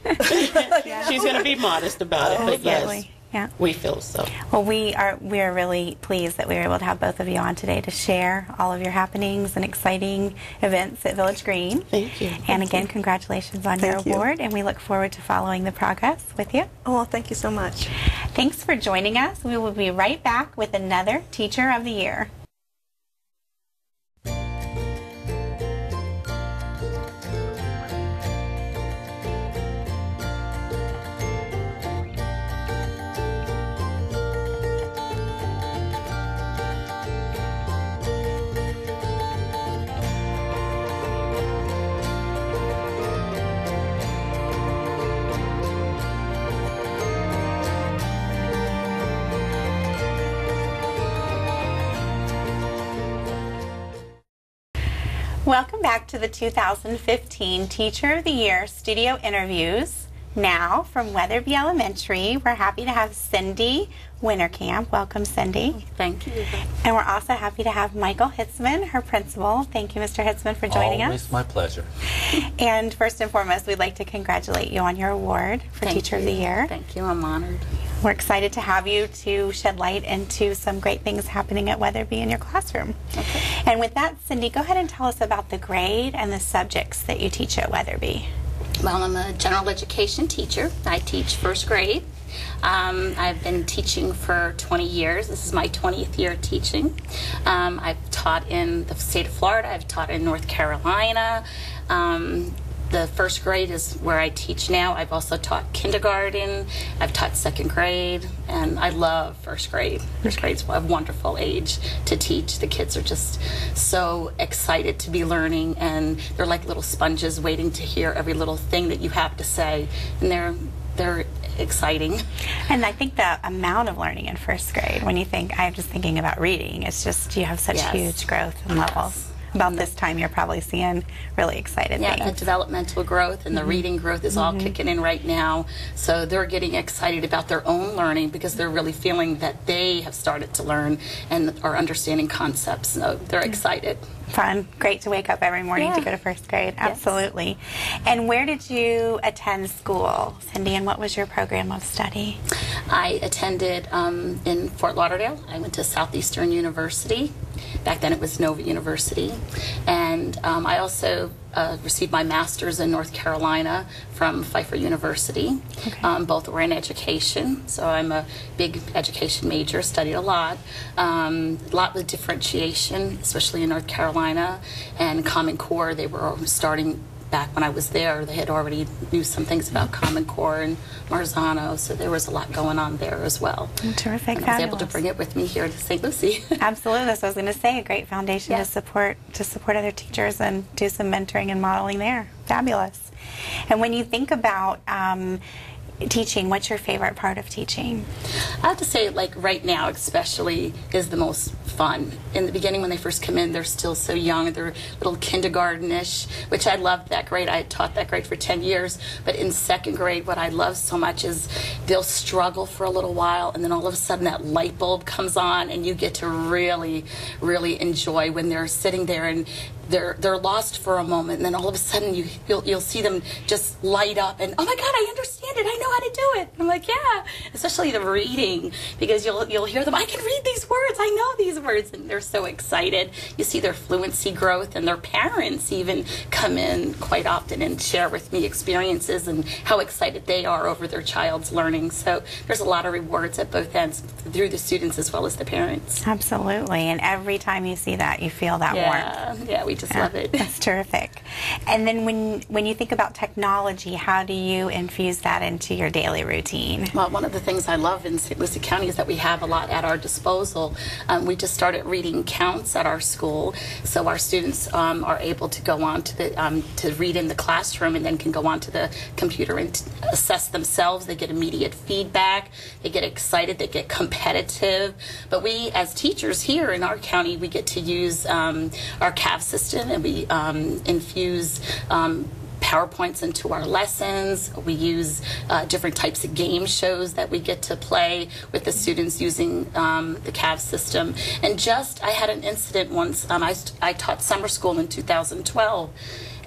Yeah.
She's going to be modest about it, but yes,
Absolutely. Yeah.
we feel so.
Well, we are we are really pleased that we were able to have both of you on today to share all of your happenings and exciting events at Village Green.
Thank you.
And again, congratulations on your
Thank you.
award, and we look forward to following the progress with you.
Oh, well, thank you so much.
Thanks for joining us. We will be right back with another Teacher of the Year. Back to the 2015 Teacher of the Year studio interviews. Now, from Weatherbee Elementary, we're happy to have Cindy Wintercamp. Welcome, Cindy.
Oh, thank you.
And we're also happy to have Michael Hitzman, her principal. Thank you, Mr. Hitzman, for joining
Always
us.
my pleasure.
And first and foremost, we'd like to congratulate you on your award for
Thank
Teacher of the. Year.
Thank you. I'm honored.
We're excited to have you to shed light into some great things happening at Weatherbee in your classroom. Okay. And with that, Cindy, go ahead and tell us about the grade and the subjects that you teach at Weatherbee.
Well, I'm a general education teacher. I teach first grade. Um, I've been teaching for 20 years. This is my 20th year teaching. Um, I've taught in the state of Florida. I've taught in North Carolina. Um, the first grade is where I teach now. I've also taught kindergarten. I've taught second grade, and I love first grade. First grade's a wonderful age to teach. The kids are just so excited to be learning, and they're like little sponges waiting to hear every little thing that you have to say, and they're they're exciting.
And I think the amount of learning in first grade, when you think, I'm just thinking about reading, it's just you have such
Yes.
huge growth and levels. About this time, you're probably seeing really excited
Yeah, the developmental growth and the
Mhm.
reading growth is all
Mhm.
kicking in right now. So they're getting excited about their own learning because they're really feeling that they have started to learn and are understanding concepts. So they're excited.
Fun. Great to wake up every morning to go to first grade. Absolutely. And where did you attend school, Cindy, and what was your program of study?
I attended um, in Fort Lauderdale. I went to Southeastern University. Back then it was Nova University. And um, I also uh, received my master's in North Carolina from Pfeiffer University. Um, both were in education, so I'm a big education major, studied a lot. Um, a lot with differentiation, especially in North Carolina. And Common Core, they were starting back when I was there, they had already knew some things about Common Core and Marzano, so there was a lot going on there as well.
Terrific,
And I was able to bring it with me here to St. Lucie.
Absolutely. That's what I was going to say. A great foundation
Yeah.
to support to support other teachers and do some mentoring and modeling there. Fabulous. And when you think about um, teaching, what's your favorite part of teaching?
I have to say, like right now, especially, is the most fun. In the beginning, when they first come in, they're still so young. They're little kindergarten-ish, which I loved that grade. I taught that grade for 10 years. But in second grade, what I love so much is they'll struggle for a little while, and then all of a sudden that light bulb comes on, and you get to really, really enjoy when they're sitting there and they're they're lost for a moment, and then all of a sudden you you'll, you'll see them just light up, and oh my God, I understand it. I know how to do it. I'm like, yeah. Especially the reading, because you'll you'll hear them. I can read these words. I know these words, and they're so excited. You see their fluency growth, and their parents even come in quite often and share with me experiences and how excited they are over their child's learning. So there's a lot of rewards at both ends through the students as well as the parents.
Absolutely. And every time you see that, you feel that
Yeah,
warmth.
yeah, we just
Yeah,
love it.
That's terrific. And then when when you think about technology, how do you infuse that into your daily routine?
Well, one of the things I love in St. Lucie County is that we have a lot at our disposal. Um, we just started reading counts at our school, so our students um, are able to go on to the um, to read in the classroom and then can go on to the computer and assess themselves. They get immediate feedback. They get excited. They get competitive. But we, as teachers here in our county, we get to use um, our CAV system and we um, infuse. Um, PowerPoints into our lessons. We use uh, different types of game shows that we get to play with the students using um, the CAV system. And just, I had an incident once. Um, I, I taught summer school in 2012,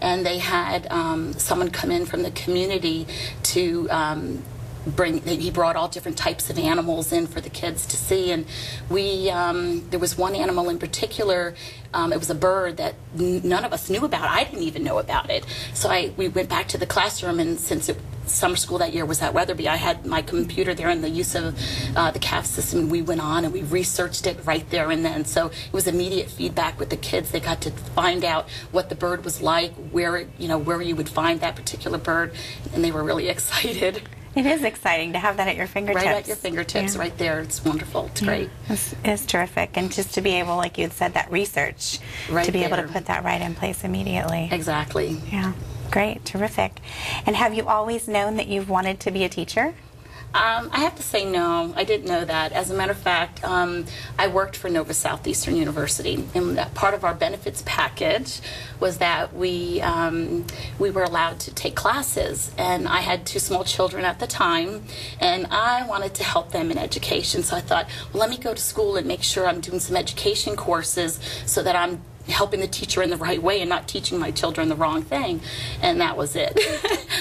and they had um, someone come in from the community to. Um, bring he brought all different types of animals in for the kids to see. And we um, there was one animal in particular um, it was a bird that none of us knew about. I didn't even know about it. So i we went back to the classroom and since it summer school that year was at Weatherbee i had my computer there and the use of uh, the caf system we went on and we researched it right there and then. So it was immediate feedback with the kids. They got to find out what the bird was like where it, you know where you would find that particular bird and they were really excited
It is exciting to have that at your fingertips.
Right at your fingertips,
Yeah.
right there. It's wonderful. It's
Yeah.
great.
It's, it's terrific. And just to be able, like you had said, that research,
Right
to be able to put that right in place immediately.
Exactly.
Yeah. Great. Terrific. And have you always known that you've wanted to be a teacher?
Um, I have to say no, I didn't know that. As a matter of fact, um, I worked for Nova Southeastern University, and part of our benefits package was that we um, we were allowed to take classes. And I had two small children at the time, and I wanted to help them in education. So I thought, well, let me go to school and make sure I'm doing some education courses so that I'm helping the teacher in the right way and not teaching my children the wrong thing. And that was it.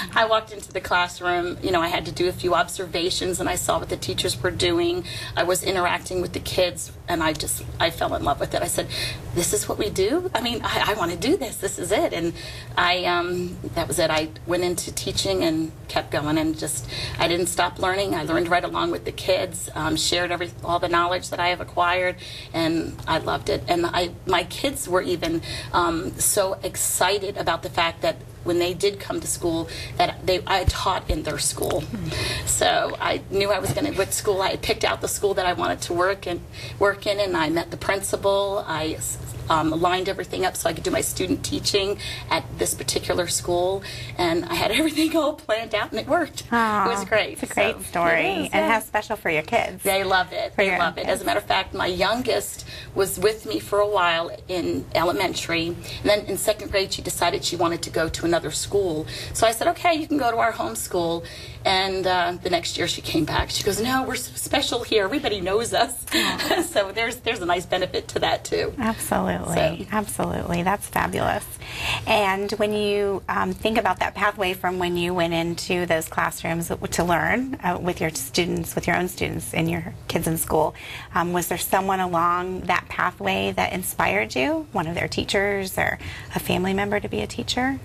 I walked into the classroom, you know, I had to do a few observations and I saw what the teachers were doing. I was interacting with the kids and I just, I fell in love with it. I said, this is what we do? I mean, I, I want to do this. This is it. And I, um, that was it. I went into teaching and kept going and just, I didn't stop learning. I learned right along with the kids, um, shared every, all the knowledge that I have acquired and I loved it. And I, my kids were even um, so excited about the fact that when they did come to school that they I taught in their school. So I knew I was going to what school I picked out the school that I wanted to work and work in and I met the principal. I um, lined everything up so I could do my student teaching at this particular school and I had everything all planned out and it worked. it was great.
It's a great
So,
story.
is,
and
yeah.
how special for your kids.
They love it.
For
They
your
love it. As a matter of fact, my youngest was with me for a while in elementary. And then in second grade, she decided she wanted to go to another school. So I said, okay, you can go to our home school. And uh, the next year she came back. She goes, no, we're so special here. Everybody knows us. so there's, there's a nice benefit to that, too.
Absolutely, absolutely. absolutely. That's fabulous. And when you um, think about that pathway from when you went into those classrooms to learn uh, with your students, with your own students and your kids in school, um, was there someone along that pathway that inspired you? One of their teachers or a family member to be a teacher?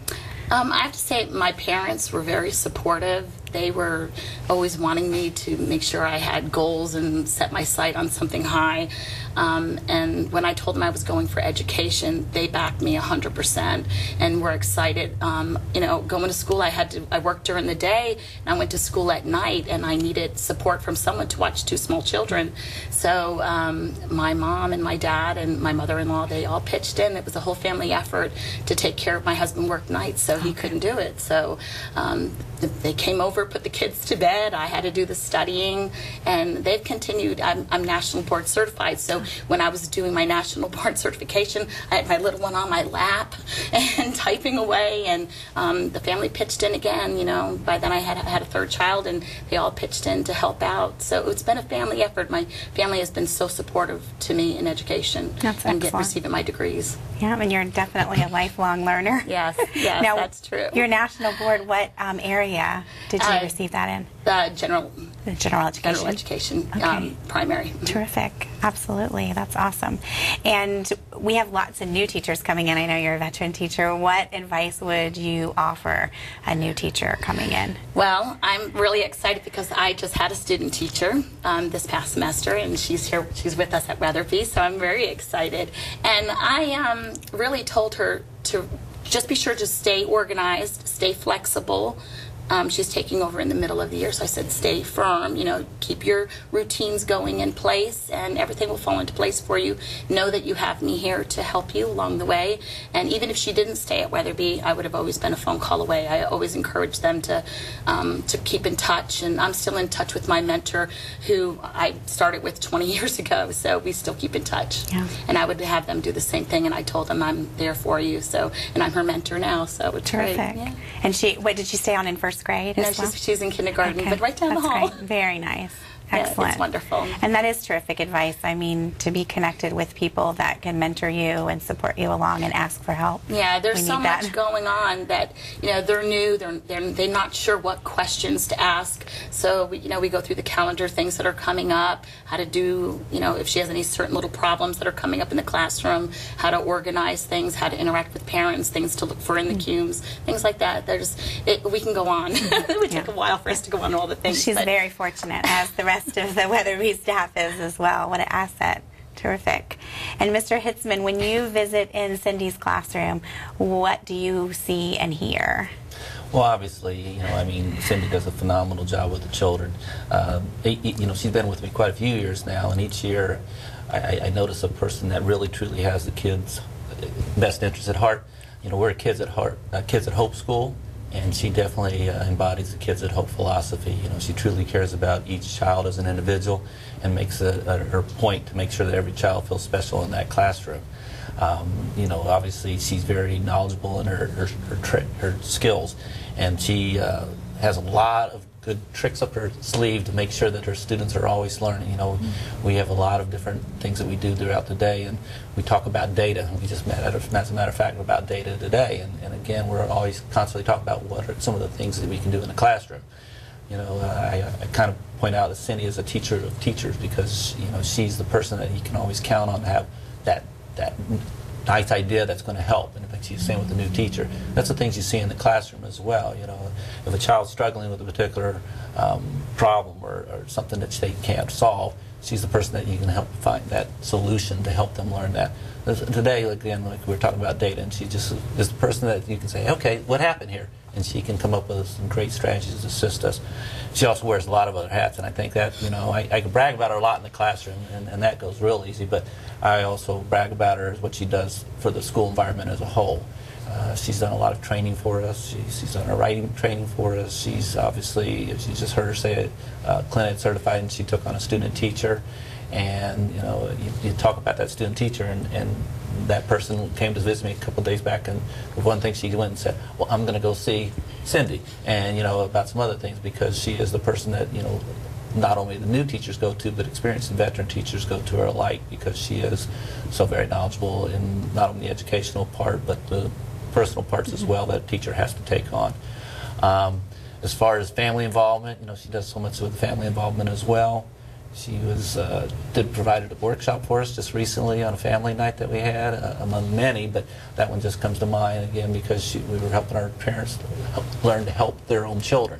Um, I have to say, my parents were very supportive. they were always wanting me to make sure I had goals and set my sight on something high. Um, and when I told them I was going for education, they backed me 100% and were excited. Um, you know, going to school, I had to, I worked during the day and I went to school at night and I needed support from someone to watch two small children. So um, my mom and my dad and my mother-in-law, they all pitched in. It was a whole family effort to take care of my husband worked nights, so he couldn't do it. So um, they came over, put the kids to bed. I had to do the studying, and they've continued. I'm, I'm national board certified, so when I was doing my national board certification, I had my little one on my lap and typing away, and um, the family pitched in again. You know, by then I had had a third child, and they all pitched in to help out. So it's been a family effort. My family has been so supportive to me in education
That's
and get, receiving my degrees.
Yeah, and you're definitely a lifelong learner.
Yes, yes,
now,
that's true.
Your national board, what um, area did you
Uh,
receive that in?
Uh, general
The general education.
general education, um, primary.
Terrific. Absolutely. That's awesome. And we have lots of new teachers coming in. I know you're a veteran teacher. What advice would you offer a new teacher coming in?
Well, I'm really excited because I just had a student teacher um, this past semester, and she's here. She's with us at Weatherbee, so I'm very excited. And I um, really told her to just be sure to stay organized, stay flexible. Um, she's taking over in the middle of the year, so I said, stay firm. You know, keep your routines going in place, and everything will fall into place for you. Know that you have me here to help you along the way. And even if she didn't stay at Weatherbee, I would have always been a phone call away. I always encourage them to um, to keep in touch, and I'm still in touch with my mentor, who I started with 20 years ago. So we still keep in touch.
Yeah.
And I would have them do the same thing, and I told them I'm there for you. So, and I'm her mentor now. So it's
Terrific.
great. Yeah.
And she, what did she stay on in first grade?
No,
as well?
she's, she's in kindergarten,
Okay.
but right down
That's
the hall.
great. Very nice.
Yeah, it's
Excellent.
wonderful.
And that is terrific advice. I mean, to be connected with people that can mentor you and support you along and ask for help.
Yeah, there's
We
so
need that.
much going on that you know they're new. They're they're they're not sure what questions to ask. So we, you know we go through the calendar, things that are coming up, how to do you know if she has any certain little problems that are coming up in the classroom, how to organize things, how to interact with parents, things to look for in the
Mm.
cues, things like that. There's it, we can go on. it would take a while for us to go on all the things.
She's
but-
very fortunate, as the rest of the Weatherbee staff is as well. What an asset. Terrific. And Mr. Hitzman, when you visit in Cindy's classroom, what do you see and hear?
Well, obviously, you know, I mean, Cindy does a phenomenal job with the children. Um, you know, she's been with me quite a few years now, and each year I, I- I notice a person that really truly has the kids' best interest at heart. You know, we're kids at heart, uh, kids at Hope School, and she definitely uh, embodies the kids at Hope philosophy. You know, she truly cares about each child as an individual and makes a, a, her point to make sure that every child feels special in that classroom. Um, you know, obviously she's very knowledgeable in her her, her, her skills, and she uh, has a lot of good tricks up her sleeve to make sure that her students are always learning. You know, mm-hmm. we have a lot of different things that we do throughout the day, and we talk about data. We just met, as a matter of fact, about data today, and, and again, we're always constantly talking about what are some of the things that we can do in the classroom. You know, I, I kind of point out that Cindy is a teacher of teachers because you know she's the person that you can always count on to have that that nice idea that's going to help. And she's saying with the new teacher, that's the things you see in the classroom as well. You know, if a child's struggling with a particular um, problem or, or something that they can't solve, she's the person that you can help find that solution to help them learn that. Today, again, like we were talking about data, and she just is the person that you can say, okay, what happened here? And she can come up with some great strategies to assist us. She also wears a lot of other hats, and I think that, you know, I, I can brag about her a lot in the classroom, and, and that goes real easy, but I also brag about her as what she does for the school environment as a whole. Uh, she's done a lot of training for us. She, she's done a writing training for us. She's obviously, as you just heard her say it, uh, clinic certified, and she took on a student teacher. And you know, you, you talk about that student teacher, and, and that person came to visit me a couple of days back, and one thing she went and said, "Well, I'm going to go see Cindy," and you know about some other things because she is the person that you know not only the new teachers go to, but experienced and veteran teachers go to her alike because she is so very knowledgeable in not only the educational part, but the personal parts as well that a teacher has to take on. Um, as far as family involvement, you know, she does so much with the family involvement as well. She was uh, did provided a workshop for us just recently on a family night that we had, uh, among many, but that one just comes to mind again because she, we were helping our parents help, learn to help their own children.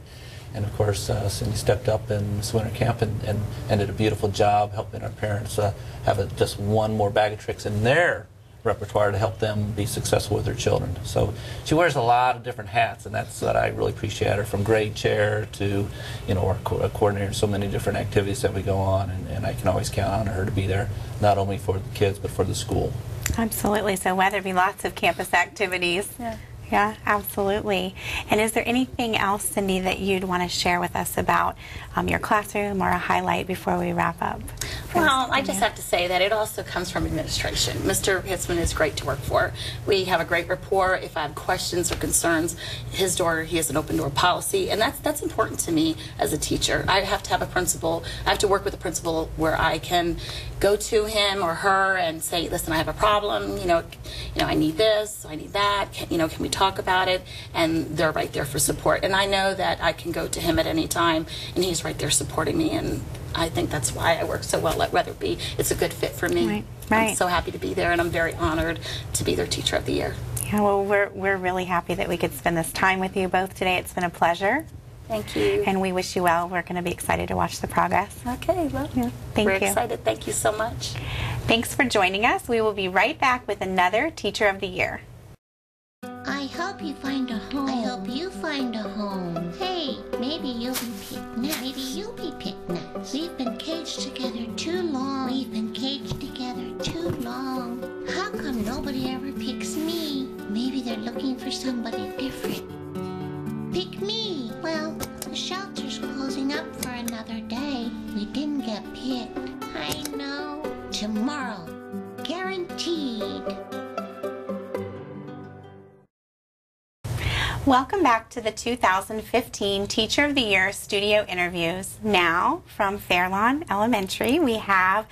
And of course, uh, Cindy stepped up in this winter camp and, and, and did a beautiful job helping our parents uh, have a, just one more bag of tricks in their repertoire to help them be successful with their children. So she wears a lot of different hats, and that's what I really appreciate her. From grade chair to, you know, our co- coordinator in so many different activities that we go on, and, and I can always count on her to be there, not only for the kids but for the school.
Absolutely. So whether it be lots of campus activities. Yeah. Yeah, absolutely. And is there anything else, Cindy, that you'd want to share with us about um, your classroom or a highlight before we wrap up?
Well, I just have to say that it also comes from administration. Mr. Hitzman is great to work for. We have a great rapport. If I have questions or concerns, his door, he has an open door policy, and that's that's important to me as a teacher. I have to have a principal. I have to work with a principal where I can go to him or her and say, "Listen, I have a problem. You know, you know, I need this. I need that. Can, you know, can we talk about it?" And they're right there for support. And I know that I can go to him at any time, and he's right there supporting me. And I think that's why I work so well at Weatherbee. It's a good fit for me.
Right,
I'm
right.
so happy to be there, and I'm very honored to be their Teacher of the Year.
Yeah, well, we're, we're really happy that we could spend this time with you both today. It's been a pleasure.
Thank you.
And we wish you well. We're going to be excited to watch the progress.
Okay, well, yeah.
Thank
we're
you.
excited. Thank you so much.
Thanks for joining us. We will be right back with another Teacher of the Year.
I hope you find a home. I hope you find a home. Hey, maybe you'll be picked next. Maybe you'll be picked next. We've been caged together too long. We've been caged together too long. How come nobody ever picks me? Maybe they're looking for somebody different. Pick me. Well, the shelter's closing up for another day. We didn't get picked. I know. Tomorrow. Guaranteed.
Welcome back to the 2015 Teacher of the Year studio interviews. Now, from Fairlawn Elementary, we have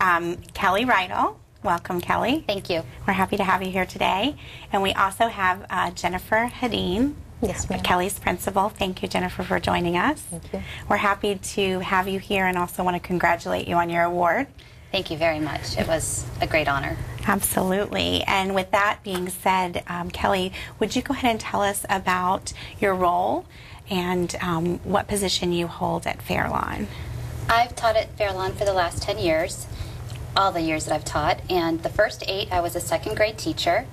um, Kelly Rydell. Welcome, Kelly.
Thank you.
We're happy to have you here today. And we also have uh, Jennifer Hadeen.
Yes, ma'am.
Kelly's principal. Thank you, Jennifer, for joining us.
Thank you.
We're happy to have you here and also want to congratulate you on your award.
Thank you very much. It was a great honor.
Absolutely. And with that being said, um, Kelly, would you go ahead and tell us about your role and um, what position you hold at Fairlawn?
I've taught at Fairlawn for the last 10 years, all the years that I've taught, and the first eight I was a second grade teacher.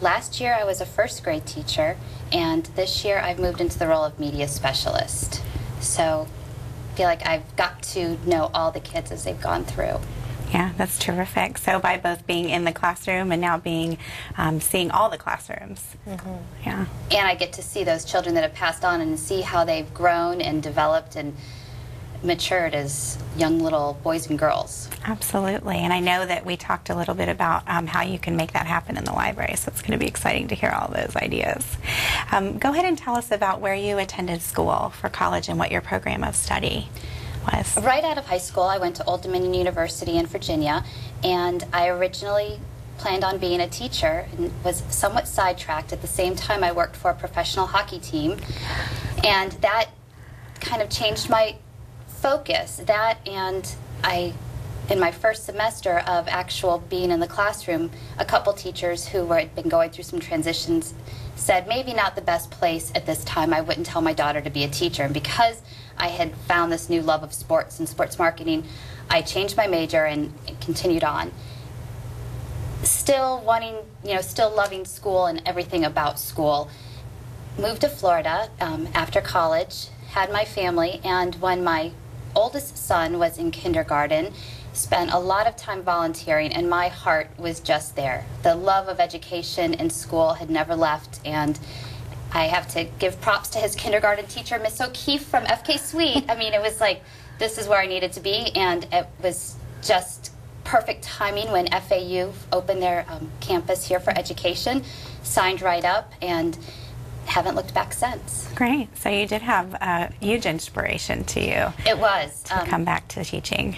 Last year I was a first grade teacher, and this year I've moved into the role of media specialist. So I feel like I've got to know all the kids as they've gone through.
Yeah, that's terrific. So by both being in the classroom and now being um, seeing all the classrooms. Yeah.
And I get to see those children that have passed on and see how they've grown and developed and matured as young little boys and girls.
Absolutely. And I know that we talked a little bit about um, how you can make that happen in the library, so it's going to be exciting to hear all those ideas. Um, go ahead and tell us about where you attended school for college and what your program of study was.
Right out of high school, I went to Old Dominion University in Virginia, and I originally planned on being a teacher and was somewhat sidetracked. At the same time, I worked for a professional hockey team, and that kind of changed my focus. That and I, in my first semester of actual being in the classroom, a couple teachers who were, had been going through some transitions said maybe not the best place at this time. I wouldn't tell my daughter to be a teacher. And because I had found this new love of sports and sports marketing, I changed my major and continued on. Still wanting, you know, still loving school and everything about school. Moved to Florida um, after college, had my family, and when my oldest son was in kindergarten, spent a lot of time volunteering, and my heart was just there. The love of education and school had never left, and I have to give props to his kindergarten teacher, Miss O'Keefe from FK Sweet. I mean, it was like, this is where I needed to be, and it was just perfect timing when FAU opened their um, campus here for education, signed right up, and haven't looked back since.
Great. So you did have a huge inspiration to you
It was.
to
um,
come back to teaching.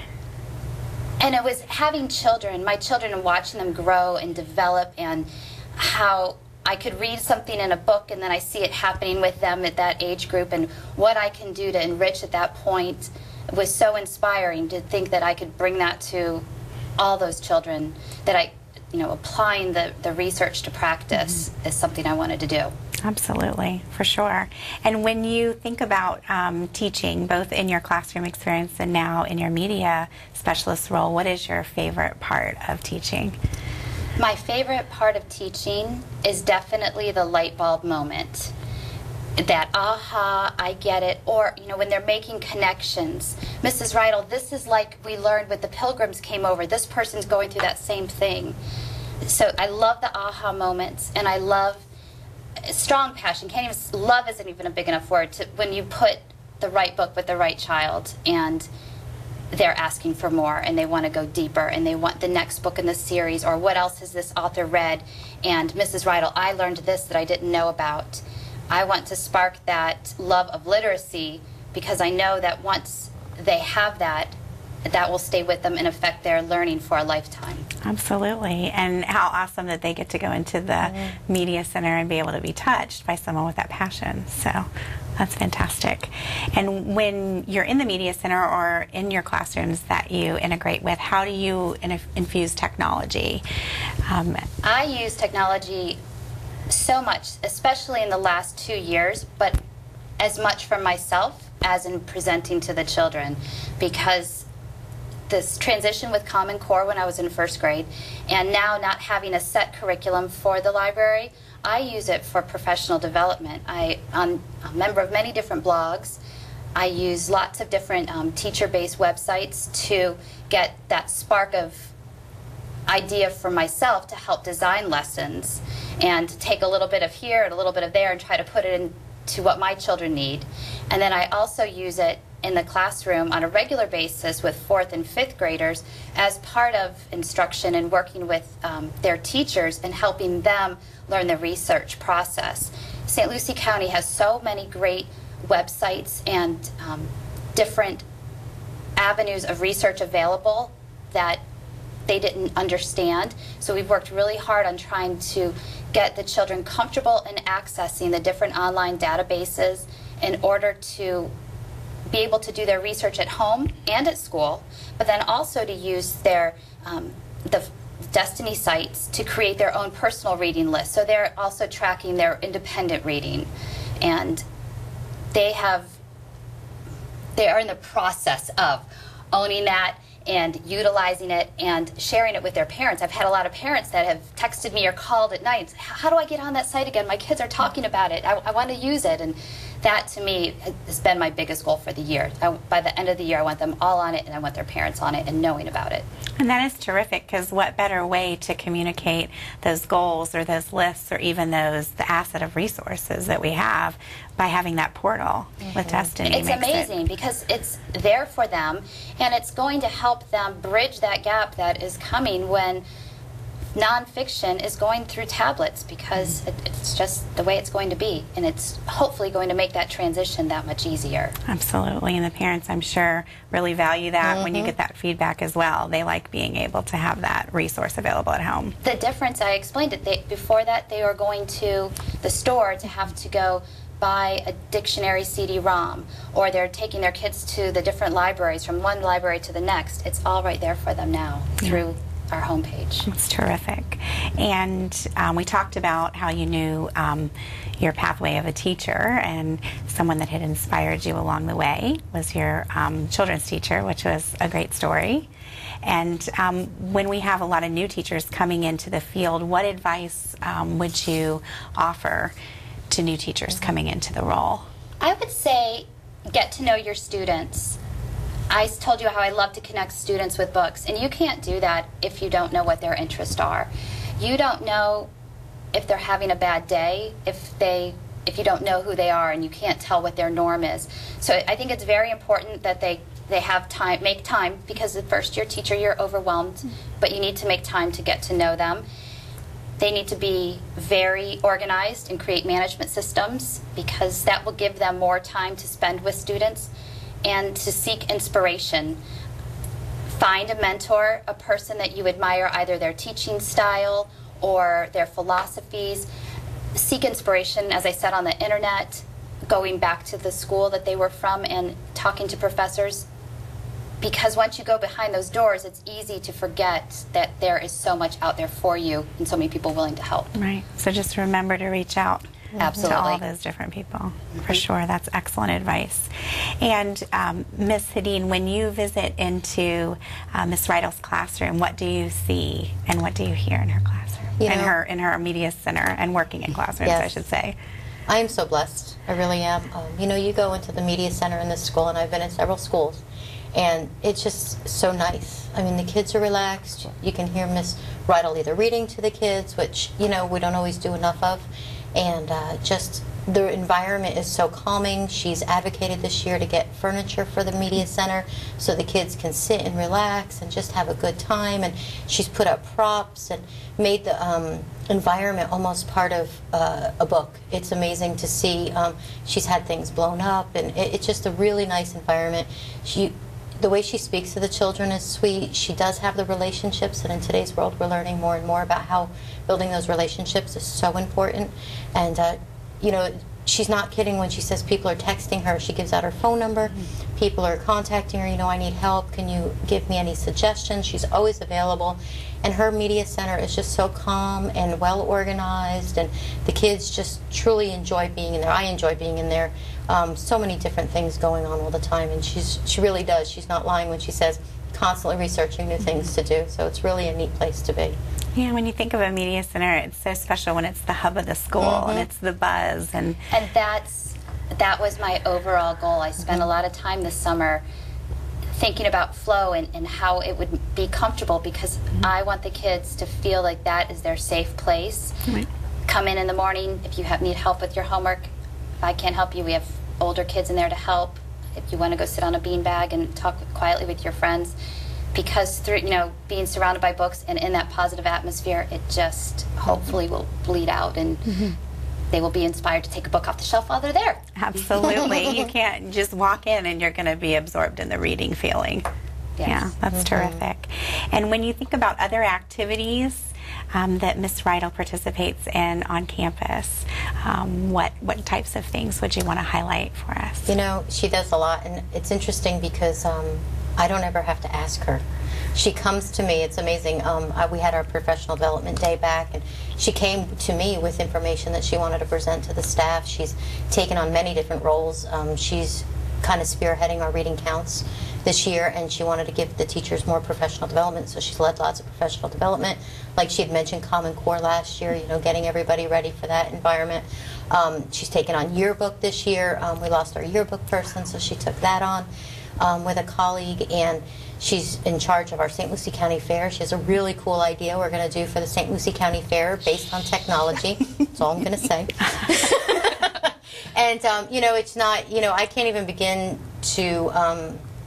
And it was having children, my children, and watching them grow and develop, and how I could read something in a book and then I see it happening with them at that age group, and what I can do to enrich at that point was so inspiring to think that I could bring that to all those children, that I, you know, applying the, the research to practice is something I wanted to do.
Absolutely, for sure. And when you think about um, teaching, both in your classroom experience and now in your media specialist role, what is your favorite part of teaching?
My favorite part of teaching is definitely the light bulb moment. That aha, I get it. Or, you know, when they're making connections. Mrs. Rydell, this is like we learned when the pilgrims came over. This person's going through that same thing. So I love the aha moments, and I love eh, strong passion. Can't even love isn't even a big enough word to when you put the right book with the right child and they're asking for more and they want to go deeper and they want the next book in the series or what else has this author read and Mrs. Rydell, I learned this that I didn't know about. I want to spark that love of literacy because I know that once they have that, that will stay with them and affect their learning for a lifetime.
Absolutely. And how awesome that they get to go into the media center and be able to be touched by someone with that passion. So that's fantastic. And when you're in the media center or in your classrooms that you integrate with, how do you in- infuse technology? Um,
I use technology so much, especially in the last two years, but as much for myself as in presenting to the children because this transition with Common Core when I was in first grade, and now not having a set curriculum for the library, I use it for professional development. I, I'm a member of many different blogs. I use lots of different um, teacher-based websites to get that spark of idea for myself to help design lessons and take a little bit of here and a little bit of there and try to put it into what my children need. And then I also use it in the classroom on a regular basis with fourth and fifth graders as part of instruction and working with um, their teachers and helping them learn the research process. St. Lucie County has so many great websites and um, different avenues of research available that they didn't understand. So we've worked really hard on trying to get the children comfortable in accessing the different online databases in order to be able to do their research at home and at school, but then also to use their um, the Destiny sites to create their own personal reading list. So they're also tracking their independent reading, and they have they are in the process of owning that and utilizing it and sharing it with their parents. I've had a lot of parents that have texted me or called at night. How do I get on that site again? My kids are talking about it. I, I want to use it. And that to me has been my biggest goal for the year. I, by the end of the year, I want them all on it and I want their parents on it and knowing about it.
And that is terrific because what better way to communicate those goals or those lists or even those the asset of resources that we have by having that portal with mm-hmm. Destiny.
It's
makes it-
amazing because it's there for them and it's going to help them bridge that gap that is coming when nonfiction is going through tablets because it, it's just the way it's going to be and it's hopefully going to make that transition that much easier.
Absolutely, and the parents, I'm sure, really value that when you
Mhm.
get that feedback as well. They like being able to have that resource available at home.
The difference, I explained it, they, before that they were going to the store to have to go buy a dictionary CD-ROM or they're taking their kids to the different libraries from one library to the next. It's all right there for them now through our homepage.
It's terrific. And um, we talked about how you knew um, your pathway of a teacher, and someone that had inspired you along the way was your um, children's teacher, which was a great story. And um, when we have a lot of new teachers coming into the field, what advice um, would you offer to new teachers coming into the role?
I would say get to know your students. I told you how I love to connect students with books, and you can't do that if you don't know what their interests are. You don't know if they're having a bad day, if they if you don't know who they are and you can't tell what their norm is. So I think it's very important that they they have time make time because the first year teacher you're overwhelmed, but you need to make time to get to know them. They need to be very organized and create management systems because that will give them more time to spend with students and to seek inspiration. Find a mentor, a person that you admire, either their teaching style or their philosophies. Seek inspiration, as I said, on the internet, going back to the school that they were from and talking to professors because once you go behind those doors, it's easy to forget that there is so much out there for you and so many people willing to help.
Right. So just remember to reach out to all those different people. For sure, that's excellent advice. And um, Miss Hadeen, when you visit into uh, Miss Rydell's classroom, what do you see and what do you hear in her classroom?
You
in
know-
her in her media center and working in classrooms, I should say.
I am so blessed. I really am. Um, you know, you go into the media center in this school, and I've been in several schools, and it's just so nice. I mean, the kids are relaxed. You can hear Miss Rydell either reading to the kids, which you know we don't always do enough of, and uh, just the environment is so calming. She's advocated this year to get furniture for the media center so the kids can sit and relax and just have a good time. And she's put up props and made the um, environment almost part of uh, a book. It's amazing to see. Um, she's had things blown up, and it, it's just a really nice environment. She the way she speaks to the children is sweet. She does have the relationships, and in today's world, we're learning more and more about how building those relationships is so important. And uh, you know, she's not kidding when she says people are texting her. She gives out her phone number. People are contacting her. You know, I need help. Can you give me any suggestions? She's always available. And her media center is just so calm and well organized, and the kids just truly enjoy being in there. I enjoy being in there. Um, so many different things going on all the time, and she's she really does. She's not lying when she says constantly researching new things to do. So it's really a neat place to be.
Yeah, when you think of a media center, it's so special when it's the hub of the school and
Mhm.
it's the buzz and
And that's that was my overall goal. I spent a lot of time this summer thinking about flow and, and how it would be comfortable because I want the kids to feel like that is their safe place. Come in in the morning if you have, need help with your homework. If I can't help you, we have older kids in there to help. If you want to go sit on a beanbag and talk quietly with your friends, because through you know being surrounded by books and in that positive atmosphere, it just hopefully will bleed out and mm-hmm. they will be inspired to take a book off the shelf while they're there.
Absolutely. you can't just walk in and you're going to be absorbed in the reading feeling. Yeah, that's mm-hmm. terrific. And when you think about other activities um, that Miss Rydell participates in on campus, um, what what types of things would you want to highlight for us?
You know, she does a lot, and it's interesting because um, I don't ever have to ask her. She comes to me. It's amazing. Um, I, we had our professional development day back, and she came to me with information that she wanted to present to the staff. She's taken on many different roles. Um, she's kind of spearheading our reading counts this year, and she wanted to give the teachers more professional development. So she's led lots of professional development, like she had mentioned Common Core last year. You know, getting everybody ready for that environment. Um, she's taken on yearbook this year. Um, we lost our yearbook person, so she took that on um, with a colleague, and she's in charge of our St. Lucie County Fair. She has a really cool idea we're going to do for the St. Lucie County Fair based on technology. That's all I'm going to say. and um, you know, it's not. You know, I can't even begin to.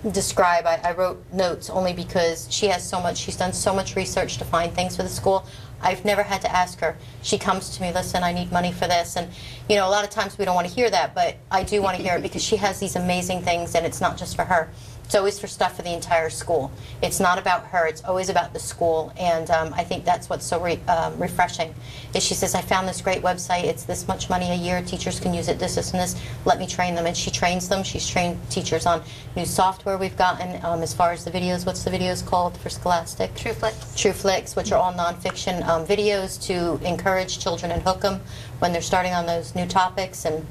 Describe I, I wrote notes only because she has so much she's done so much research to find things for the school. I've never had to ask her. She comes to me listen i need money for this. And you know a lot of times we don't want to hear that but i do want to hear it because she has these amazing things and it's not just for her it's always for stuff for the entire school. It's not about her it's always about the school and um, i think that's what's so re- um, refreshing is she says i found this great website it's this much money a year teachers can use it this this and this let me train them and she trains them she's trained teachers on new software we've gotten um, as far as the videos what's the videos called for scholastic?
TrueFlix
true flicks which are all nonfiction um, videos to encourage children and hook them when they're starting on those new topics and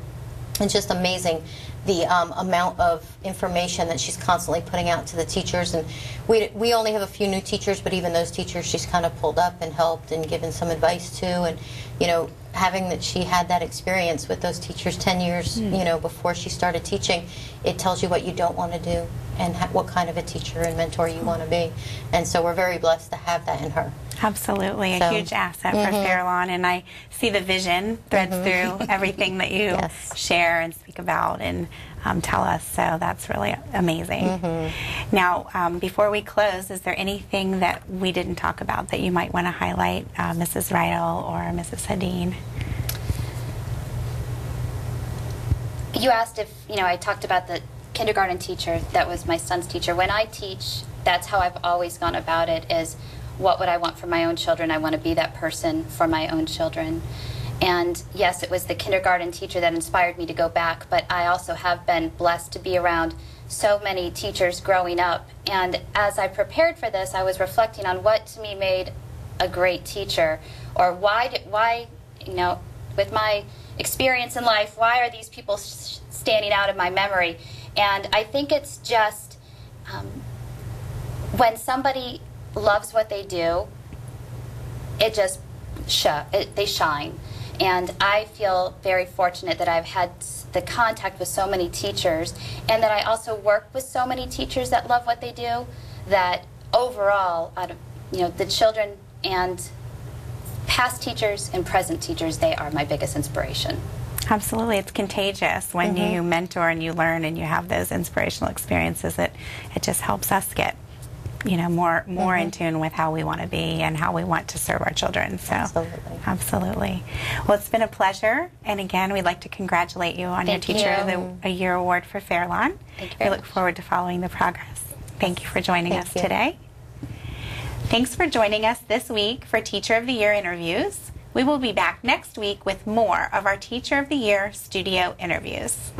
it's just amazing the um, amount of information that she's constantly putting out to the teachers. And we, we only have a few new teachers, but even those teachers she's kind of pulled up and helped and given some advice to. And, you know, having that she had that experience with those teachers 10 years,
Mm.
you know, before she started teaching, it tells you what you don't want to do and ha- what kind of a teacher and mentor you want to be. And so we're very blessed to have that in her.
Absolutely, a huge asset
Mhm.
for Fairlawn, and I see the vision threads
Mhm.
through everything that you share and speak about and um, tell us. So that's really amazing.
Mhm.
Now, um, before we close, is there anything that we didn't talk about that you might want to highlight, uh, Mrs. Rydell or Mrs. Hadeen?
You asked if, you know, I talked about the kindergarten teacher that was my son's teacher. When I teach, that's how I've always gone about it is what would I want for my own children? I want to be that person for my own children. And yes, it was the kindergarten teacher that inspired me to go back, but I also have been blessed to be around so many teachers growing up. And as I prepared for this, I was reflecting on what to me made a great teacher or why did, why, you know, with my experience in life, why are these people standing out in my memory? And I think it's just um, when somebody loves what they do, it just sh- it, they shine. And I feel very fortunate that I've had the contact with so many teachers, and that I also work with so many teachers that love what they do. That overall, out of you know the children and past teachers and present teachers, they are my biggest inspiration.
Absolutely, it's contagious when
Mhm.
you mentor and you learn and you have those inspirational experiences. It it just helps us get you know more more in mm-hmm. tune with how we want to be and how we want to serve our children. So absolutely, absolutely. Well, it's been a pleasure, and again, we'd like to congratulate you on
Thank
your Teacher of the a Year award for Fairlawn.
Thank you
we look forward to following the progress. Thank you for joining
Thank
us
you.
today. Thanks for joining us this week for Teacher of the Year interviews. We will be back next week with more of our Teacher of the Year studio interviews.